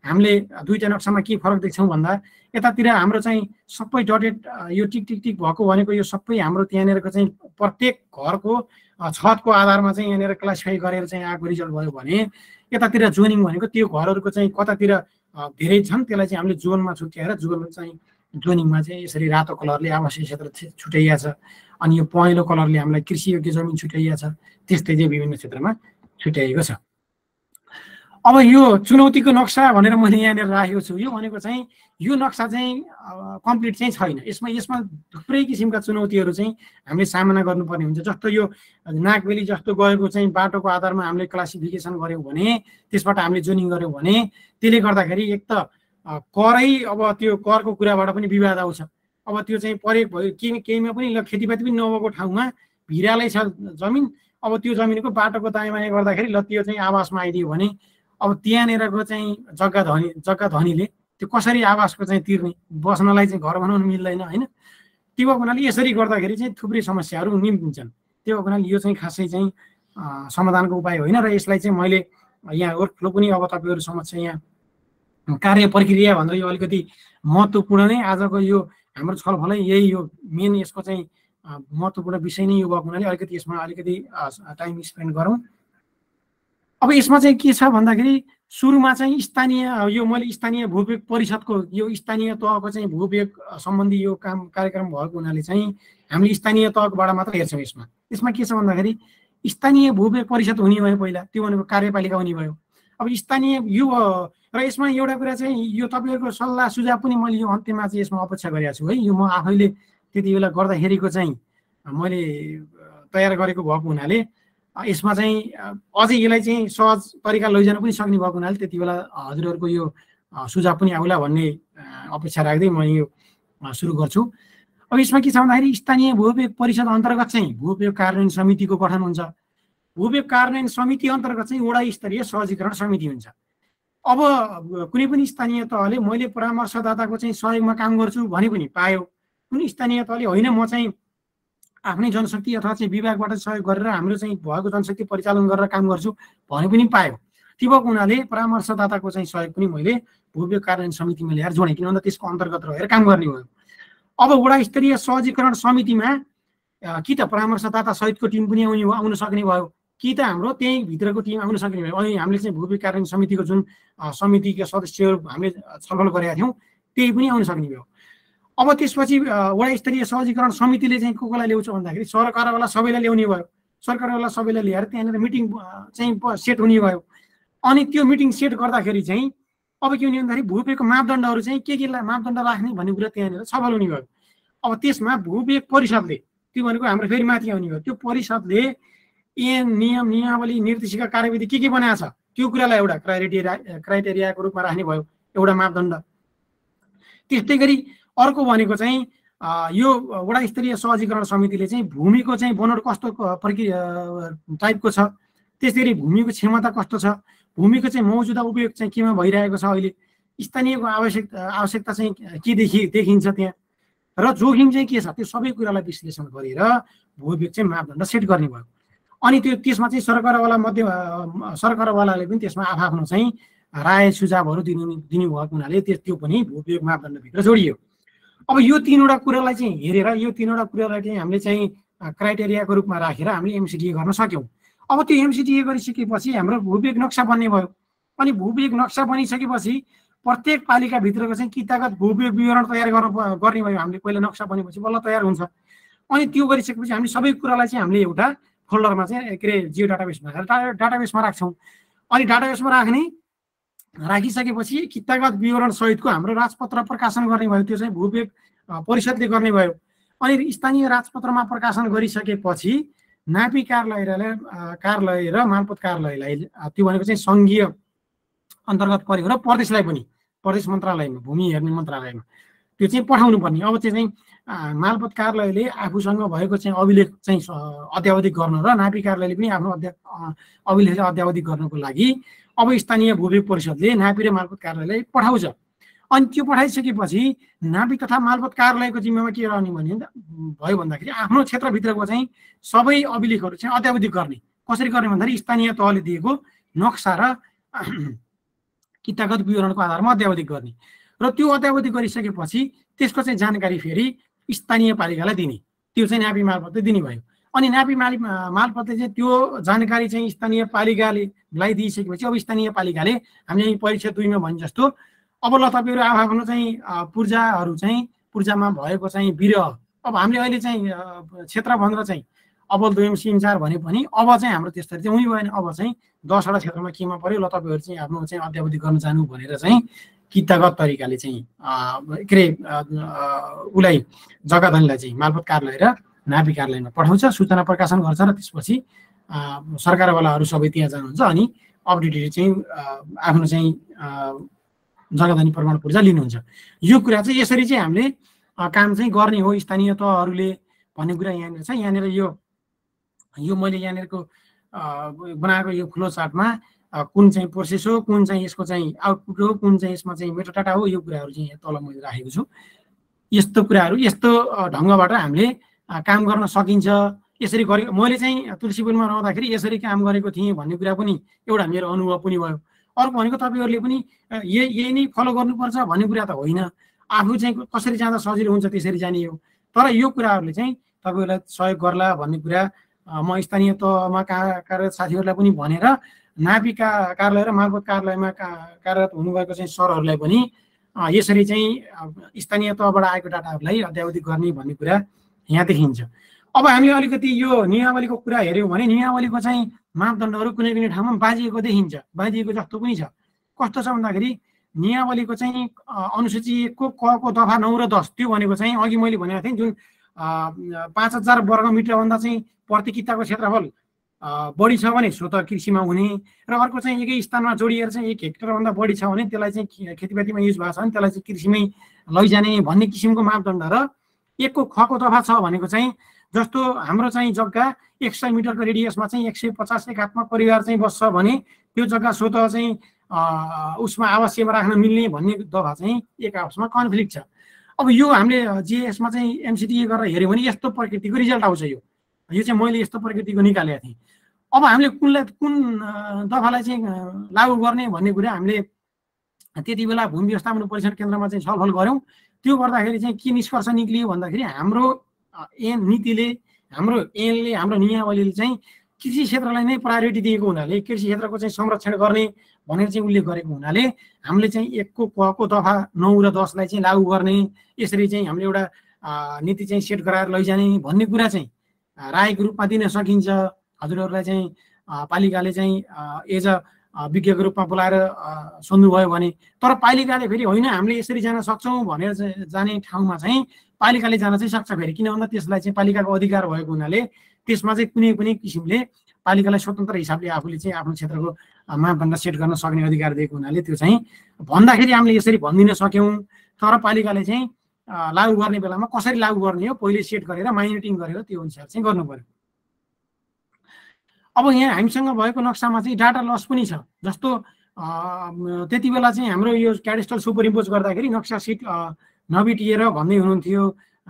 हामीले दुईवटा नक्सामा के फरक देख्छौँ भन्दा यतातिर हाम्रो चाहिँ सबै डटेड यो टिक टिक टिक भएको भनेको यो सबै हाम्रो त्यहाँनिरको चाहिँ प्रत्येक घरको छतको आधारमा चाहिँ यहाँनिर क्लासिफाई गरेर चाहिँ आएको रिजल्ट भयो भने यतातिर जोनिङ भनेको त्यो घरहरूको चाहिँ कतातिर धेरै छन्। त्यसलाई चाहिँ हामीले जोनमा छुट्याएर जोनमा चाहिँ जोनिङमा चाहिँ यसरी रातो कलरले आवासीय क्षेत्र छुट्याइएको छ। अनि यो पहेँलो कलरले हामीलाई कृषि योग्य जमिन छुट्याइएको छ। त्यस्तै चाहिँ विभिन्न क्षेत्रमा छुट्याइएको छ। अब यो चुनौतीको नक्सा भनेर मैले यहाँनिर राखेको छु। यो भनेको चाहिँ यो नक्सा चाहिँ कम्प्लिट चाहिँ छैन। यसमा यसमा थुप्रै किसिमका चुनौतीहरू चाहिँ हामीले सामना गर्नुपर्ने हुन्छ। जस्तो यो नागबेली जस्तो गएको चाहिँ बाटोको आधारमा हामीले क्लासिफिकेसन गऱ्यौँ भने त्यसबाट हामीले जोनिङ गऱ्यौँ भने त्यसले गर्दाखेरि एक त करै अब त्यो करको कुराबाट पनि विवाद आउँछ। अब त्यो चाहिँ परेक भयो। केही केहीमा पनि ल खेतीपाती पनि नभएको ठाउँमा भिरालै छ जमिन। अब त्यो जमिनको बाटोको दायाँ गर्दाखेरि ल त्यो चाहिँ आवासमा आइदियो भने अब त्यहाँनिरको चाहिँ जग्गा धनी जग्गा धनीले त्यो कसरी आवासको चाहिँ तिर्ने बस्नलाई चाहिँ घर बनाउनु मिल्दैन होइन? त्यो भएको हुनाले यसरी गर्दाखेरि चाहिँ थुप्रै समस्याहरू निम्तिन्छन् त्यो भएको हुनाले यो चाहिँ खासै चाहिँ समाधानको उपाय होइन र यसलाई चाहिँ मैले यहाँ वर्कफ्लो पनि अब तपाईँहरू समक्ष यहाँ कार्य प्रक्रिया भनेर यो अलिकति महत्त्वपूर्ण नै आजको यो हाम्रो छलफलै यही यो मेन यसको चाहिँ महत्त्वपूर्ण विषय नै यो भएको हुनाले अलिकति यसमा अलिकति टाइम स्पेन्ड गरौँ। अब यसमा चाहिँ के छ भन्दाखेरि सुरुमा चाहिँ स्थानीय यो मैले स्थानीय भूवियोग परिषदको यो स्थानीय तहको चाहिँ भूवियोग सम्बन्धी यो काम कार्यक्रम भएको हुनाले चाहिँ हामीले स्थानीय तहबाट मात्र हेर्छौँ यसमा। यसमा के छ भन्दाखेरि स्थानीय भूवियोग परिषद हुने भयो पहिला त्यो भनेको कार्यपालिका हुने भयो। अब स्थानीय यो र यसमा एउटा कुरा चाहिँ यो तपाईँहरूको सल्लाह सुझाव पनि मैले यो अन्त्यमा चाहिँ यसमा अपेक्षा गरेको छु है। यो म आफैले त्यति बेला गर्दाखेरिको चाहिँ मैले तयार गरेको भएको हुनाले यसमा चाहिँ अझै यसलाई चाहिँ सहज तरिका लैजान पनि सक्ने भएको हुनाले त्यति बेला हजुरहरूको यो सुझाव पनि आउला भन्ने अपेक्षा राख्दै म यो सुरु गर्छु। अब यसमा के छ भन्दाखेरि स्थानीय भूपयोग परिषद अन्तर्गत चाहिँ भूपयोग कार्यान्वयन समितिको गठन हुन्छ। भूपयोग कार्यान्वयन समिति अन्तर्गत चाहिँ वडा स्तरीय सहजीकरण समिति हुन्छ। अब कुनै पनि स्थानीय तहले मैले परामर्शदाताको चाहिँ सहयोगमा काम गर्छु भने पनि पायो। कुनै स्थानीय तहले होइन म चाहिँ आफ्नै जनशक्ति अथवा चाहिँ विभागबाट सहयोग गरेर हाम्रो चाहिँ भएको जनशक्ति परिचालन गरेर काम गर्छु भने पनि पायो। ती भएको हुनाले परामर्शदाताको चाहिँ सहयोग पनि मैले भूवियोग कार्यान्वयन समितिमा ल्याएर जोडेँ किन भन्दा त्यसको अन्तर्गत रहेर काम गर्ने भयो अब वडा स्तरीय सहजीकरण समितिमा कि त परामर्शदाता सहितको टिम पनि आउने आउन सक्ने भयो कि त हाम्रो त्यहीँ भित्रको टिम आउन सक्ने भयो। अनि हामीले चाहिँ भूवियोग कार्यान्वयन समितिको जुन समितिका सदस्यहरू हामीले छलफल गरेका थियौँ त्यही पनि आउन सक्ने भयो। अब त्यसपछि वडा स्तरीय सहजीकरण समितिले चाहिँ को कोलाई ल्याउँछ भन्दाखेरि सरकारवाला सबैलाई ल्याउने भयो। सरकारवाला सबैलाई ल्याएर त्यहाँनिर मिटिङ चाहिँ सेट हुने भयो। अनि त्यो मिटिङ सेट गर्दाखेरि चाहिँ अब के हुने भन्दाखेरि भूपेको मापदण्डहरू चाहिँ के के मापदण्ड राख्ने भन्ने कुरा त्यहाँनिर छलफल हुने भयो। अब त्यसमा भूपेक परिषदले त्यो भनेको हाम्रो फेरि माथि आउने भयो। त्यो परिषदले एन नियम नियमावली निर्देशिका कार्यविधि के के बनाएको छ त्यो कुरालाई एउटा क्राइटेरिया क्राइटेरियाको रूपमा राख्ने भयो एउटा मापदण्ड। त्यस्तै गरी अर्को भनेको चाहिँ यो वडा स्तरीय सहजीकरण समितिले चाहिँ भूमिको चाहिँ बनोट कस्तो प्रक्रिया टाइपको छ त्यसै गरी भूमिको क्षमता कस्तो छ भूमिको चाहिँ मौजुदा उपयोग चाहिँ केमा भइरहेको छ अहिले स्थानीयको आवश्यक आवश्यकता चाहिँ के देखि देखिन्छ त्यहाँ र जोखिम चाहिँ के छ त्यो सबै कुरालाई विश्लेषण गरेर भूवियोग चाहिँ मापदण्ड सेट गर्ने भयो अनि त्यो त्यसमा चाहिँ सरकारवाला मध्य सरकारवालाले पनि त्यसमा आफ्नो चाहिँ राय सुझावहरू दिनु दिनुभएको हुनाले त्यो पनि भूवियोग मापदण्डभित्र जोडियो। अब यो तिनवटा कुरालाई चाहिँ हेरेर यो तिनवटा कुरालाई चाहिँ हामीले चाहिँ क्राइटेरियाको रूपमा राखेर हामीले एमसिडिए गर्न सक्यौँ। अब त्यो एमसिडिए गरिसकेपछि हाम्रो भूवियोग नक्सा बन्ने भयो। अनि भूवियोग नक्सा बनिसकेपछि प्रत्येक पालिकाभित्रको चाहिँ कितागत भूवियोग विवरण तयार गर्न गर्ने भयो। हामीले पहिला नक्सा बनेपछि बल्ल तयार हुन्छ। अनि त्यो गरिसकेपछि हामीले सबै कुरालाई चाहिँ हामीले एउटा फोल्डरमा चाहिँ के अरे जियो डाटाबेसमा डाटाबेसमा राख्छौँ। अनि डाटाबेसमा राख्ने राखिसकेपछि कितागत विवरण सहितको हाम्रो राजपत्र प्रकाशन गर्ने भयो त्यो चाहिँ भूवियोग परिषदले गर्ने भयो। अनि स्थानीय राजपत्रमा प्रकाशन गरिसकेपछि नापी कार्यालय कार्यालय र मालपोत कार्यालयलाई त्यो भनेको चाहिँ सङ्घीय अन्तर्गत परेको र प्रदेशलाई पनि प्रदेश मन्त्रालयमा भूमि हेर्ने मन्त्रालयमा। त्यो चाहिँ पठाउनु पर्ने अब त्यो चाहिँ मालपोत कार्यालयले आफूसँग भएको चाहिँ अभिलेख चाहिँ अध्यावधिक गर्न र नापी कार्यालयले पनि आफ्नो अध्या अभिलेख अध्यावधिक गर्नको लागि अब स्थानीय भूवि परिषदले नापी र मालपोत कार्यालयलाई पठाउँछ। अनि त्यो पठाइसकेपछि नापी तथा मालपोत कार्यालयको जिम्मेमा के रहने भने भयो भन्दाखेरि आफ्नो क्षेत्रभित्रको चाहिँ सबै अभिलेखहरू चाहिँ अध्यावधिक गर्ने। कसरी गर्ने भन्दाखेरि स्थानीय तहले दिएको नक्सा र कितागत विवरणको आधारमा अध्यावधिक गर्ने। र त्यो अध्यावधिक गरिसकेपछि त्यसको चाहिँ जानकारी फेरि स्थानीय पालिकालाई दिने। त्यो चाहिँ नापी मालपत्र दिने भयो अनि नापी मालि मालपत्र चाहिँ त्यो जानकारी चाहिँ स्थानीय पालिकालेलाई दिइसकेपछि अब स्थानीय पालिकाले हामीले परीक्षा दुईमा भने जस्तो। अब ल तपाईँहरू आफ्नो चाहिँ पूर्जाहरू चाहिँ पूर्जामा भएको चाहिँ बिरह। अब हामीले अहिले चाहिँ क्षेत्रभन्दा चाहिँ अब दुई सिम चार भने पनि अब चाहिँ हाम्रो त्यस्तरी चाहिँ उही भएन। अब चाहिँ दसवटा क्षेत्रमा केमा पऱ्यो? ल तपाईँहरू चाहिँ आफ्नो चाहिँ अध्यावधि गर्न जानु भनेर चाहिँ कितागत तरिकाले चाहिँ के अरे उसलाई जग्गाधनीलाई चाहिँ मालपत कार्यालय र नापी कार्यालयमा पठाउँछ सूचना प्रकाशन गर्छ र त्यसपछि सरकारवालाहरू सबै त्यहाँ जानुहुन्छ अनि अपडेटेड चाहिँ आफ्नो चाहिँ जग्गाधनी प्रमाण पूर्जा लिनुहुन्छ। यो कुरा चाहिँ यसरी चाहिँ हामीले काम चाहिँ गर्ने हो स्थानीय तहहरूले भन्ने कुरा यहाँनिर छ। यहाँनिर यो यो मैले यहाँनिरको बनाएको यो फ्लो चार्टमा कुन चाहिँ प्रोसेस हो कुन चाहिँ यसको चाहिँ आउटपुट हो कुन चाहिँ यसमा चाहिँ मेटोटाटा हो यो कुराहरू चाहिँ यहाँ तल मैले राखेको छु। यस्तो कुराहरू यस्तो ढङ्गबाट हामीले काम गर्न सकिन्छ। यसरी गरे मैले चाहिँ तुलसीपुरमा रहँदाखेरि यसरी काम गरेको थिएँ भन्ने कुरा पनि एउटा मेरो अनुभव पनि भयो। अर्को भनेको तपाईँहरूले पनि यही यही नै फलो गर्नुपर्छ भन्ने कुरा त होइन। आफू चाहिँ कसरी जाँदा सजिलो हुन्छ त्यसरी जाने हो। तर यो कुराहरूले चाहिँ तपाईँहरूलाई सहयोग गर्ला भन्ने कुरा म स्थानीय तहमा कार्यरत साथीहरूलाई पनि भनेर नापिका कार्यालय र मालपोत कार्यालयमा कार्यरत हुनुभएको चाहिँ सरहरूलाई पनि यसरी चाहिँ स्थानीय तहबाट आएको डाटाहरूलाई अध्यावधिक गर्ने भन्ने कुरा यहाँ देखिन्छ। अब हामीले अलिकति यो नियमावलीको कुरा हेऱ्यौँ भने नियमावलीको चाहिँ मापदण्डहरू कुनै कुनै ठाउँमा बाजिएको देखिन्छ। बाजिएको जस्तो पनि छ। कस्तो छ भन्दाखेरि नियमावलीको चाहिँ अनुसूचीको कको दफा नौ र दस त्यो भनेको चाहिँ अघि मैले भनेको थिएँ जुन पाँच हजार वर्ग मिटरभन्दा चाहिँ प्रति किताको क्षेत्रफल बढी छ भने स्वत कृषिमा हुने र अर्को चाहिँ एकै स्थानमा जोडिएर चाहिँ एक हेक्टरभन्दा बढी छ भने त्यसलाई चाहिँ खेतीपातीमा युज भएको छ भने त्यसलाई चाहिँ कृषिमै लैजाने भन्ने किसिमको मापदण्ड र एकको खको दफा छ भनेको चाहिँ जस्तो हाम्रो चाहिँ जग्गा एक सय मिटरको रेडियसमा चाहिँ एक सय पचास एकात्मक परिवार चाहिँ बस्छ भने त्यो जग्गा स्वत चाहिँ उसमा आवासीयमा राख्न मिल्ने भन्ने दफा चाहिँ एक आपसमा कन्फ्लिक्ट छ। अब यो हामीले जिएसमा चाहिँ एमसिटिए गरेर हेऱ्यौँ भने यस्तो प्रकृतिको रिजल्ट आउँछ यो। यो चाहिँ मैले यस्तो प्रकृतिको निकालेको थिएँ। अब हामीले कुनलाई कुन दफालाई चाहिँ लागू गर्ने भन्ने कुरा हामीले त्यति बेला भूमि व्यवस्थापन परीक्षण केन्द्रमा चाहिँ छलफल गऱ्यौँ। त्यो गर्दाखेरि चाहिँ के निष्कर्ष निक्लियो भन्दाखेरि हाम्रो एन नीतिले हाम्रो एनले हाम्रो नियमावलीले चाहिँ कृषि क्षेत्रलाई नै प्रायोरिटी दिएको हुनाले कृषि क्षेत्रको चाहिँ संरक्षण गर्ने भनेर चाहिँ उल्लेख गरेको हुनाले हामीले चाहिँ एकको कको दफा नौ र दसलाई चाहिँ लागू गर्ने यसरी चाहिँ हामीले एउटा नीति चाहिँ सेट गराएर लैजाने भन्ने कुरा चाहिँ रायको रूपमा दिन सकिन्छ। हजुरहरूलाई चाहिँ पालिकाले चाहिँ एज अ विज्ञको रूपमा बोलाएर सोध्नुभयो भने तर पालिकाले फेरि होइन हामीले यसरी जान सक्छौँ भनेर जाने ठाउँमा चाहिँ पालिकाले जान चाहिँ सक्छ फेरि। किन भन्दा त्यसलाई चाहिँ पालिकाको अधिकार भएको हुनाले त्यसमा चाहिँ कुनै पनि किसिमले पालिकालाई स्वतन्त्र हिसाबले आफूले चाहिँ आफ्नो क्षेत्रको मापदण्ड सेट गर्न सक्ने अधिकार दिएको हुनाले त्यो चाहिँ भन्दाखेरि हामीले यसरी भनिदिन सक्यौँ। तर पालिकाले चाहिँ लागू गर्ने बेलामा कसरी लागू गर्ने हो पहिले सेट गरेर माइनिटिङ गरेर त्यो अनुसार चाहिँ गर्नु पर्यो। अब यहाँ हामीसँग भएको नक्सामा चाहिँ डाटा लस पनि छ। जस्तो त्यति बेला चाहिँ हाम्रो यो क्याडेस्टल सुपर इम्पोज गर्दाखेरि नक्सा सिट नबिटिएर भन्दै हुनुहुन्थ्यो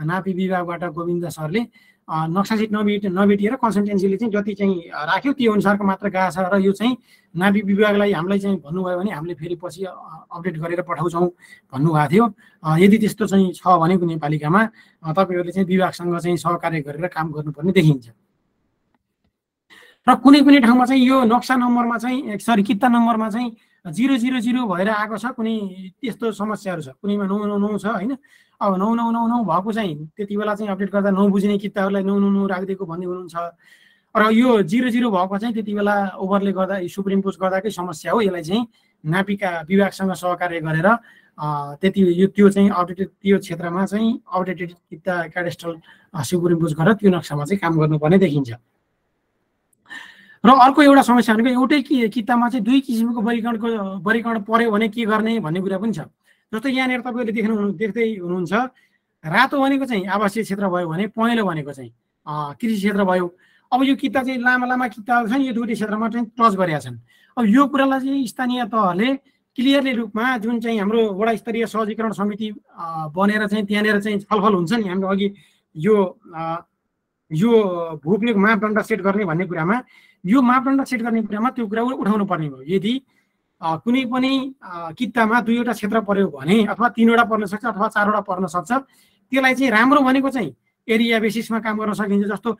नापी विभागबाट गोविन्द सरले। नक्सा सिट नबिट नबिटिएर कन्सल्टेन्सीले चाहिँ जति चाहिँ राख्यो त्यो अनुसारको मात्र गएको छ र यो चाहिँ नापी विभागलाई हामीलाई चाहिँ भन्नुभयो भने हामीले फेरि पछि अपडेट गरेर पठाउँछौँ भन्नुभएको थियो। यदि त्यस्तो चाहिँ छ भने कुनै पालिकामा तपाईँहरूले चाहिँ विभागसँग चाहिँ सहकार्य गरेर काम गर्नुपर्ने देखिन्छ। र कुनै कुनै ठाउँमा चाहिँ यो नक्सा नम्बरमा चाहिँ सरी किता नम्बरमा चाहिँ जिरो जिरो जिरो भएर आएको छ कुनै त्यस्तो समस्याहरू छ। कुनैमा नौ नौ नौ छ होइन? अब नौ नौ नौ नौ भएको चाहिँ त्यति बेला चाहिँ अपडेट गर्दा नबुझ्ने किताहरूलाई नौ नौ नौ राखिदिएको भन्ने हुनुहुन्छ। र यो जिरो जिरो भएको चाहिँ त्यति बेला ओभरले गर्दा सुप्रिम कोर्ट गर्दाकै समस्या हो। यसलाई चाहिँ नापिका विभागसँग सहकार्य गरेर त्यति यो त्यो चाहिँ अपडेटेड त्यो क्षेत्रमा चाहिँ अपडेटेड किता क्याडेस्टल सुप्रिम कोर्ट गरेर त्यो नक्सामा चाहिँ काम गर्नुपर्ने देखिन्छ। र अर्को एउटा समस्या भनेको एउटै कि किताबमा चाहिँ दुई किसिमको वर्गीकरणको वर्गीकरण पऱ्यो भने के गर्ने भन्ने कुरा पनि छ। जस्तो यहाँनिर तपाईँहरूले देख्नु देख्दै हुनुहुन्छ रातो भनेको चाहिँ आवासीय क्षेत्र भयो भने पहेँलो भनेको चाहिँ कृषि क्षेत्र भयो। अब यो किता चाहिँ लामा लामा किताहरू छन् यो दुइटै क्षेत्रमा चाहिँ टच गरेका छन्। अब यो कुरालाई चाहिँ स्थानीय तहले क्लियरली रूपमा जुन चाहिँ हाम्रो वडा स्तरीय सहजीकरण समिति बनेर चाहिँ त्यहाँनिर चाहिँ छलफल हुन्छ नि हाम्रो अघि यो यो भूप्रयोग मापदण्ड सेट गर्ने भन्ने कुरामा यो मापदण्ड सेट गर्ने कुरामा त्यो कुरा उठाउनु पर्ने भयो। यदि कुनै पनि कितामा दुईवटा क्षेत्र पर्यो भने अथवा तिनवटा पर्न सक्छ अथवा चारवटा पर्न सक्छ त्यसलाई चाहिँ राम्रो भनेको चाहिँ एरिया बेसिसमा काम गर्न सकिन्छ जस्तो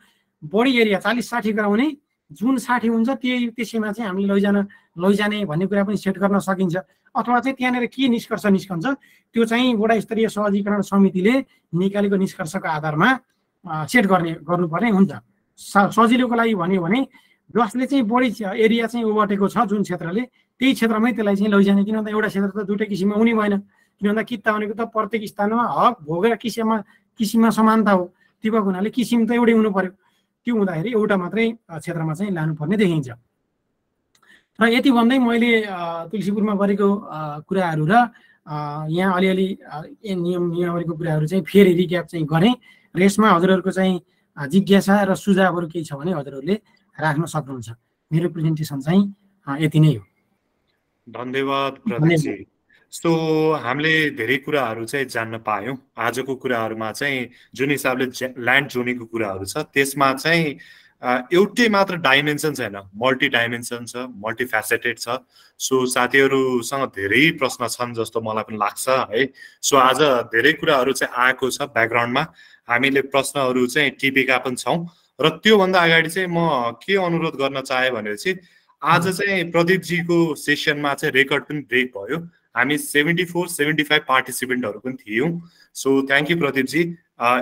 बढी एरिया चालिस साठी गराउने जुन साठी हुन्छ त्यही त्यसैमा चाहिँ हामीले लैजान लैजाने भन्ने कुरा पनि सेट गर्न सकिन्छ। अथवा चाहिँ त्यहाँनिर के निष्कर्ष निस्कन्छ त्यो चाहिँ वडा स्तरीय सहजीकरण समितिले निकालेको निष्कर्षको आधारमा सेट गर्ने गर्नुपर्ने हुन्छ। सजिलोको लागि भन्यो भने जसले चाहिँ बढी एरिया चाहिँ ओगटेको छ जुन क्षेत्रले त्यही क्षेत्रमै त्यसलाई चाहिँ लैजाने। किन भन्दा एउटा क्षेत्र त दुइटै किसिममा हुने भएन। किन भन्दा किता भनेको त प्रत्येक स्थानमा हक भोग किसिममा किसिममा समानता हो। त्यो भएको हुनाले किसिम त एउटै हुनु पर्यो। त्यो हुँदाखेरि एउटा मात्रै क्षेत्रमा चाहिँ लानुपर्ने देखिन्छ। र यति भन्दै मैले तुलसीपुरमा गरेको कुराहरू र यहाँ अलिअलि नियम नियमावलीको कुराहरू चाहिँ फेरि रिक्याप चाहिँ गरेँ। र यसमा हजुरहरूको चाहिँ जिज्ञासा र सुझावहरू केही छ भने हजुरहरूले राख्न सक्नुहुन्छ। मेरो प्रेजेन्टेसन चाहिँ यति नै हो। धन्यवाद सो हामीले धेरै कुराहरू चाहिँ जान्न पायौँ। आजको कुराहरूमा चाहिँ जुन हिसाबले ल्यान्ड जोनीको कुराहरू छ त्यसमा चाहिँ एउटै मात्र डाइमेन्सन छैन। मल्टी डाइमेन्सन छ मल्टिफ्यासेटेड छ। सो साथीहरूसँग धेरै प्रश्न छन् जस्तो मलाई पनि लाग्छ है। सो आज धेरै कुराहरू चाहिँ आएको छ ब्याकग्राउन्डमा हामीले प्रश्नहरू चाहिँ टिपेका पनि छौँ। र त्योभन्दा अगाडि चाहिँ म के अनुरोध गर्न चाहेँ भनेपछि आज चाहिँ प्रदीपजीको सेसनमा चाहिँ रेकर्ड पनि ब्रेक भयो। हामी सेभेन्टी फोर सेभेन्टी फाइभ पार्टिसिपेन्टहरू पनि थियौँ। सो थ्याङ्क यू प्रदीपजी।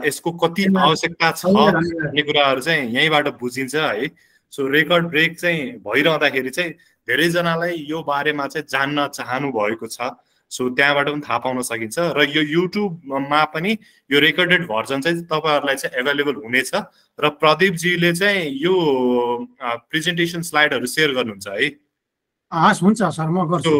यसको कति आवश्यकता छ भन्ने कुराहरू चाहिँ यहीँबाट बुझिन्छ है। सो रेकर्ड ब्रेक चाहिँ भइरहँदाखेरि चाहिँ धेरैजनालाई यो बारेमा चाहिँ जान्न चाहनु भएको छ। सो त्यहाँबाट पनि थाहा पाउन सकिन्छ। र यो युट्युबमा पनि यो रेकर्डेड भर्जन चाहिँ तपाईँहरूलाई चाहिँ एभाइलेबल हुनेछ। र प्रदीपजीले चाहिँ यो प्रेजेन्टेसन स्लाइडहरू सेयर गर्नुहुन्छ है। हस् हुन्छ सर म गर्छु।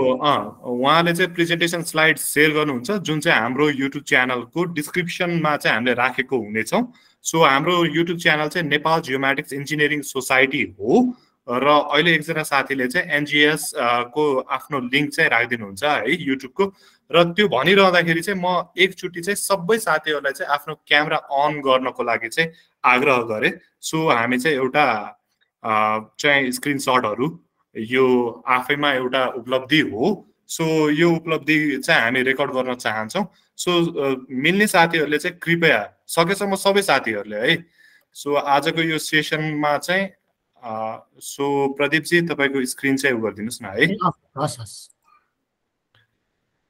उहाँले चाहिँ प्रेजेन्टेसन स्लाइड सेयर गर्नुहुन्छ जुन चाहिँ हाम्रो युट्युब च्यानलको डिस्क्रिप्सनमा चाहिँ हामीले राखेको हुनेछौँ। सो हाम्रो युट्युब च्यानल चाहिँ नेपाल जियोमेटिक्स इन्जिनियरिङ सोसाइटी हो। र अहिले एकजना साथीले चाहिँ एनजिएस को आफ्नो लिङ्क चाहिँ राखिदिनुहुन्छ है युट्युबको र त्यो भनिरहँदाखेरि चाहिँ म एकचोटि चाहिँ सबै साथीहरूलाई चाहिँ आफ्नो क्यामेरा अन गर्नको लागि चाहिँ आग्रह गरेँ। सो हामी चाहिँ एउटा चाहिँ स्क्रिनसटहरू यो आफैमा एउटा उपलब्धि हो। सो यो उपलब्धि चाहिँ हामी रेकर्ड गर्न चाहन्छौँ। सो मिल्ने साथीहरूले चाहिँ कृपया सकेसम्म सबै साथीहरूले है। सो आजको यो सेसनमा चाहिँ सो प्रदीपजी तपाईँको स्क्रिन चाहिँ उ गरिदिनुहोस् न है।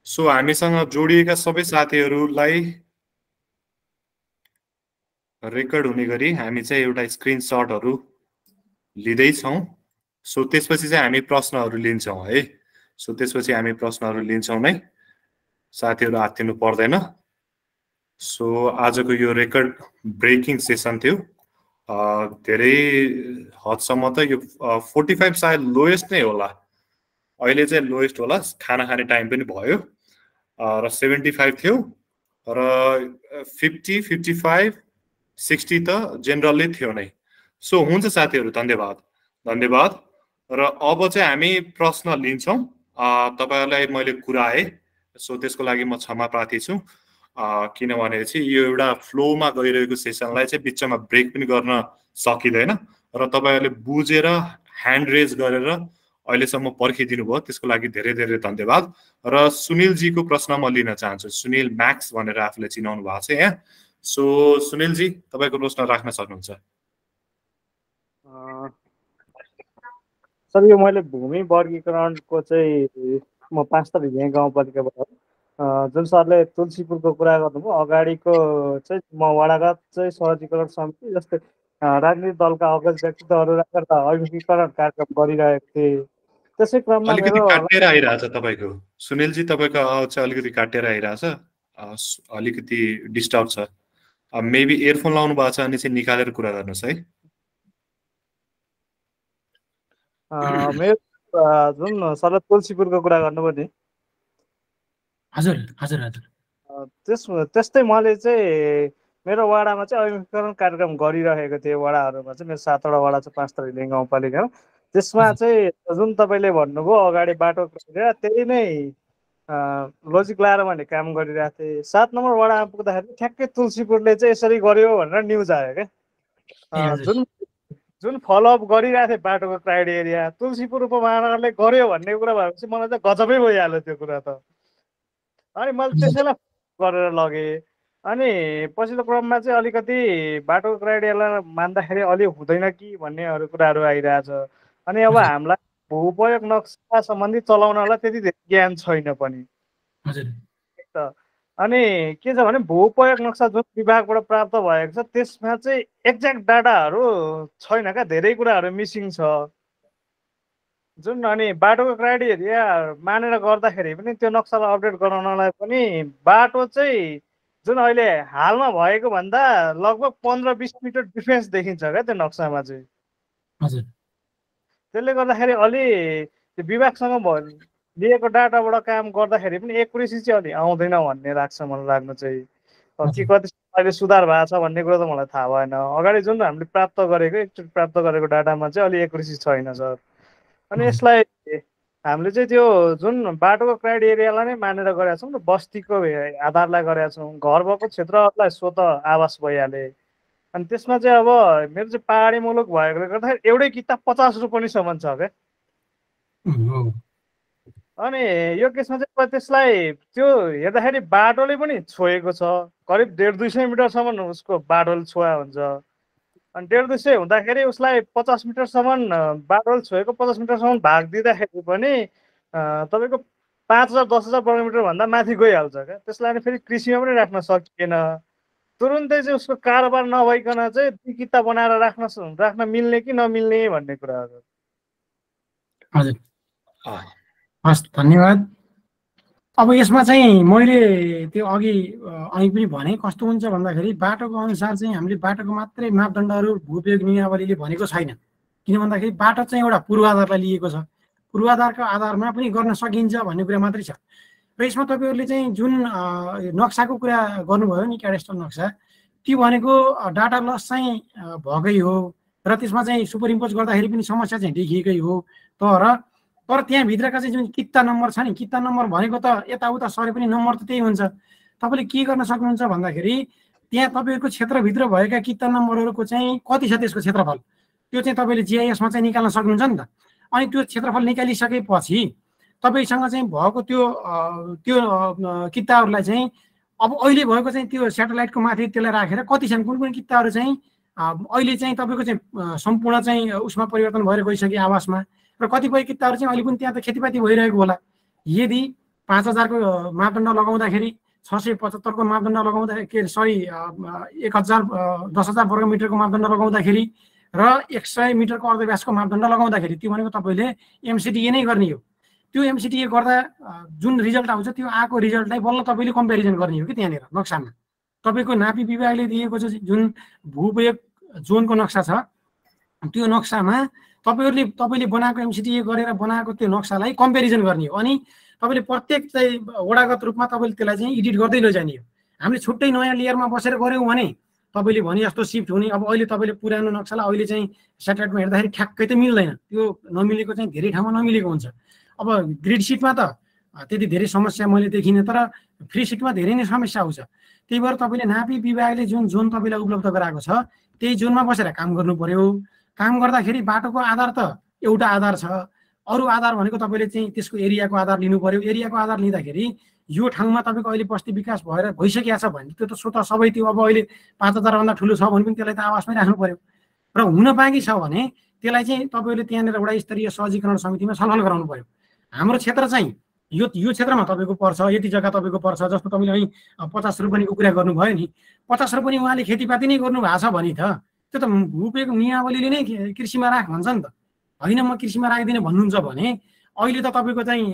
सो हामीसँग जोडिएका सबै साथीहरूलाई रेकर्ड हुने गरी हामी चाहिँ एउटा स्क्रिनसटहरू लिँदैछौँ। सो त्यसपछि चाहिँ हामी प्रश्नहरू लिन्छौँ है। सो त्यसपछि हामी प्रश्नहरू लिन्छौँ नै। साथीहरू हात्तिनु पर्दैन। सो आजको यो रेकर्ड ब्रेकिङ सेसन थियो। धेरै हदसम्म त यो फोर्टी फाइभ सायद लोएस्ट नै होला। अहिले चाहिँ लोएस्ट होला खाना खाने टाइम पनि भयो। र सेभेन्टी फाइभ थियो। र फिफ्टी फिफ्टी फाइभ सिक्सटी त जेनरल्ली थियो नै। सो हुन्छ साथीहरू धन्यवाद। धन्यवाद। र अब चाहिँ हामी प्रश्न लिन्छौँ। तपाईँहरूलाई मैले कुराएँ सो त्यसको लागि म क्षमा प्रार्थी छु। किनभने चाहिँ यो एउटा फ्लोमा गइरहेको सेसनलाई चाहिँ बिचमा ब्रेक पनि गर्न सकिँदैन र तपाईँहरूले बुझेर ह्यान्ड रेज गरेर अहिलेसम्म पर्खिदिनु भयो त्यसको लागि धेरै धेरै धन्यवाद। र सुनिलजीको प्रश्न म लिन चाहन्छु सुनिल म्याक्स भनेर आफूले चिनाउनु भएको छ यहाँ। सो सुनिलजी तपाईँको प्रश्न राख्न सक्नुहुन्छ। सर यो मैले भूमि वर्गीकरणको चाहिँ म पाँच यहीँ गाउँपालिकाबाट जुन सरले तुलसीपुरको कुरा गर्नुभयो अगाडिको चाहिँ म वडागत चाहिँ सहजीकरण समिति जस्तै राजनीतिक दलका अग्रज व्यक्तित्वहरू राखेर अभिमुखीकरण कार्यक्रम गरिरहेको थिएँ। त्यसै क्रममा काटेर आइरहेछ तपाईँको। सुनिलजी तपाईँको आवाज चाहिँ अलिकति काटेर आइरहेछ। अलिकति डिस्टर्ब छ। मेबी इयरफोन लाउनु भएको छ अनि चाहिँ निकालेर कुरा गर्नुहोस् है। मेरो जुन सरले तुलसीपुरको कुरा गर्नुभयो नि हजुर हजुर हजुर। त्यस त्यस्तै मैले चाहिँ मेरो वाडामा चाहिँ अभिमुखीकरण कार्यक्रम गरिरहेको थिएँ। वडाहरूमा चाहिँ मेरो सातवटा वडा छ पाँच तारिक गाउँपालिका त्यसमा चाहिँ जुन तपाईँले भन्नुभयो अगाडि बाटो त्यही नै लोजिक लाएर मैले काम गरिरहेको थिएँ। सात नम्बर वडामा पुग्दाखेरि ठ्याक्कै तुलसीपुरले चाहिँ यसरी गर्यो भनेर न्युज आयो क्या। जुन जुन फलोअप गरिरहेको थिएँ बाटोको क्राइड एरिया तुलसीपुर उपमहानगरले गर्यो भन्ने कुरा भएपछि मलाई चाहिँ गजबै भइहाल्यो त्यो कुरा त। अनि मैले त्यसैलाई गरेर लगेँ। अनि पछिल्लो क्रममा चाहिँ अलिकति बाटो क्राइडियालाई मान्दाखेरि अलि हुँदैन कि भन्नेहरू कुराहरू आइरहेछ। अनि अब हामीलाई भू उपयोग नक्सा सम्बन्धी चलाउनलाई त्यति धेरै ज्ञान छैन पनि। त। अनि के छ भने भू उपयोग नक्सा जुन विभागबाट प्राप्त भएको छ त्यसमा चाहिँ एक्ज्याक्ट डाटाहरू छैन क्या धेरै कुराहरू मिसिङ छ। जुन अनि बाटोको क्राइटेरिया मानेर गर्दाखेरि पनि त्यो नक्सालाई अपडेट गराउनलाई पनि बाटो चाहिँ जुन अहिले हालमा भएको भन्दा लगभग पन्ध्र बिस मिटर डिफ्रेन्स देखिन्छ क्या त्यो नक्सामा चाहिँ। त्यसले गर्दाखेरि अलि त्यो विभागसँग लिएको डाटाबाट काम गर्दाखेरि पनि एकुरेसी चाहिँ अलि आउँदैन भन्ने लाग्छ मलाई लाग्नु चाहिँ। के कति अहिले सुधार भएको छ भन्ने कुरो त मलाई थाहा भएन। अगाडि जुन हामीले प्राप्त गरेको एकचोटि प्राप्त गरेको डाटामा चाहिँ अलि एकुरेसी छैन सर। अनि यसलाई हामीले चाहिँ त्यो जुन बाटोको क्राइड एरियालाई नै मानेर गरेका छौँ र बस्तीको आधारलाई गरेका छौँ घर भएको क्षेत्रलाई स्वत आवास भइहाले। अनि त्यसमा चाहिँ अब मेरो चाहिँ पाहाडी मुलुक भएकोले गर्दाखेरि एउटै किताब पचास रुपियाँसम्म छ क्या अनि यो केसमा चाहिँ त्यसलाई त्यो हेर्दाखेरि बाटोले पनि छोएको छ। करिब डेढ दुई सय मिटरसम्म उसको बाटोले छोया हुन्छ। अनि डेढ दुई सय हुँदाखेरि उसलाई पचास मिटरसम्म बाटो छोएको पचास मिटरसम्म भाग दिँदाखेरि पनि तपाईँको पाँच हजार दस हजार वर्ग मिटरभन्दा माथि गइहाल्छ क्या। त्यसलाई अनि फेरि कृषिमा पनि राख्न सकिएन। तुरुन्तै चाहिँ उसको कारोबार नभइकन चाहिँ दुई किता बनाएर राख्न राख्न मिल्ने कि नमिल्ने भन्ने कुराहरू हजुर। हस् धन्यवाद। अब यसमा चाहिँ मैले त्यो अघि अघि पनि भने कस्तो हुन्छ भन्दाखेरि बाटोको अनुसार चाहिँ हामीले बाटोको मात्रै मापदण्डहरू भूपयोग नियमावलीले भनेको छैन। किन भन्दाखेरि बाटो चाहिँ एउटा पूर्वाधारलाई लिएको छ। पूर्वाधारको आधारमा पनि गर्न सकिन्छ भन्ने कुरा मात्रै छ। र यसमा तपाईँहरूले चाहिँ जुन नक्साको कुरा गर्नुभयो नि क्याडेस्टल नक्सा त्यो भनेको डाटा लस चाहिँ भएकै हो र त्यसमा चाहिँ सुपर इम्पोज गर्दाखेरि पनि समस्या चाहिँ देखिएकै हो। तर तर त्यहाँभित्रका चाहिँ जुन किता नम्बर छ नि किता नम्बर भनेको त यताउता सरे पनि नम्बर त त्यही हुन्छ। तपाईँले के गर्न सक्नुहुन्छ भन्दाखेरि त्यहाँ तपाईँहरूको क्षेत्रभित्र भएका किता नम्बरहरूको चाहिँ कति छ त्यसको क्षेत्रफल? त्यो चाहिँ तपाईँले जिआइएसमा चाहिँ निकाल्न सक्नुहुन्छ नि त। अनि त्यो क्षेत्रफल निकालिसकेपछि तपाईँसँग चाहिँ भएको त्यो त्यो किताहरूलाई चाहिँ अब अहिले भएको चाहिँ त्यो सेटेलाइटको माथि त्यसलाई राखेर कति छन् कुन कुन किताहरू चाहिँ अहिले चाहिँ तपाईँको चाहिँ सम्पूर्ण चाहिँ उसमा परिवर्तन भएर गइसक्यो आवासमा? र कतिपय किताहरू चाहिँ अहिले पनि त्यहाँ त खेतीपाती भइरहेको होला। यदि पाँच हजारको मापदण्ड लगाउँदाखेरि छ सय पचहत्तरको मापदण्ड लगाउँदा के सरी एक हजार दस हजार वर्ग मिटरको मापदण्ड लगाउँदाखेरि र एक सय मिटरको अर्धव्यासको मापदण्ड लगाउँदाखेरि त्यो भनेको तपाईँले एमसिटिए नै गर्ने हो। त्यो एमसिटिए गर्दा जुन रिजल्ट आउँछ त्यो आएको रिजल्टलाई बल्ल तपाईँले कम्पेरिजन गर्ने हो कि त्यहाँनिर नक्सामा तपाईँको नापी विभागले दिएको जुन भूप्रयोग जोनको नक्सा छ त्यो नक्सामा तपाईँहरूले तपाईँले बनाएको एमसिटिए गरेर बनाएको त्यो नक्सालाई कम्पेरिजन गर्ने हो। अनि तपाईँले प्रत्येक चाहिँ वडागत रूपमा तपाईँले त्यसलाई चाहिँ एडिट गर्दै लैजाने हो। हामीले छुट्टै नयाँ लेयरमा बसेर गऱ्यौँ भने तपाईँले भने जस्तो सिफ्ट हुने। अब अहिले तपाईँले पुरानो नक्सालाई अहिले चाहिँ सेटेलाइटमा हेर्दाखेरि ठ्याक्कै त मिल्दैन। त्यो नमिलेको चाहिँ धेरै ठाउँमा नमिलेको हुन्छ। अब ग्रिड सिटमा त त्यति धेरै समस्या मैले देखिनँ तर फ्री सिटमा धेरै नै समस्या आउँछ। त्यही भएर तपाईँले नापी विभागले जुन जोन तपाईँलाई उपलब्ध गराएको छ त्यही जोनमा बसेर काम गर्नु पर्यो। काम गर्दाखेरि बाटोको आधार त एउटा आधार छ। अरू आधार भनेको तपाईँले चाहिँ त्यसको एरियाको आधार लिनु पर्यो। एरियाको आधार लिँदाखेरि यो ठाउँमा तपाईँको अहिले बस्ती विकास भएर भइसकेको छ भने त्यो त स्वत सबै त्यो अब अहिले पाँच हजारभन्दा ठुलो छ भने पनि त्यसलाई त आवासमै राख्नु पर्यो। र हुन बाँकी छ भने त्यसलाई चाहिँ तपाईँले त्यहाँनिर एउटा स्तरीय सहजीकरण समितिमा छलफल गराउनु पर्यो। हाम्रो क्षेत्र चाहिँ यो यो क्षेत्रमा तपाईँको पर्छ यति जग्गा तपाईँको पर्छ जस्तो तपाईँले અહીં पचास रुपियाँको कुरा गर्नुभयो नि। पचास रुपियाँ उहाँले खेतीपाती नै गर्नु भएको छ भने त त्यो त भूपेको नियावलीले नै कृषिमा राख भन्छ नि त। होइन म कृषिमा राखिदिनँ भन्नुहुन्छ भने अहिले त तपाईँको चाहिँ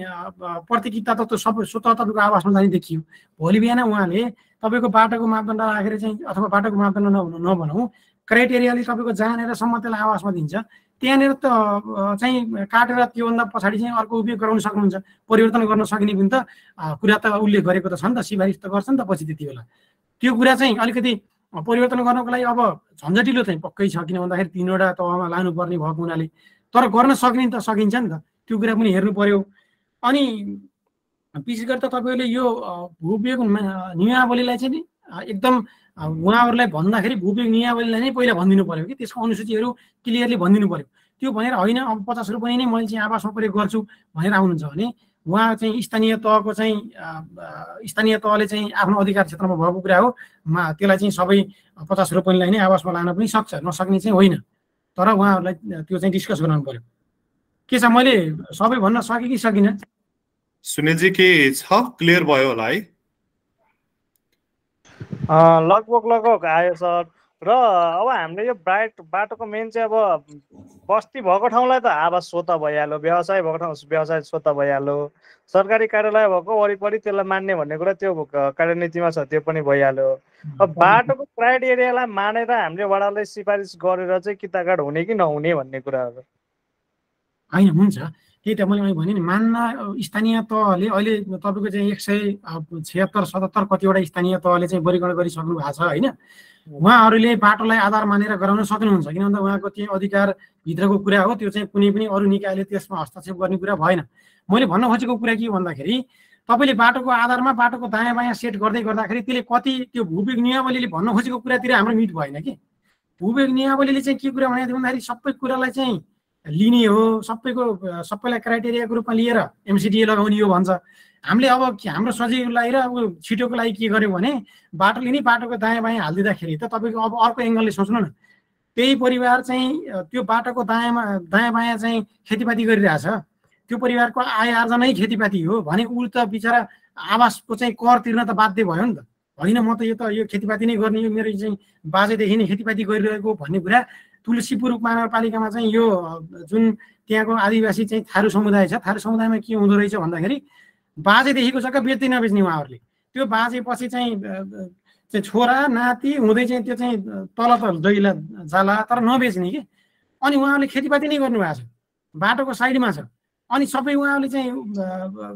प्रतिकिता त सबै स्वत तपाईँको आवासमा जाने देखियो। भोलि बिहान उहाँले तपाईँको बाटोको मापदण्ड राखेर चाहिँ अथवा बाटोको मापदण्ड नभनौँ क्राइटेरियाले तपाईँको जहाँनिरसम्म त्यसलाई आवासमा दिन्छ। त्यहाँनिर त चाहिँ काटेर त्योभन्दा पछाडि चाहिँ अर्को उपयोग गराउन सक्नुहुन्छ। परिवर्तन गर्न सकिने पनि त कुरा त उल्लेख गरेको त छ नि त सिफारिस त गर्छ नि त पछि त्यति बेला। त्यो कुरा चाहिँ अलिकति परिवर्तन गर्नको लागि अब झन्झटिलो चाहिँ पक्कै छ किन भन्दाखेरि तिनवटा तहमा लानुपर्ने भएको हुनाले। तर गर्न सक्ने त सकिन्छ नि त त्यो कुरा पनि हेर्नु पर्यो। अनि विशेष गरी त तपाईँहरूले यो भूवियोग नियमावलीलाई चाहिँ नि एकदम उहाँहरूलाई भन्दाखेरि भूवियोग नियमावलीलाई नै पहिला भनिदिनु पऱ्यो कि त्यसको अनुसूचीहरू क्लियरली भनिदिनु पऱ्यो त्यो भनेर होइन अब पचास रुपियाँ नै मैले चाहिँ आवासमा प्रयोग गर्छु भनेर आउनुहुन्छ भने उहाँ चाहिँ स्थानीय तहको चाहिँ स्थानीय तहले चाहिँ आफ्नो अधिकार क्षेत्रमा भएको कुरा हो। मा त्यसलाई चाहिँ सबै पचास रुपियाँलाई नै आवासमा लान पनि सक्छ नसक्ने चाहिँ होइन। तर उहाँहरूलाई त्यो चाहिँ डिस्कस गराउनु पर्यो। के छ मैले सबै भन्न सकेँ कि सकिनँ? सुनिलजी के छ? क्लियर भयो होला है? लगभग लगभग आयो सर। र अब हामीले यो ब्राइट बाटोको मेन चाहिँ अब बस्ती भएको ठाउँलाई त आवास स्वत भइहाल्यो व्यवसाय भएको ठाउँ व्यवसाय स्वत भइहाल्यो सरकारी कार्यालय भएको वरिपरि त्यसलाई मान्ने भन्ने कुरा त्यो कार्यनीतिमा छ त्यो पनि भइहाल्यो। अब बाटोको क्राइटेरियालाई मानेर हामीले वडालाई सिफारिस गरेर चाहिँ किताकाट हुने कि नहुने भन्ने कुराहरू होइन हुन्छ। त्यही त मैले भने नि मान्न स्थानीय तहले अहिले तपाईँको चाहिँ एक सय छिहत्तर सतहत्तर कतिवटा स्थानीय तहले चाहिँ वर्गीकरण गरिसक्नु भएको छ होइन? उहाँहरूले बाटोलाई आधार मानेर गराउन सक्नुहुन्छ। किन भन्दा उहाँको त्यो अधिकारभित्रको कुरा हो त्यो चाहिँ कुनै पनि अरू निकायले त्यसमा हस्तक्षेप गर्ने कुरा भएन। मैले भन्न खोजेको कुरा के भन्दाखेरि तपाईँले बाटोको आधारमा बाटोको दायाँ बायाँ सेट गर्दै गर्दाखेरि त्यसले कति त्यो भूविग नियमावलीले भन्न खोजेको कुरातिर हाम्रो मिट भएन कि? भूविग नियमावलीले चाहिँ के कुरा भनेको भन्दाखेरि सबै कुरालाई चाहिँ लिने हो सबैको सबैलाई क्राइटेरियाको रूपमा लिएर एमसिडिए लगाउने हो भन्छ। हामीले अब हाम्रो सजिलोलाई र छिटोको लागि के गर्यो भने बाटोले नै बाटोको दायाँ बायाँ हालिदिँदाखेरि त तपाईँको अब अर्को एङ्गलले सोच्नु न। त्यही परिवार चाहिँ त्यो बाटोको दायाँमा दायाँ बायाँ चाहिँ खेतीपाती गरिरहेछ। त्यो परिवारको आय आर्जनै खेतीपाती हो भने ऊ त बिचरा आवासको चाहिँ कर तिर्न त बाध्य भयो नि त। होइन म त यो त यो खेतीपाती नै गर्ने यो मेरो चाहिँ बाजेदेखि नै खेतीपाती गरिरहेको भन्ने कुरा तुलसीपुर महानगरपालिकामा चाहिँ यो जुन त्यहाँको आदिवासी चाहिँ थारू समुदाय छ थारू समुदायमा के हुँदो रहेछ भन्दाखेरि बाजेदेखिको जग्गा बेच्दै नबेच्ने उहाँहरूले त्यो बाजेपछि चाहिँ चाहिँ छोरा नाति हुँदै चाहिँ त्यो चाहिँ तल त दैला जाला तर नबेच्ने कि। अनि उहाँहरूले खेतीपाती नै गर्नुभएको छ। बाटोको साइडमा छ। अनि सबै उहाँहरूले चाहिँ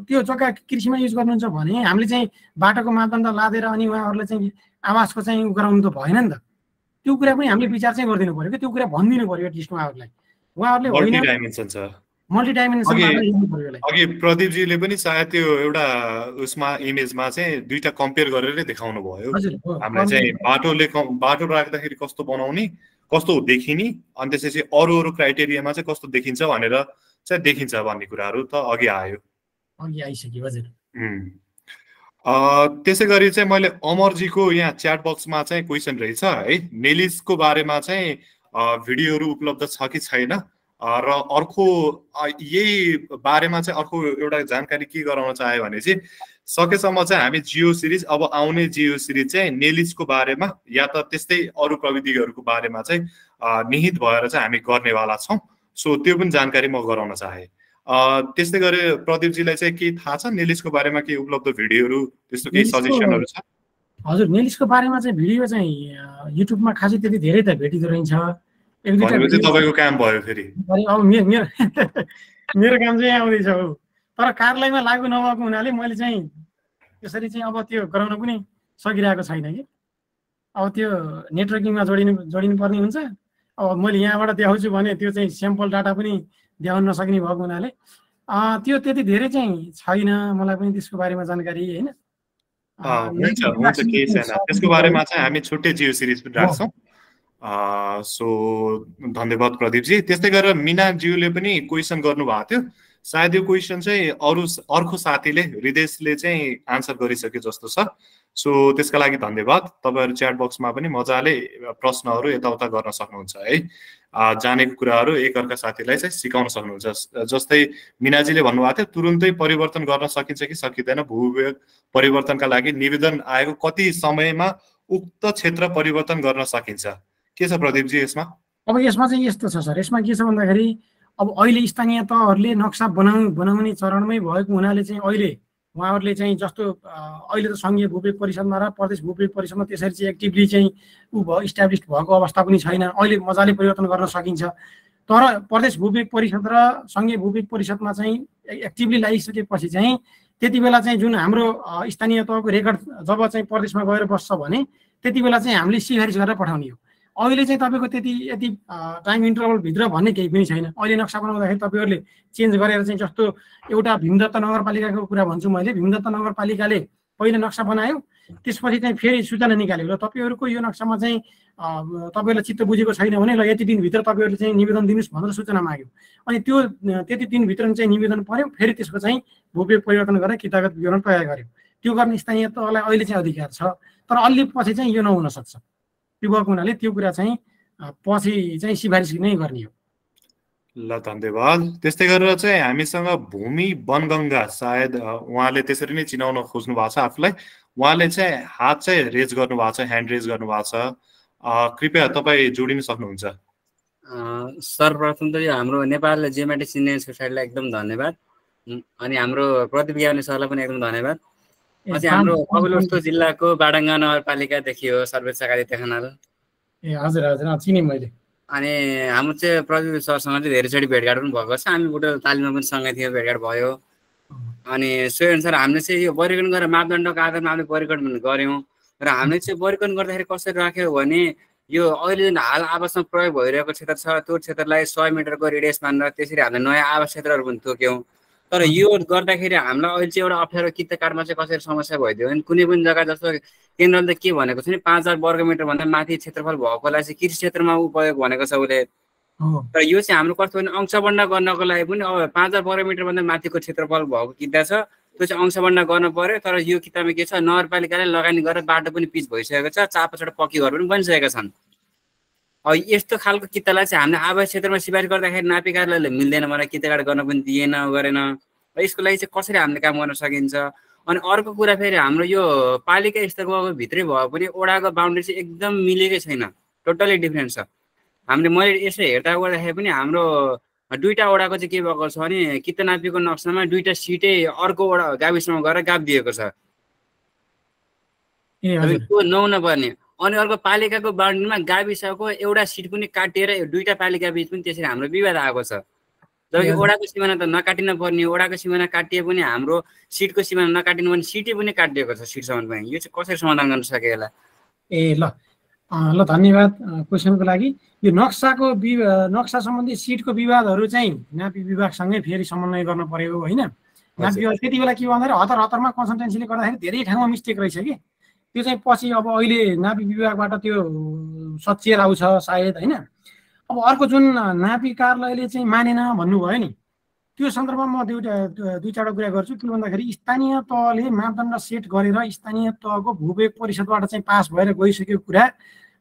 त्यो जग्गा कृषिमा युज गर्नुहुन्छ भने हामीले चाहिँ बाटोको मापदण्ड लादेर अनि उहाँहरूलाई चाहिँ आवासको चाहिँ गराउनु त भएन नि त। त्यो कुरा पनि हामीले विचार चाहिँ गरिदिनु पऱ्यो कि। त्यो कुरा भनिदिनु पऱ्यो एटलिस्ट उहाँहरूलाई। उहाँहरूले होइन। अघि प्रदीपजीले पनि सायद त्यो एउटा उसमा इमेजमा चाहिँ दुइटा कम्पेयर गरेरै देखाउनु भयो। हामीलाई चाहिँ बाटोले बाटो राख्दाखेरि कस्तो बनाउने कस्तो देखिने अनि त्यसपछि अरू अरू क्राइटेरियामा चाहिँ कस्तो देखिन्छ भनेर चाहिँ देखिन्छ भन्ने कुराहरू त अघि आयो। अघि आइसक्यो हजुर। त्यसै गरी चाहिँ मैले अमरजीको यहाँ च्याट बक्समा चाहिँ क्वेसन रहेछ है। नेलिसको बारेमा चाहिँ भिडियोहरू उपलब्ध छ कि छैन? र अर्को यही बारेमा चाहिँ अर्को एउटा जानकारी के गराउन चाह्यो भने चाहिँ सकेसम्म चाहिँ हामी जियो सिरिज अब आउने जियो सिरिज चाहिँ नेलिसको बारेमा या त त्यस्तै अरू प्रविधिहरूको बारेमा चाहिँ निहित भएर चाहिँ हामी गर्नेवाला छौँ। सो त्यो पनि जानकारी म गराउन चाहेँ। त्यस्तै गरी प्रदीपजीलाई चाहिँ के थाहा छ? नेलिसको बारेमा केही उपलब्ध भिडियोहरू त्यस्तो केही सजेसनहरू छ? हजुर नेलिसको बारेमा चाहिँ भिडियो चाहिँ युट्युबमा खासै त्यति धेरै त भेटिँदो रहेछ। तपाईँको काम भयो फेरि अब मेरो मेरो काम चाहिँ आउँदैछ हो तर कार्यालयमा लागु नभएको हुनाले मैले चाहिँ त्यसरी चाहिँ अब त्यो गराउन पनि सकिरहेको छैन कि अब त्यो नेटवर्किङमा जोडिनु जोडिनु पर्ने हुन्छ अब मैले यहाँबाट देखाउँछु भने त्यो चाहिँ स्याम्पल डाटा पनि देखाउन नसक्ने भएको हुनाले त्यो त्यति धेरै चाहिँ छैन मलाई पनि त्यसको बारेमा जानकारी होइन हुन्छ हुन्छ केही छैन त्यसको बारेमा चाहिँ हामी छुट्टै जियो सिरिज पनि राख्छौँ सो धन्यवाद प्रदीपजी। त्यस्तै गरेर मिनाज्यूले पनि क्वेसन गर्नुभएको थियो। सायद यो क्वेसन चाहिँ अरू अर्को साथीले हृदयले चाहिँ आन्सर गरिसक्यो जस्तो छ। सो त्यसका लागि धन्यवाद। तपाईँहरू च्याट बक्समा पनि मजाले प्रश्नहरू यताउता गर्न सक्नुहुन्छ है। जानेको कुराहरू एकअर्का साथीलाई चाहिँ सिकाउन सक्नुहुन्छ। जस्तै मिनाजीले भन्नुभएको थियो तुरुन्तै परिवर्तन गर्न सकिन्छ कि सकिँदैन? भूविवेक परिवर्तनका लागि निवेदन आएको कति समयमा उक्त क्षेत्र परिवर्तन गर्न सकिन्छ? के छ प्रदीपजी यसमा? अब यसमा चाहिँ यस्तो छ सर यसमा के छ भन्दाखेरि अब अहिले स्थानीय तहहरूले नक्सा बनाउ बनाउने चरणमै भएको हुनाले चाहिँ अहिले उहाँहरूले चाहिँ जस्तो अहिले त सङ्घीय भूपेक परिषदमा र प्रदेश भूपेक परिषदमा त्यसरी चाहिँ एक्टिभली चाहिँ ऊ भयो इस्टाब्लिस भएको अवस्था पनि छैन। अहिले मजाले परिवर्तन गर्न सकिन्छ। तर प्रदेश भूपेक परिषद र सङ्घीय भूपेक परिषदमा चाहिँ एक्टिभली लगाइसकेपछि चाहिँ त्यति बेला चाहिँ जुन हाम्रो स्थानीय तहको रेकर्ड जब चाहिँ प्रदेशमा गएर बस्छ भने त्यति बेला चाहिँ हामीले सिफारिस गरेर पठाउने हो। अहिले चाहिँ तपाईँको त्यति यति टाइम इन्टरभलभित्र भन्ने केही पनि छैन। अहिले नक्सा बनाउँदाखेरि तपाईँहरूले चेन्ज गरेर चाहिँ जस्तो एउटा भीमदत्त नगरपालिकाको कुरा भन्छु मैले। भीमदत्त नगरपालिकाले पहिले नक्सा बनायो त्यसपछि चाहिँ फेरि सूचना निकाल्यो र तपाईँहरूको यो नक्सामा चाहिँ तपाईँलाई चित्त बुझेको छैन भने ल यति दिनभित्र तपाईँहरूले चाहिँ निवेदन दिनुहोस् भनेर सूचना माग्यो। अनि त्यो त्यति दिनभित्र चाहिँ निवेदन पर्यो फेरि त्यसको चाहिँ भूपयोग परिवर्तन गरेर कितागत विवरण तयार गर्यो। त्यो गर्ने स्थानीय तहलाई अहिले चाहिँ अधिकार छ तर अलि पछि चाहिँ यो नहुन सक्छ। त्यो भएको हुनाले त्यो कुरा चाहिँ पछि चाहिँ सिफारिस नै गर्ने हो। ल धन्यवाद। त्यस्तै गरेर चाहिँ हामीसँग भूमि वनगङ्गा सायद उहाँले त्यसरी नै चिनाउन खोज्नु भएको छ आफूलाई। उहाँले चाहिँ हात चाहिँ रेज गर्नु भएको छ ह्यान्ड रेज गर्नु भएको छ। कृपया तपाईँ जोडिन सक्नुहुन्छ। सर्वप्रथम त यो हाम्रो नेपाल इन्जिनियरिङ सोसाइटीलाई एकदम धन्यवाद। अनि हाम्रो प्रदीप ज्ञानी सरलाई पनि एकदम धन्यवाद। अझै हाम्रो कपिलवस्तु जिल्लाको बाडङ्गा नगरपालिकादेखि हो सर्वेक्षकारी खनाल ए हजुर हजुर चिने मैले। अनि हाम्रो चाहिँ प्रदीप सरसँग चाहिँ धेरैचोटि भेटघाट पनि भएको छ। हामी बुटो तालिममा पनि सँगै थियो भेटघाट भयो। अनि सोही अनुसार हामीले चाहिँ यो वर्गीकरण गरेर मापदण्डको आधारमा हामीले वर्गीकरण गऱ्यौँ। र हामीले चाहिँ वर्गीकरण गर्दाखेरि कसरी राख्यो भने यो अहिले जुन हाल आवासमा प्रयोग भइरहेको क्षेत्र छ त्यो क्षेत्रलाई सय मिटरको रेडियस मानेर त्यसरी हामीले नयाँ आवास क्षेत्रहरू पनि तोक्यौँ। तर यो गर्दाखेरि हामीलाई अहिले चाहिँ एउटा अप्ठ्यारो किता काठमा चाहिँ कसरी समस्या भइदियो भने कुनै पनि जग्गा जस्तो केन्द्रले त के भनेको छ नि पाँच हजार वर्ग मिटरभन्दा माथि क्षेत्रफल भएकोलाई चाहिँ कृषि क्षेत्रमा उपयोग भनेको छ उसले। तर यो चाहिँ हाम्रो कस्तो भने अंशबन्ड गर्नको लागि पनि अब पाँच हजार वर्ग मिटरभन्दा माथिको क्षेत्रफल भएको किता छ त्यो चाहिँ अंशबन्ड गर्नु पर्यो। तर यो किताबमा के छ नगरपालिकाले लगानी गरेर बाटो पनि पिच भइसकेको छ चापाचोट पक्की घर पनि बनिसकेका छन्। यस्तो खालको कितालाई चाहिँ हामीले आवास क्षेत्रमा सिफारिस गर्दाखेरि नापी कार्यालयले मिल्दैन मलाई किताकाट गर्न पनि दिएन गरेन। र यसको लागि चाहिँ कसरी हामीले काम गर्न सकिन्छ? अनि अर्को कुरा फेरि हाम्रो यो पालिका स्तरको भित्रै भयो भने ओडाको बााउन्ड्री चाहिँ एकदम मिलेकै छैन। टोटल्ली डिफ्रेन्ट छ। हामीले मैले यसो हेर्दा गर्दाखेरि पनि हाम्रो दुईवटा वडाको चाहिँ के भएको छ भने कितनापीको नक्सामा दुईवटा सिटै अर्को वडा गाविसमा गएर गाप दिएको छ। त्यो नहुन पर्ने। अनि अर्को पालिकाको बााउन्ड्रीमा गाविसको एउटा सिट पनि काटिएर दुईवटा पालिका बिच पनि त्यसरी हाम्रो विवाद आएको छ। जबकि ओडाको सिमाना त नकाटिन पर्ने ओडाको सिमाना काटिए पनि हाम्रो सिटको सिमाना नकाटिनु भने सिटै पनि काटिएको छ सिटसम्म पनि यो चाहिँ कसरी समाधान गर्न सके होला? ए ल। ल धन्यवाद। क्वेसनको लागि। यो नक्साको वि नक्सा सम्बन्धी सिटको विवादहरू चाहिँ नापी विभागसँगै फेरि समन्वय गर्न पऱ्यो होइन। नापी विभाग त्यति बेला के भन्दाखेरि हतार हतारमा कन्सल्टेन्सीले गर्दाखेरि धेरै ठाउँमा मिस्टेक रहेछ कि। त्यो चाहिँ पछि अब अहिले नापी विभागबाट त्यो सचिएर आउँछ सायद होइन? अब अर्को जुन नापी कार्यालयले चाहिँ मानेन भन्नुभयो नि त्यो सन्दर्भमा म दुईवटा दुई चारवटा कुरा गर्छु के भन्दाखेरि स्थानीय तहले मापदण्ड सेट गरेर स्थानीय तहको भूपयोग परिषदबाट चाहिँ पास भएर गइसकेको कुरा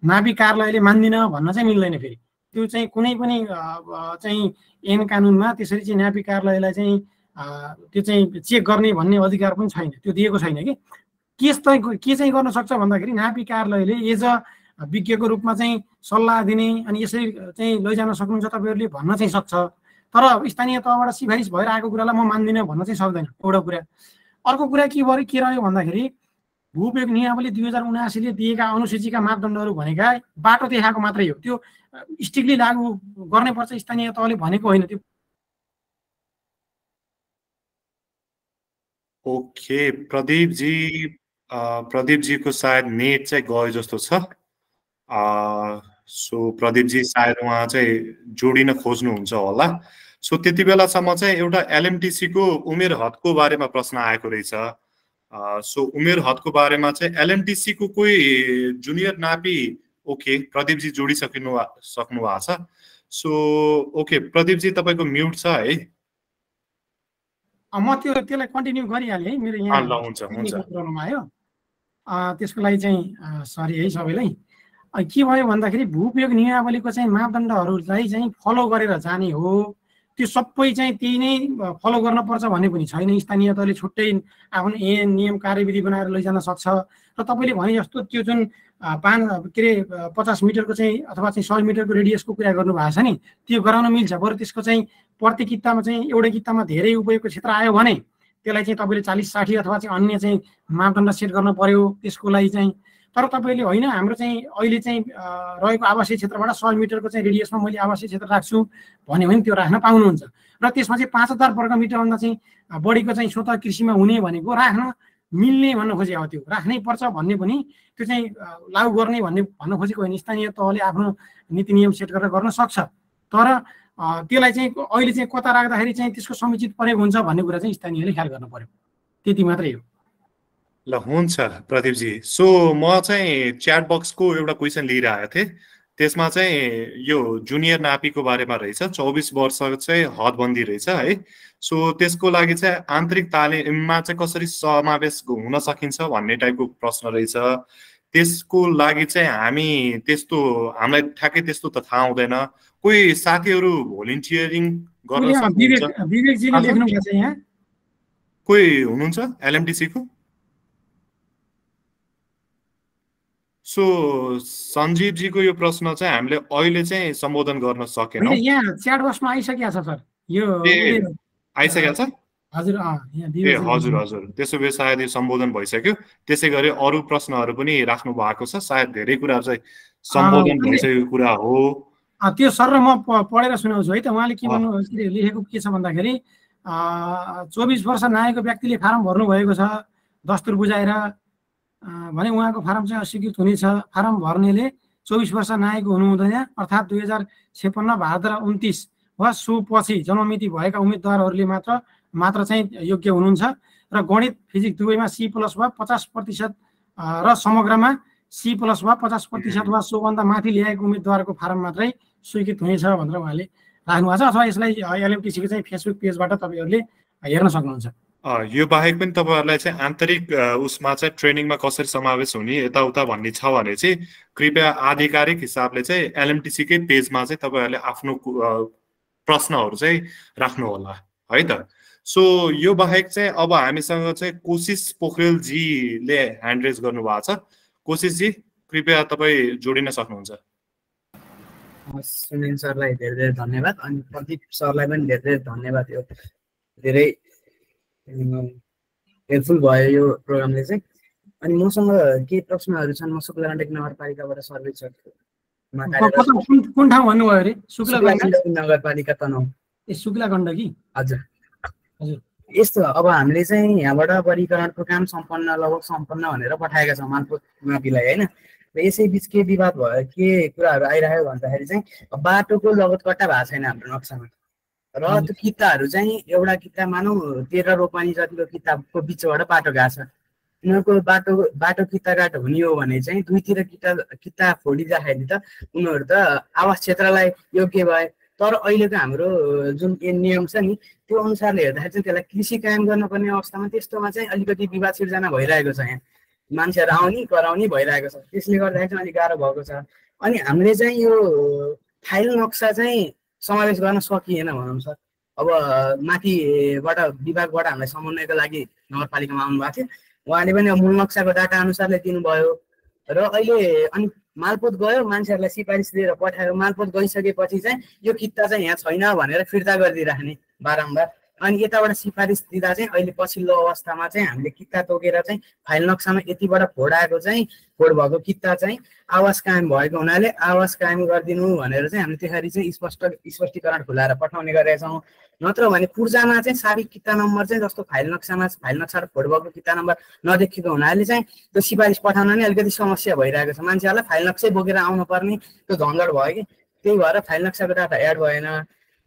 नापी कार्यालयले मान्दिन भन्न चाहिँ मिल्दैन फेरि। त्यो चाहिँ कुनै पनि चाहिँ ऐन कानुनमा त्यसरी चाहिँ नापी कार्यालयलाई चाहिँ त्यो चाहिँ चेक गर्ने भन्ने अधिकार पनि छैन त्यो दिएको छैन कि? के चाहिँ के चाहिँ गर्न सक्छ भन्दाखेरि नापी कार्यालयले एज अ विज्ञको रूपमा चाहिँ सल्लाह दिने अनि यसरी चाहिँ लैजान सक्नुहुन्छ तपाईँहरूले भन्न चाहिँ सक्छ। तर स्थानीय तहबाट सिफारिस भएर आएको कुरालाई म मान्दिनँ भन्न चाहिँ सक्दैन एउटा कुरा। अर्को कुरा के भयो के रह्यो भन्दाखेरि भूपयोग नियमावली दुई हजार उनासीले दिएका अनुसूचीका मापदण्डहरू भनेका बाटो देखाएको मात्रै हो। त्यो स्ट्रिक्टली लागू गर्नै पर्छ स्थानीय तहले भनेको होइन त्यो। ओके प्रदीपजी प्रदीपजीको सायद नेट चाहिँ गयो जस्तो छ। सो प्रदीपजी सायद उहाँ चाहिँ जोडिन खोज्नुहुन्छ होला। सो त्यति बेलासम्म चाहिँ एउटा एलएमटिसीको उमेर हदको बारेमा प्रश्न आएको रहेछ। सो उमेर हदको बारेमा चाहिँ एलएमटिसीको कोही जुनियर नापी ओके प्रदीपजी जोडिसकिनु सक्नु भएको छ। सो ओके प्रदीपजी तपाईँको म्युट छ है। म त्यो त्यसलाई कन्टिन्यू गरिहालेँ है मेरो यहाँ हुन्छ हुन्छ। आयो। त्यसको लागि चाहिँ सरी है सबैलाई। के भयो भन्दाखेरि भूपयोग नियमावलीको चाहिँ मापदण्डहरूलाई चाहिँ फलो गरेर जाने हो। त्यो सबै चाहिँ त्यही नै फलो गर्नुपर्छ भन्ने पनि छैन। स्थानीय तहले छुट्टै आफ्नो ऐन नियम कार्यविधि बनाएर लैजान सक्छ। र तपाईँले भने जस्तो त्यो जुन पाँच के अरे पचास मिटरको चाहिँ अथवा चाहिँ सय मिटरको रेडियसको कुरा गर्नुभएको छ नि त्यो गराउन मिल्छ। बरु त्यसको चाहिँ प्रति कितामा चाहिँ एउटै कितामा धेरै उपयोगको क्षेत्र आयो भने त्यसलाई चाहिँ तपाईँले चालिस साठी अथवा चाहिँ अन्य चाहिँ मापदण्ड सेट गर्न पर्यो त्यसको लागि चाहिँ। तर तपाईँले होइन हाम्रो चाहिँ अहिले चाहिँ रहेको आवासीय क्षेत्रबाट सय मिटरको चाहिँ रेडियसमा मैले आवासीय क्षेत्र राख्छु भन्यो भने त्यो राख्न पाउनुहुन्छ। र त्यसमा चाहिँ पाँच हजार वर्ग मिटरभन्दा चाहिँ बढीको चाहिँ स्वत कृषिमा हुने भनेको राख्न मिल्ने भन्न खोजेको त्यो। राख्नै पर्छ भन्ने पनि त्यो चाहिँ लागु गर्ने भन्ने भन्न खोजेको होइन। स्थानीय तहले आफ्नो नीति नियम सेट गरेर गर्न सक्छ। तर त्यसलाई चाहिँ अहिले चाहिँ कता राख्दाखेरि चाहिँ त्यसको समुचित प्रयोग हुन्छ भन्ने कुरा चाहिँ स्थानीयले ख्याल गर्नु पर्यो। त्यति मात्रै हो। ल हुन्छ प्रदीपजी। सो म चाहिँ च्याट बक्सको एउटा क्वेसन लिइरहेको थिएँ। त्यसमा चाहिँ यो जुनियर नापीको बारेमा रहेछ। चौबिस वर्ष चाहिँ हदबन्दी रहेछ है। सो त्यसको लागि चाहिँ आन्तरिक तालिममा चाहिँ कसरी समावेश हुन सकिन्छ भन्ने टाइपको प्रश्न रहेछ। त्यसको लागि चाहिँ हामी त्यस्तो हामीलाई ठ्याक्कै त्यस्तो त थाहा हुँदैन। कोही साथीहरू भोलिन्टियरिङ गर्न कोही हुनुहुन्छ सो सञ्जीवजीको यो प्रश्न चाहिँ हामीले अहिले चाहिँ सम्बोधन गर्न सकेनौँ। यहाँ च्याट बक्समा आइसकेको छ सर। यो आइसकेको छ? हजुर ए हजुर हजुर। त्यसो भए सायद यो सम्बोधन भइसक्यो। त्यसै गरी अरू प्रश्नहरू पनि राख्नु भएको छ। सायद धेरै कुराहरू चाहिँ सम्बोधन भइसकेको कुरा हो। त्यो सर र म पढेर सुनाउँछु है त। उहाँले के भन्नु लेखेको के छ भन्दाखेरि चौबिस वर्ष नआएको व्यक्तिले फारम भर्नुभएको छ दस्तुर बुझाएर भने उहाँको फारम चाहिँ अस्वीकृत हुनेछ। फारम भर्नेले चौबिस वर्ष नआएको हुनु हुँदैन अर्थात् दुई हजार छेपन्न भाद्र उन्तिस वा सो पछि जन्ममिति भएका उम्मेदवारहरूले मात्र मात्र चाहिँ योग्य हुनुहुन्छ। र गणित फिजिक्स दुवैमा सी प्लस वा पचास प्रतिशत र समग्रमा सी प्लस वा पचास प्रतिशत वा सोभन्दा माथि ल्याएको उम्मेदवारको फारम मात्रै स्वीकृत हुनेछ भनेर उहाँले राख्नु भएको छ अथवा यसलाई एलएमटिसीको चाहिँ फेसबुक पेजबाट तपाईँहरूले हेर्न सक्नुहुन्छ। यो बाहेक पनि तपाईँहरूलाई चाहिँ आन्तरिक उसमा चाहिँ ट्रेनिङमा कसरी समावेश हुने यताउता भन्ने छ भने चाहिँ कृपया आधिकारिक हिसाबले चाहिँ एलएमटिसीकै पेजमा चाहिँ तपाईँहरूले आफ्नो प्रश्नहरू चाहिँ राख्नु होला है त? सो यो बाहेक चाहिँ अब हामीसँग चाहिँ कोसिस पोखरेलजीले ह्यान्ड रेज गर्नुभएको छ। कोसिसजी कृपया तपाईँ जोडिन सक्नुहुन्छ। सुनिल सरलाई धेरै धेरै धन्यवाद अनि प्रदीप सरलाई पनि धेरै धेरै धन्यवाद। यो धेरै हेल्पफुल भयो यो प्रोग्रामले चाहिँ। अनि मसँग केही प्रश्नहरू छन् म शुक्लाण्डेक नगरपालिकाबाट कता- कुन ठाउँ भन्नुभयो अरे? शुक्ला नगरपालिका तनहुँ। ए शुक्ला गण्डकी हजुर। हजुर। यस्तो अब हामीले चाहिँ यहाँबाट वर्गीकरणको काम सम्पन्न लगभग सम्पन्न भनेर पठाएका छौँ मालपोत मापीलाई होइन? र यसै बिच के विवाद भयो के कुराहरू आइरह्यो भन्दाखेरि चाहिँ बाटोको लगत कट्टा भएको छैन हाम्रो नक्सामा। र त्यो किताहरू चाहिँ एउटा किता मानौँ तेह्र रोपनी जतिको किताबको बिचबाट बाटो गएको छ। उनीहरूको बाटो बाटो किता काटो हुने हो भने चाहिँ दुईतिर किता किता फोडिँदाखेरि त उनीहरू त आवास क्षेत्रलाई योग्य भए तर अहिलेको हाम्रो जुन नियम छ नि त्यो अनुसारले हेर्दाखेरि चाहिँ त्यसलाई कृषि कायम गर्नुपर्ने अवस्थामा त्यस्तोमा चाहिँ अलिकति विवाद सिर्जना भइरहेको छ यहाँ। मान्छेहरू आउने कराउने भइरहेको छ। त्यसले गर्दाखेरि चाहिँ अलिक गाह्रो भएको छ। अनि हामीले चाहिँ यो फाइल नक्सा चाहिँ समावेश गर्न सकिएन भनौँ सर। अब माथिबाट विभागबाट हामीलाई समन्वयको लागि नगरपालिकामा आउनुभएको थियो। उहाँले पनि मूल नक्साको डाटा अनुसारले दिनुभयो। र अहिले अनि मालपोत गयो मान्छेहरूलाई सिफारिस दिएर पठायो। मालपोत गइसकेपछि चाहिँ यो किता चाहिँ यहाँ छैन भनेर फिर्ता गरिदिइराख्ने बारम्बार। अनि यताबाट सिफारिस दिँदा चाहिँ अहिले पछिल्लो अवस्थामा चाहिँ हामीले किता तोकेर चाहिँ फाइल नक्सामा यतिबाट फोडाएको चाहिँ फोड भएको किता चाहिँ आवास कायम भएको हुनाले आवास कायम गरिदिनु भनेर चाहिँ हामीले त्यसरी चाहिँ स्पष्ट स्पष्टीकरण खुलाएर पठाउने गरेका नत्र भने पूर्जामा चाहिँ साबिक किता नम्बर चाहिँ जस्तो फाइल नक्सामा फाइल नक्सा र फोड भएको किता नम्बर नदेखेको हुनाले चाहिँ त्यो सिफारिस पठाउन नै अलिकति समस्या भइरहेको छ। मान्छेहरूलाई फाइल नक्सै बोकेर आउनु पर्ने त्यो झन्झट भयो कि? त्यही भएर फाइल नक्साको डाटा एड भएन।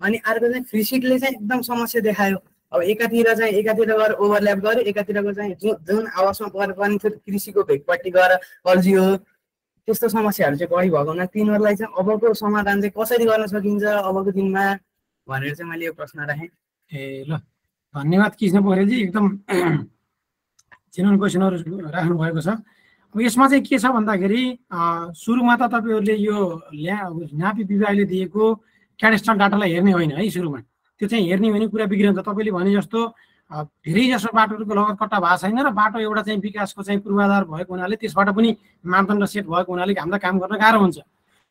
अनि अर्को चाहिँ फ्री सिटले चाहिँ एकदम समस्या देखायो। अब एकातिर चाहिँ एकातिर गएर ओभरल्याप गर्यो एकातिरको चाहिँ जुन जुन आवासमा पर्नु पर्ने थियो कृषिको भेगपट्टि गएर अल्झियो त्यस्तो समस्याहरू चाहिँ बढी भएको हुनाले तिनीहरूलाई चाहिँ अबको समाधान चाहिँ कसरी गर्न सकिन्छ अबको दिनमा भनेर चाहिँ मैले यो प्रश्न राखेँ। ए ल धन्यवाद कृष्ण पोखरेलजी एकदम जेन्युन क्वेसनहरू राख्नु भएको छ। अब यसमा चाहिँ के छ भन्दाखेरि सुरुमा त तपाईँहरूले यो ल्या नापी विभागले दिएको क्याडेस्ट्रल डाटालाई हेर्ने होइन है सुरुमा। त्यो चाहिँ हेर्ने भने कुरा बिग्रन्छ। तपाईँले भने जस्तो धेरै जसो बाटोहरूको लगत कट्टा भएको छैन र बाटो एउटा चाहिँ विकासको चाहिँ पूर्वाधार भएको हुनाले त्यसबाट पनि मापदण्ड सेट भएको हुनाले हामीलाई काम गर्न गाह्रो हुन्छ।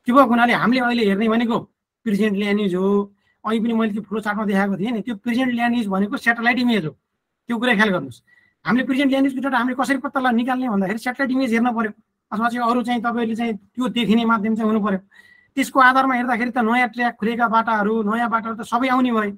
त्यो भएको हुनाले हामीले अहिले हेर्ने भनेको प्रेजेन्ट ल्यान्ड युज हो अहिले पनि मैले त्यो फ्लो चार्टमा देखाएको थिएँ नि त्यो प्रेजेन्ट ल्यान्ड युज भनेको सेटेलाइट इमेज हो। त्यो कुरा ख्याल गर्नुहोस्। हामीले प्रेजेन्ट ल्यान्ड युजको डाटा हामीले कसरी पत्ता निकाल्ने भन्दाखेरि सेटेलाइट इमेज हेर्न पर्यो। अथवा चाहिँ अरू चाहिँ तपाईँहरूले चाहिँ त्यो देखिने माध्यम चाहिँ हुनु पर्यो। त्यसको आधारमा हेर्दाखेरि त नयाँ ट्र्याक खुलेका बाटाहरू नयाँ बाटाहरू त सबै आउने भयो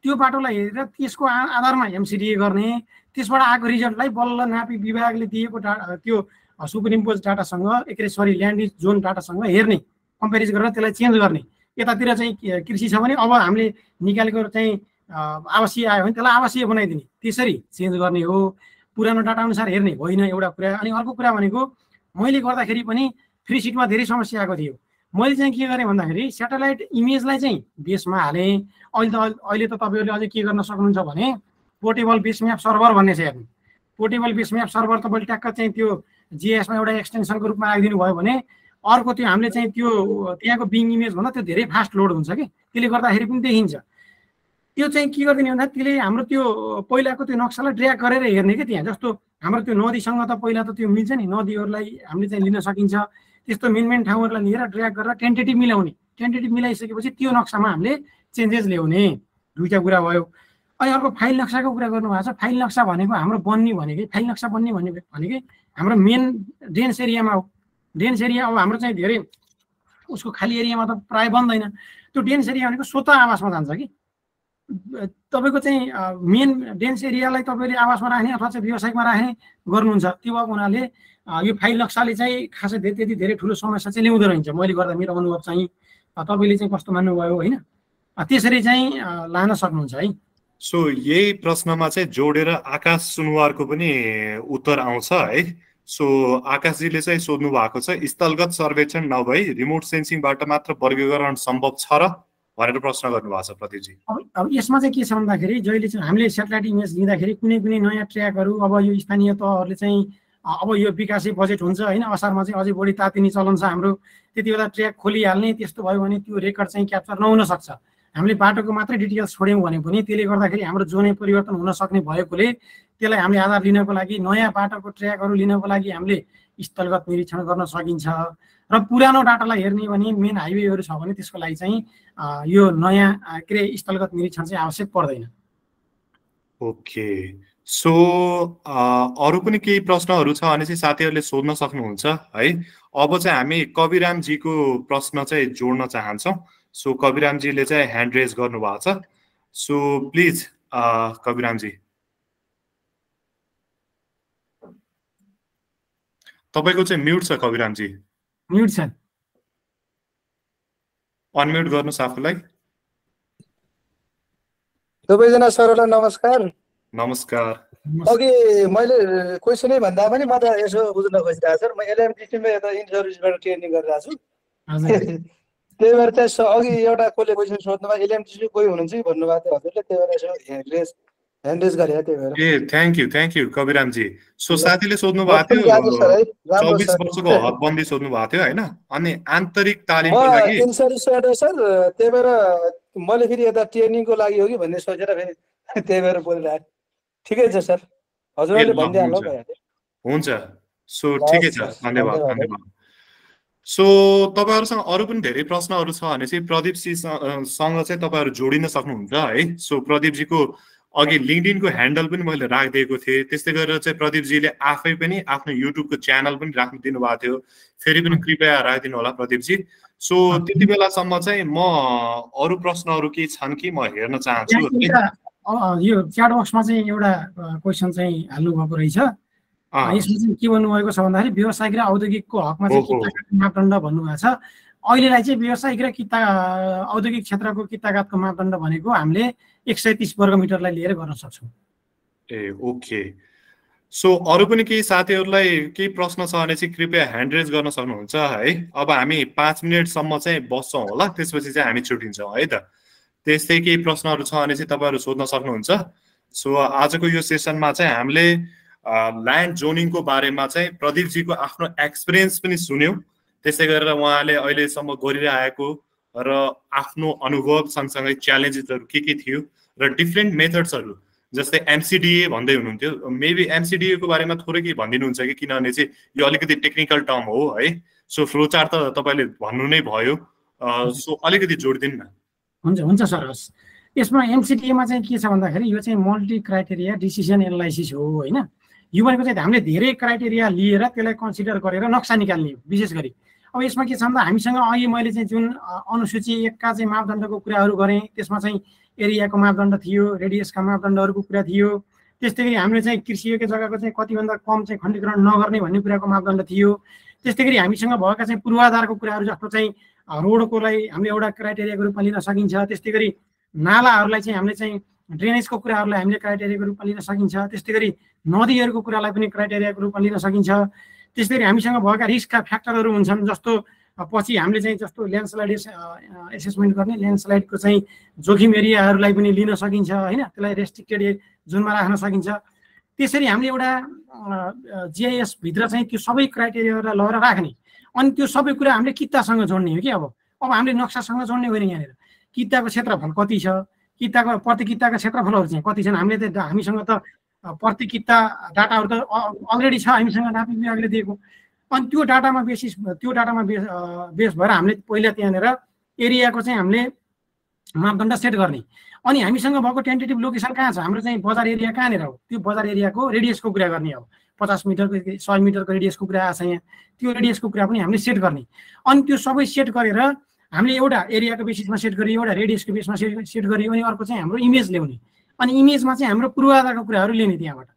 त्यो बाटोलाई हेरेर त्यसको आधारमा एमसिडिए गर्ने त्यसबाट आएको रिजल्टलाई बल्ल नापी विभागले दिएको डा त्यो सुपरिम्पोज डाटासँग एकरे सरी ल्यान्ड जोन डाटासँग हेर्ने कम्पेरिज गरेर त्यसलाई चेन्ज गर्ने। यतातिर चाहिँ कृषि छ भने अब हामीले निकालेको चाहिँ आवासीय आयो भने त्यसलाई आवासीय बनाइदिने। त्यसरी चेन्ज गर्ने हो पुरानो डाटा अनुसार हेर्ने होइन एउटा कुरा। अनि अर्को कुरा भनेको मैले गर्दाखेरि पनि फ्री सिटमा धेरै समस्या आएको थियो। मैले चाहिँ के गरेँ भन्दाखेरि सेटेलाइट इमेजलाई चाहिँ बेसमा हालेँ। अहिले त अहिले त तपाईँहरूले अझै के गर्न सक्नुहुन्छ भने पोर्टेबल बेस म्याप सर्भर भन्ने छ हेर्नु। पोर्टेबल बेस म्याप सर्भर तपाईँले ट्याक्क चाहिँ त्यो जिएसमा एउटा एक्सटेन्सनको रूपमा राखिदिनु भयो भने अर्को त्यो हामीले चाहिँ त्यो त्यहाँको बिङ इमेज भन्दा त्यो धेरै फास्ट लोड हुन्छ कि। त्यसले गर्दाखेरि पनि देखिन्छ। त्यो चाहिँ के गरिदिने भन्दा त्यसले हाम्रो त्यो पहिलाको त्यो नक्सालाई ड्र्याग गरेर हेर्ने क्या त्यहाँ। जस्तो हाम्रो त्यो नदीसँग त पहिला त त्यो मिल्छ नि। नदीहरूलाई हामीले चाहिँ लिन सकिन्छ। त्यस्तो मेन मेन ठाउँहरूलाई लिएर ड्र्याग गरेर टेन्टेटिभ मिलाउने। टेन्टेटिभ मिलाइसकेपछि त्यो नक्सामा हामीले चेन्जेस ल्याउने। दुईवटा कुरा भयो। अनि अर्को फाइल नक्साको कुरा गर्नुभएको छ। फाइल नक्सा भनेको हाम्रो बन्ने भनेकै फाइल नक्सा बन्ने भने भनेकै हाम्रो मेन डेन्स एरियामा हो। डेन्स एरिया अब हाम्रो चाहिँ धेरै उसको खाली एरियामा त प्रायः बन्दैन। त्यो डेन्स एरिया भनेको स्वत आवासमा जान्छ कि? तपाईँको चाहिँ मेन डेन्स एरियालाई तपाईँले आवासमा राख्ने अथवा चाहिँ व्यवसायिकमा राख्ने गर्नुहुन्छ। त्यो भएको हुनाले अ, यो फाइल नक्साले चाहिँ खासै धेरै त्यति धेरै ठुलो समस्या चाहिँ ल्याउँदो रहेछ। मैले गर्दा मेरो अनुभव चाहिँ तपाईँले चाहिँ कस्तो मान्नुभयो होइन? त्यसरी चाहिँ लान सक्नुहुन्छ है। सो यही प्रश्नमा चाहिँ जोडेर आकाश सुनवारको पनि उत्तर आउँछ है। सो आकाशजीले चाहिँ सोध्नु भएको छ स्थलगत सर्वेक्षण नभई रिमोट सेन्सिङबाट मात्र वर्गीकरण सम्भव छ र? भनेर प्रश्न गर्नुभएको छ प्रदीपजी। अब अब यसमा चाहिँ के छ भन्दाखेरि जहिले चाहिँ हामीले सेटेलाइट इमेज लिँदाखेरि कुनै कुनै नयाँ ट्र्याकहरू अब यो स्थानीय तहहरूले चाहिँ अब यो विकासे बजेट हुन्छ होइन असारमा चाहिँ अझै बढी तातिने चलन छ हाम्रो। त्यति बेला ट्र्याक खोलिहाल्ने त्यस्तो भयो भने त्यो रेकर्ड चाहिँ क्याप्चर नहुन सक्छ हामीले बाटोको मात्रै डिटेल्स छोड्यौँ भने पनि त्यसले गर्दाखेरि हाम्रो जोनै परिवर्तन हुन सक्ने भएकोले त्यसलाई हामीले आधार लिनको लागि नयाँ बाटोको ट्र्याकहरू लिनको लागि हामीले स्थलगत निरीक्षण गर्न सकिन्छ। र पुरानो डाटालाई हेर्ने भने मेन हाइवेहरू छ भने त्यसको लागि चाहिँ यो नयाँ के अरे स्थलगत निरीक्षण चाहिँ आवश्यक पर्दैन। ओके। सो अरू पनि केही प्रश्नहरू छ भने चाहिँ साथीहरूले सोध्न सक्नुहुन्छ है? अब चाहिँ हामी कविरामजीको प्रश्न चाहिँ जोड्न चाहन्छौँ। सो कविरामजीले चाहिँ ह्यान्ड रेज गर्नुभएको छ। सो प्लिज कविरामजी। तपाईँको चाहिँ म्युट छ कविरामजी। म्युट छ। अनम्युट गर्नुहोस् आफूलाई। सबैजना सरलाई नमस्कार। नमस्कार। अघि मैले क्वेसनै भन्दा पनि म त यसो बुझ्न खोजिरहेको छु। म एलएमटिसीमा यता इन सर्भिसबाट ट्रेनिङ गरिरहेको छु। त्यही भएर चाहिँ अघि एउटा कसले क्वेसन सोध्नुभयो एलएमटिसी कोही हुनुहुन्छ कि भन्नुभएको थियो हजुरले? त्यही भएर यसो ह्यान्ड ह्यान्ड गरे त्यही भएर। ए thank you thank you कविरामजी। So साथीले सोध्नु भएको थियो चौबिस वर्षको हदबन्दी सोध्नु भएको थियो होइन? अनि आन्तरिक तालिमको लागि इन सर्भिसबाट सर त्यही भएर मैले फेरि यता ट्रेनिङको लागि हो कि भन्ने सोचेर फेरि त्यही भएर बोलिरहेको। ठिकै छ सर. हजुरले भनिदिइहाल्नु हुन्छ सो ठिकै छ धन्यवाद धन्यवाद. सो तपाईँहरूसँग अरू पनि धेरै प्रश्नहरू छ भने चाहिँ प्रदीपजीसँग चाहिँ तपाईँहरू जोडिन सक्नुहुन्छ है? सो प्रदीपजीको अघि लिङ्कडिनको ह्यान्डल पनि मैले राखिदिएको थिएँ। त्यस्तै गरेर चाहिँ प्रदीपजीले आफै पनि आफ्नो युट्युबको च्यानल पनि राख्नु दिनुभएको थियो। फेरि पनि कृपया राखिदिनु होला प्रदीपजी। सो त्यति बेलासम्म चाहिँ म अरू प्रश्नहरू केही छन् कि म हेर्न चाहन्छु? यो च्याट बक्समा चाहिँ एउटा क्वेसन चाहिँ हाल्नुभएको रहेछ। यसमा चाहिँ के भन्नुभएको छ भन्दाखेरि व्यवसायिक र औद्योगिकको हकमा चाहिँ मापदण्ड भन्नुभएको छ। अहिलेलाई चाहिँ व्यवसायिक र किता औद्योगिक क्षेत्रको किताकातको मापदण्ड भनेको हामीले एक सय तिस वर्ग मिटरलाई लिएर गर्न सक्छौँ। ए ओके। सो अरू पनि केही साथीहरूलाई केही प्रश्न छ भने चाहिँ कृपया ह्यान्ड रेज गर्न सक्नुहुन्छ है। अब हामी पाँच मिनटसम्म चाहिँ बस्छौँ होला त्यसपछि चाहिँ हामी छुट्टिन्छौँ है त। त्यस्तै केही प्रश्नहरू छ भने चाहिँ तपाईँहरू सोध्न सक्नुहुन्छ। सो आजको यो सेसनमा चाहिँ हामीले ल्यान्ड जोनिङको बारेमा चाहिँ प्रदीपजीको आफ्नो एक्सपिरियन्स पनि सुन्यौँ। त्यसै गरेर उहाँले अहिलेसम्म गरिरहेको र आफ्नो अनुभव सँगसँगै च्यालेन्जेसहरू के के थियो र डिफ्रेन्ट मेथड्सहरू जस्तै एमसिडिए भन्दै हुनुहुन्थ्यो। मेबी एमसिडिएको बारेमा थोरै केही भनिदिनुहुन्छ कि? किनभने चाहिँ यो अलिकति टेक्निकल टर्म हो है। सो फ्लोचार त तपाईँले भन्नु नै भयो। सो अलिकति जोडिदिनु न। हुन्छ हुन्छ सर हस्। यसमा एमसिटिएमा चाहिँ के छ भन्दाखेरि यो चाहिँ मल्टी क्राइटेरिया डिसिजन एनालाइसिस हो होइन? यो भनेको चाहिँ हामीले धेरै क्राइटेरिया लिएर त्यसलाई कन्सिडर गरेर नक्सा निकाल्ने हो विशेष गरी। अब यसमा के छ भन्दा हामीसँग अहिले मैले चाहिँ जुन अनुसूची एकका चाहिँ मापदण्डको कुराहरू गरेँ त्यसमा चाहिँ एरियाको मापदण्ड थियो रेडियसका मापदण्डहरूको कुरा थियो। त्यस्तै गरी हामीले चाहिँ कृषियोग्य जग्गाको चाहिँ कतिभन्दा कम चाहिँ खण्डीकरण नगर्ने भन्ने कुराको मापदण्ड थियो। त्यस्तै गरी हामीसँग भएका चाहिँ पूर्वाधारको कुराहरू जस्तो चाहिँ रोडको लागि हामीले एउटा क्राइटेरियाको रूपमा लिन सकिन्छ। त्यस्तै गरी नालाहरूलाई चाहिँ हामीले चाहिँ ड्रेनेजको कुराहरूलाई हामीले क्राइटेरियाको रूपमा लिन सकिन्छ। त्यस्तै गरी नदीहरूको कुरालाई पनि क्राइटेरियाको रूपमा लिन सकिन्छ। त्यस्तै गरी हामीसँग भएका रिस्कका फ्याक्टरहरू हुन्छन् जस्तो पछि हामीले चाहिँ जस्तो ल्यान्डस्लाइड एसेसमेन्ट गर्ने ल्यान्डस्लाइडको चाहिँ जोखिम एरियाहरूलाई पनि लिन सकिन्छ होइन? त्यसलाई रेस्ट्रिक्टेड जोनमा राख्न सकिन्छ। त्यसरी हामीले एउटा जिआइएसभित्र चाहिँ त्यो सबै क्राइटेरियाहरूलाई लगेर राख्ने अनि त्यो सबै कुरा हामीले कितासँग जोड्ने हो कि अब। अब हामीले नक्सासँग जोड्ने होइन यहाँनिर। किताको क्षेत्रफल कति छ? किताको प्रति किताको क्षेत्रफलहरू चाहिँ कति छन्? हामीले त हामीसँग त प्रति किता डाटाहरू त अलरेडी छ हामीसँग नापी विभागले दिएको। अनि त्यो डाटामा बेसिस त्यो डाटामा बेस बेस भएर हामीले पहिला त्यहाँनिर एरियाको चाहिँ हामीले मापदण्ड सेट गर्ने। अनि हामीसँग भएको टेन्टेटिभ लोकेसन कहाँ छ? हाम्रो चाहिँ बजार एरिया कहाँनिर हो? त्यो बजार एरियाको रेडियसको कुरा गर्ने हो पचास मिटरको सय मिटरको रेडियसको कुरा आएको छ यहाँ। त्यो रेडियसको कुरा पनि हामीले सेट गर्ने। अनि त्यो सबै सेट गरेर हामीले एउटा एरियाको बेसिसमा सेट गरी एउटा रेडियसको बेसमा सेट सेट गऱ्यो अनि अर्को चाहिँ हाम्रो इमेज ल्याउने। अनि इमेजमा चाहिँ हाम्रो पूर्वाधारको कुराहरू लिने त्यहाँबाट।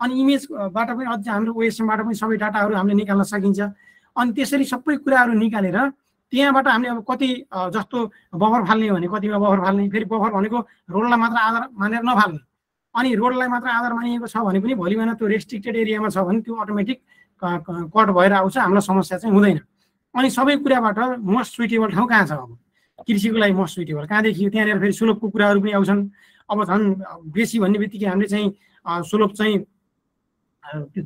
अनि इमेजबाट पनि अझ हाम्रो ओएसएमबाट पनि सबै डाटाहरू हामीले निकाल्न सकिन्छ। अनि त्यसरी सबै कुराहरू निकालेर त्यहाँबाट हामीले अब कति जस्तो बफर फाल्ने भने कतिमा बफर फाल्ने फेरि बफर भनेको रोडलाई मात्र आधार मानेर नफाल्ने। अनि रोडलाई मात्र आधार मानिएको छ भने पनि भोलि बिहान त्यो रेस्ट्रिक्टेड एरियामा छ भने त्यो अटोमेटिक कट भएर आउँछ। हामीलाई समस्या चाहिँ हुँदैन। अनि सबै कुराबाट मोस्ट सुइटेबल ठाउँ कहाँ छ अब? कृषिको लागि मोस्ट सुइटेबल कहाँदेखि त्यहाँनिर फेरि सुलभको कुराहरू पनि आउँछन्। अब झन् बेसी भन्ने बित्तिकै हामीले चाहिँ सुलभ चाहिँ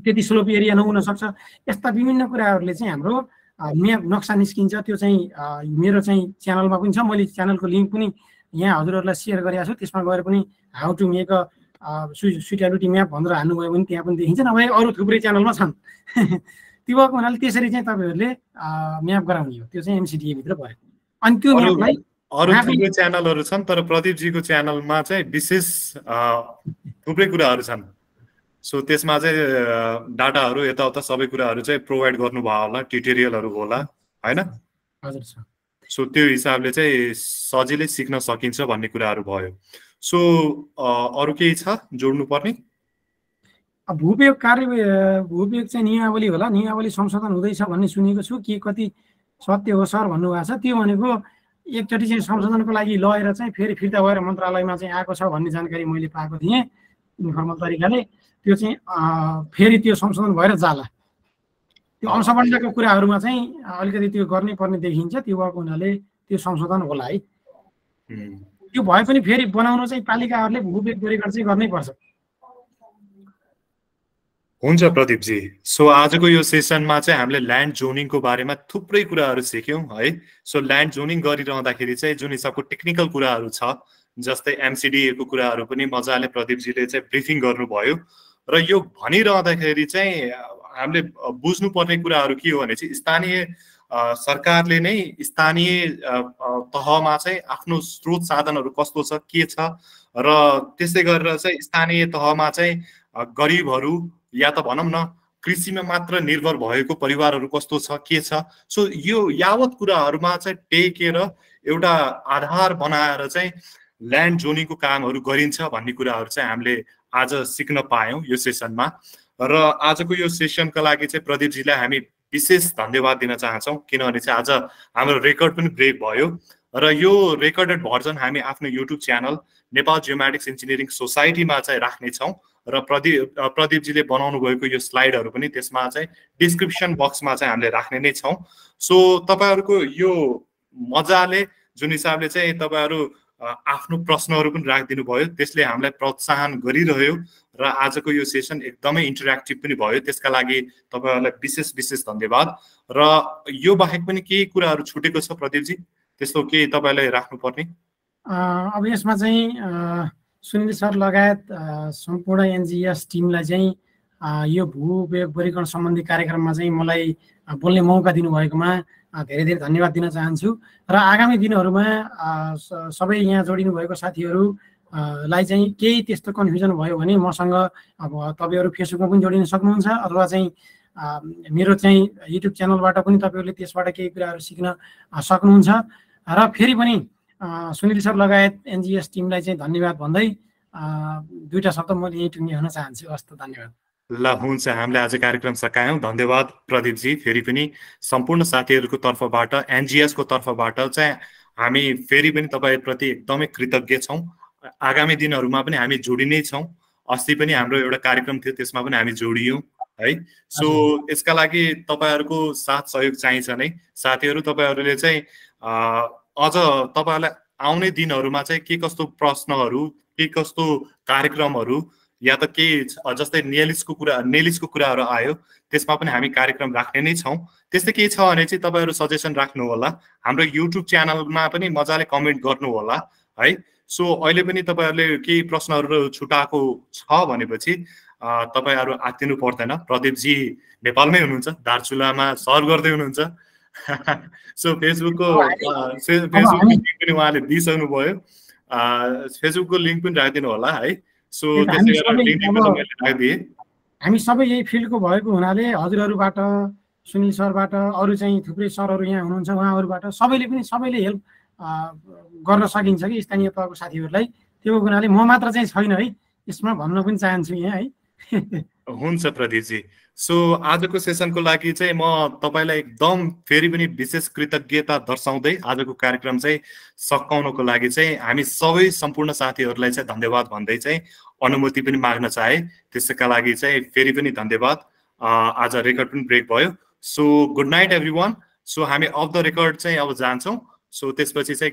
त्यति सुलभ एरिया नहुन सक्छ यस्ता विभिन्न कुराहरूले चाहिँ हाम्रो म्याप नक्सा निस्किन्छ। त्यो चाहिँ मेरो चाहिँ च्यानलमा पनि छ। मैले च्यानलको लिङ्क पनि यहाँ हजुरहरूलाई सेयर गरेको छु। त्यसमा गएर पनि how to make a suitability map भनेर हान्नुभयो भने त्यहाँ पनि देखिन्छ। नभए अरू थुप्रै च्यानलमा छन्। त्यो भएको हुनाले त्यसरी चाहिँ तपाईँहरूले म्याप गराउने हो। त्यो चाहिँ एमसिडिएभित्र भयो। अनि त्यो म्यापलाई अरू थुप्रै च्यानलहरू छन् तर प्रदीपजीको च्यानलमा चाहिँ विशेष थुप्रै कुराहरू छन्। सो त्यसमा चाहिँ डाटाहरू यताउता सबै कुराहरू चाहिँ प्रोभाइड गर्नुभयो होला ट्युटोरियलहरू होला होइन? सो त्यो हिसाबले चाहिँ सजिलै सिक्न सकिन्छ भन्ने कुराहरू भयो। सो अरू केही छ जोड्नु पर्ने भूपयोग कार्य भूपयोग चाहिँ नियमावली होला। नियमावली संशोधन हुँदैछ भन्ने सुनेको छु के कति सत्य हो सर भन्नुभएको छ। त्यो भनेको एकचोटि चाहिँ संशोधनको लागि लगेर चाहिँ फेरि फिर्ता भएर मन्त्रालयमा चाहिँ आएको छ भन्ने जानकारी मैले पाएको थिएँ इन्फर्मल तरिकाले। त्यो चाहिँ फेरि त्यो संशोधन भएर जाला। त्यो अंशबन्धको कुराहरूमा चाहिँ अलिकति त्यो गर्नै पर्ने देखिन्छ। त्यो भएको हुनाले त्यो संशोधन होला है। त्यो भए पनि फेरि बनाउनु चाहिँ पालिकाहरूले भूपेक गरेर चाहिँ गर्नै पर्छ। हुन्छ प्रदीपजी। सो आजको यो सेसनमा चाहिँ हामीले ल्यान्ड जोनिङको बारेमा थुप्रै कुराहरू सिक्यौँ है। सो ल्यान्ड जोनिङ गरिरहँदाखेरि चाहिँ जुन हिसाबको टेक्निकल कुराहरू छ जस्तै एमसिडिएको कुराहरू पनि मजाले प्रदीपजीले चाहिँ ब्रिफिङ गर्नुभयो। र यो भनिरहँदाखेरि चाहिँ हामीले बुझ्नुपर्ने कुराहरू के हो भने चाहिँ स्थानीय सरकारले नै स्थानीय तहमा चाहिँ आफ्नो स्रोत साधनहरू कस्तो छ के छ? र त्यसै गरेर चाहिँ स्थानीय तहमा चाहिँ गरिबहरू या त भनौँ न कृषिमा मात्र निर्भर भएको परिवारहरू कस्तो छ के छ? सो यो यावत कुराहरूमा चाहिँ टेकेर एउटा आधार बनाएर चाहिँ ल्यान्ड जोनिङको कामहरू गरिन्छ भन्ने कुराहरू चाहिँ हामीले आज सिक्न पायौँ यो सेसनमा। र आजको यो सेसनका लागि चाहिँ प्रदीपजीलाई हामी विशेष धन्यवाद दिन चाहन्छौँ। किनभने चाहिँ आज हाम्रो रेकर्ड पनि ब्रेक भयो र यो रेकर्डेड भर्जन हामी आफ्नो YouTube channel Nepal geomatics engineering सोसाइटीमा चाहिँ राख्नेछौँ र प्रदीप प्रदीपजीले बनाउनु भएको यो स्लाइडहरू पनि त्यसमा चाहिँ डिस्क्रिप्सन बक्समा चाहिँ हामीले राख्ने नै छौँ। सो तपाईँहरूको यो मजाले जुन हिसाबले चाहिँ तपाईँहरू आफ्नो प्रश्नहरू पनि राखिदिनु भयो। त्यसले हामीलाई प्रोत्साहन गरिरह्यो र आजको यो सेसन एकदमै इन्टरेक्टिभ पनि भयो। त्यसका लागि तपाईँहरूलाई विशेष विशेष धन्यवाद। र यो बाहेक पनि केही कुराहरू छुटेको छ प्रदीपजी? त्यस्तो केही तपाईँलाई राख्नुपर्ने? अब यसमा चाहिँ सुनिल सर लगायत सम्पूर्ण एनजिएस टिमलाई चाहिँ यो भू उपयोग सम्बन्धी कार्यक्रममा चाहिँ मलाई बोल्ने मौका दिनुभएकोमा धेरै धेरै धन्यवाद दिन चाहन्छु। र आगामी दिनहरूमा सबै यहाँ जोडिनु भएको साथीहरूलाई चाहिँ केही त्यस्तो कन्फ्युजन भयो भने मसँग अब तपाईँहरू फेसबुकमा पनि जोडिन सक्नुहुन्छ अथवा चाहिँ मेरो चाहिँ युट्युब च्यानलबाट पनि तपाईँहरूले त्यसबाट केही कुराहरू सिक्न सक्नुहुन्छ। र फेरि पनि सुनिल सर लगायत एनजिएस टिमलाई चाहिँ धन्यवाद भन्दै दुईवटा शब्द म यहीँ टुङ्गी हुन चाहन्छु। हस्त धन्यवाद। ल हुन्छ हामीले आज कार्यक्रम सकायौँ। धन्यवाद प्रदीपजी। फेरि पनि सम्पूर्ण साथीहरूको तर्फबाट एनजिएसको तर्फबाट चाहिँ हामी फेरि पनि तपाईँप्रति एकदमै कृतज्ञ छौँ। आगामी दिनहरूमा पनि हामी जोडि नै छौँ। अस्ति पनि हाम्रो एउटा कार्यक्रम थियो त्यसमा पनि हामी जोडियौँ है। सो यसका लागि तपाईँहरूको साथ सहयोग चाहिन्छ नै। साथीहरू तपाईँहरूले चाहिँ अझ तपाईँहरूलाई आउने दिनहरूमा चाहिँ के कस्तो प्रश्नहरू के कस्तो कार्यक्रमहरू या त केही जस्तै नेलिसको कुरा नेलिसको कुराहरू आयो त्यसमा पनि हामी कार्यक्रम राख्ने नै छौँ। त्यस्तै केही छ भने चाहिँ तपाईँहरू सजेसन राख्नु होला। हाम्रो युट्युब च्यानलमा पनि मजाले कमेन्ट गर्नु होला है। सो अहिले पनि तपाईँहरूले केही प्रश्नहरू छुटाएको छ भनेपछि तपाईँहरू आत्तिनु पर्दैन। प्रदीपजी नेपालमै हुनुहुन्छ दार्चुलामा सर गर्दै हुनुहुन्छ। सो फेसबुकको फेसबुकको लिङ्क पनि उहाँले दिइसक्नु भयो फेसबुकको लिङ्क पनि राखिदिनु होला है। सो हामी सबै यही फिल्डको भएको हुनाले हजुरहरूबाट सुनिल सरबाट अरू चाहिँ थुप्रै सरहरू यहाँ हुनुहुन्छ उहाँहरूबाट सबैले पनि सबैले हेल्प गर्न सकिन्छ कि स्थानीय तहको साथीहरूलाई। त्यो हुनाले म मात्र चाहिँ छैन है यसमा भन्न पनि चाहन्छु यहाँ है। हुन्छ प्रदीपजी। सो आजको सेसनको लागि चाहिँ म तपाईँलाई एकदम फेरि पनि विशेष कृतज्ञता दर्शाउँदै आजको कार्यक्रम चाहिँ सकाउनको लागि चाहिँ हामी सबै सम्पूर्ण साथीहरूलाई चाहिँ धन्यवाद भन्दै चाहिँ अनुमति पनि माग्न चाहे। त्यसैका लागि चाहिँ फेरि पनि धन्यवाद। आज रेकर्ड पनि ब्रेक भयो। So good night everyone so हामी अफ द रेकर्ड चाहिँ अब जान्छौँ। सो त्यसपछि चाहिँ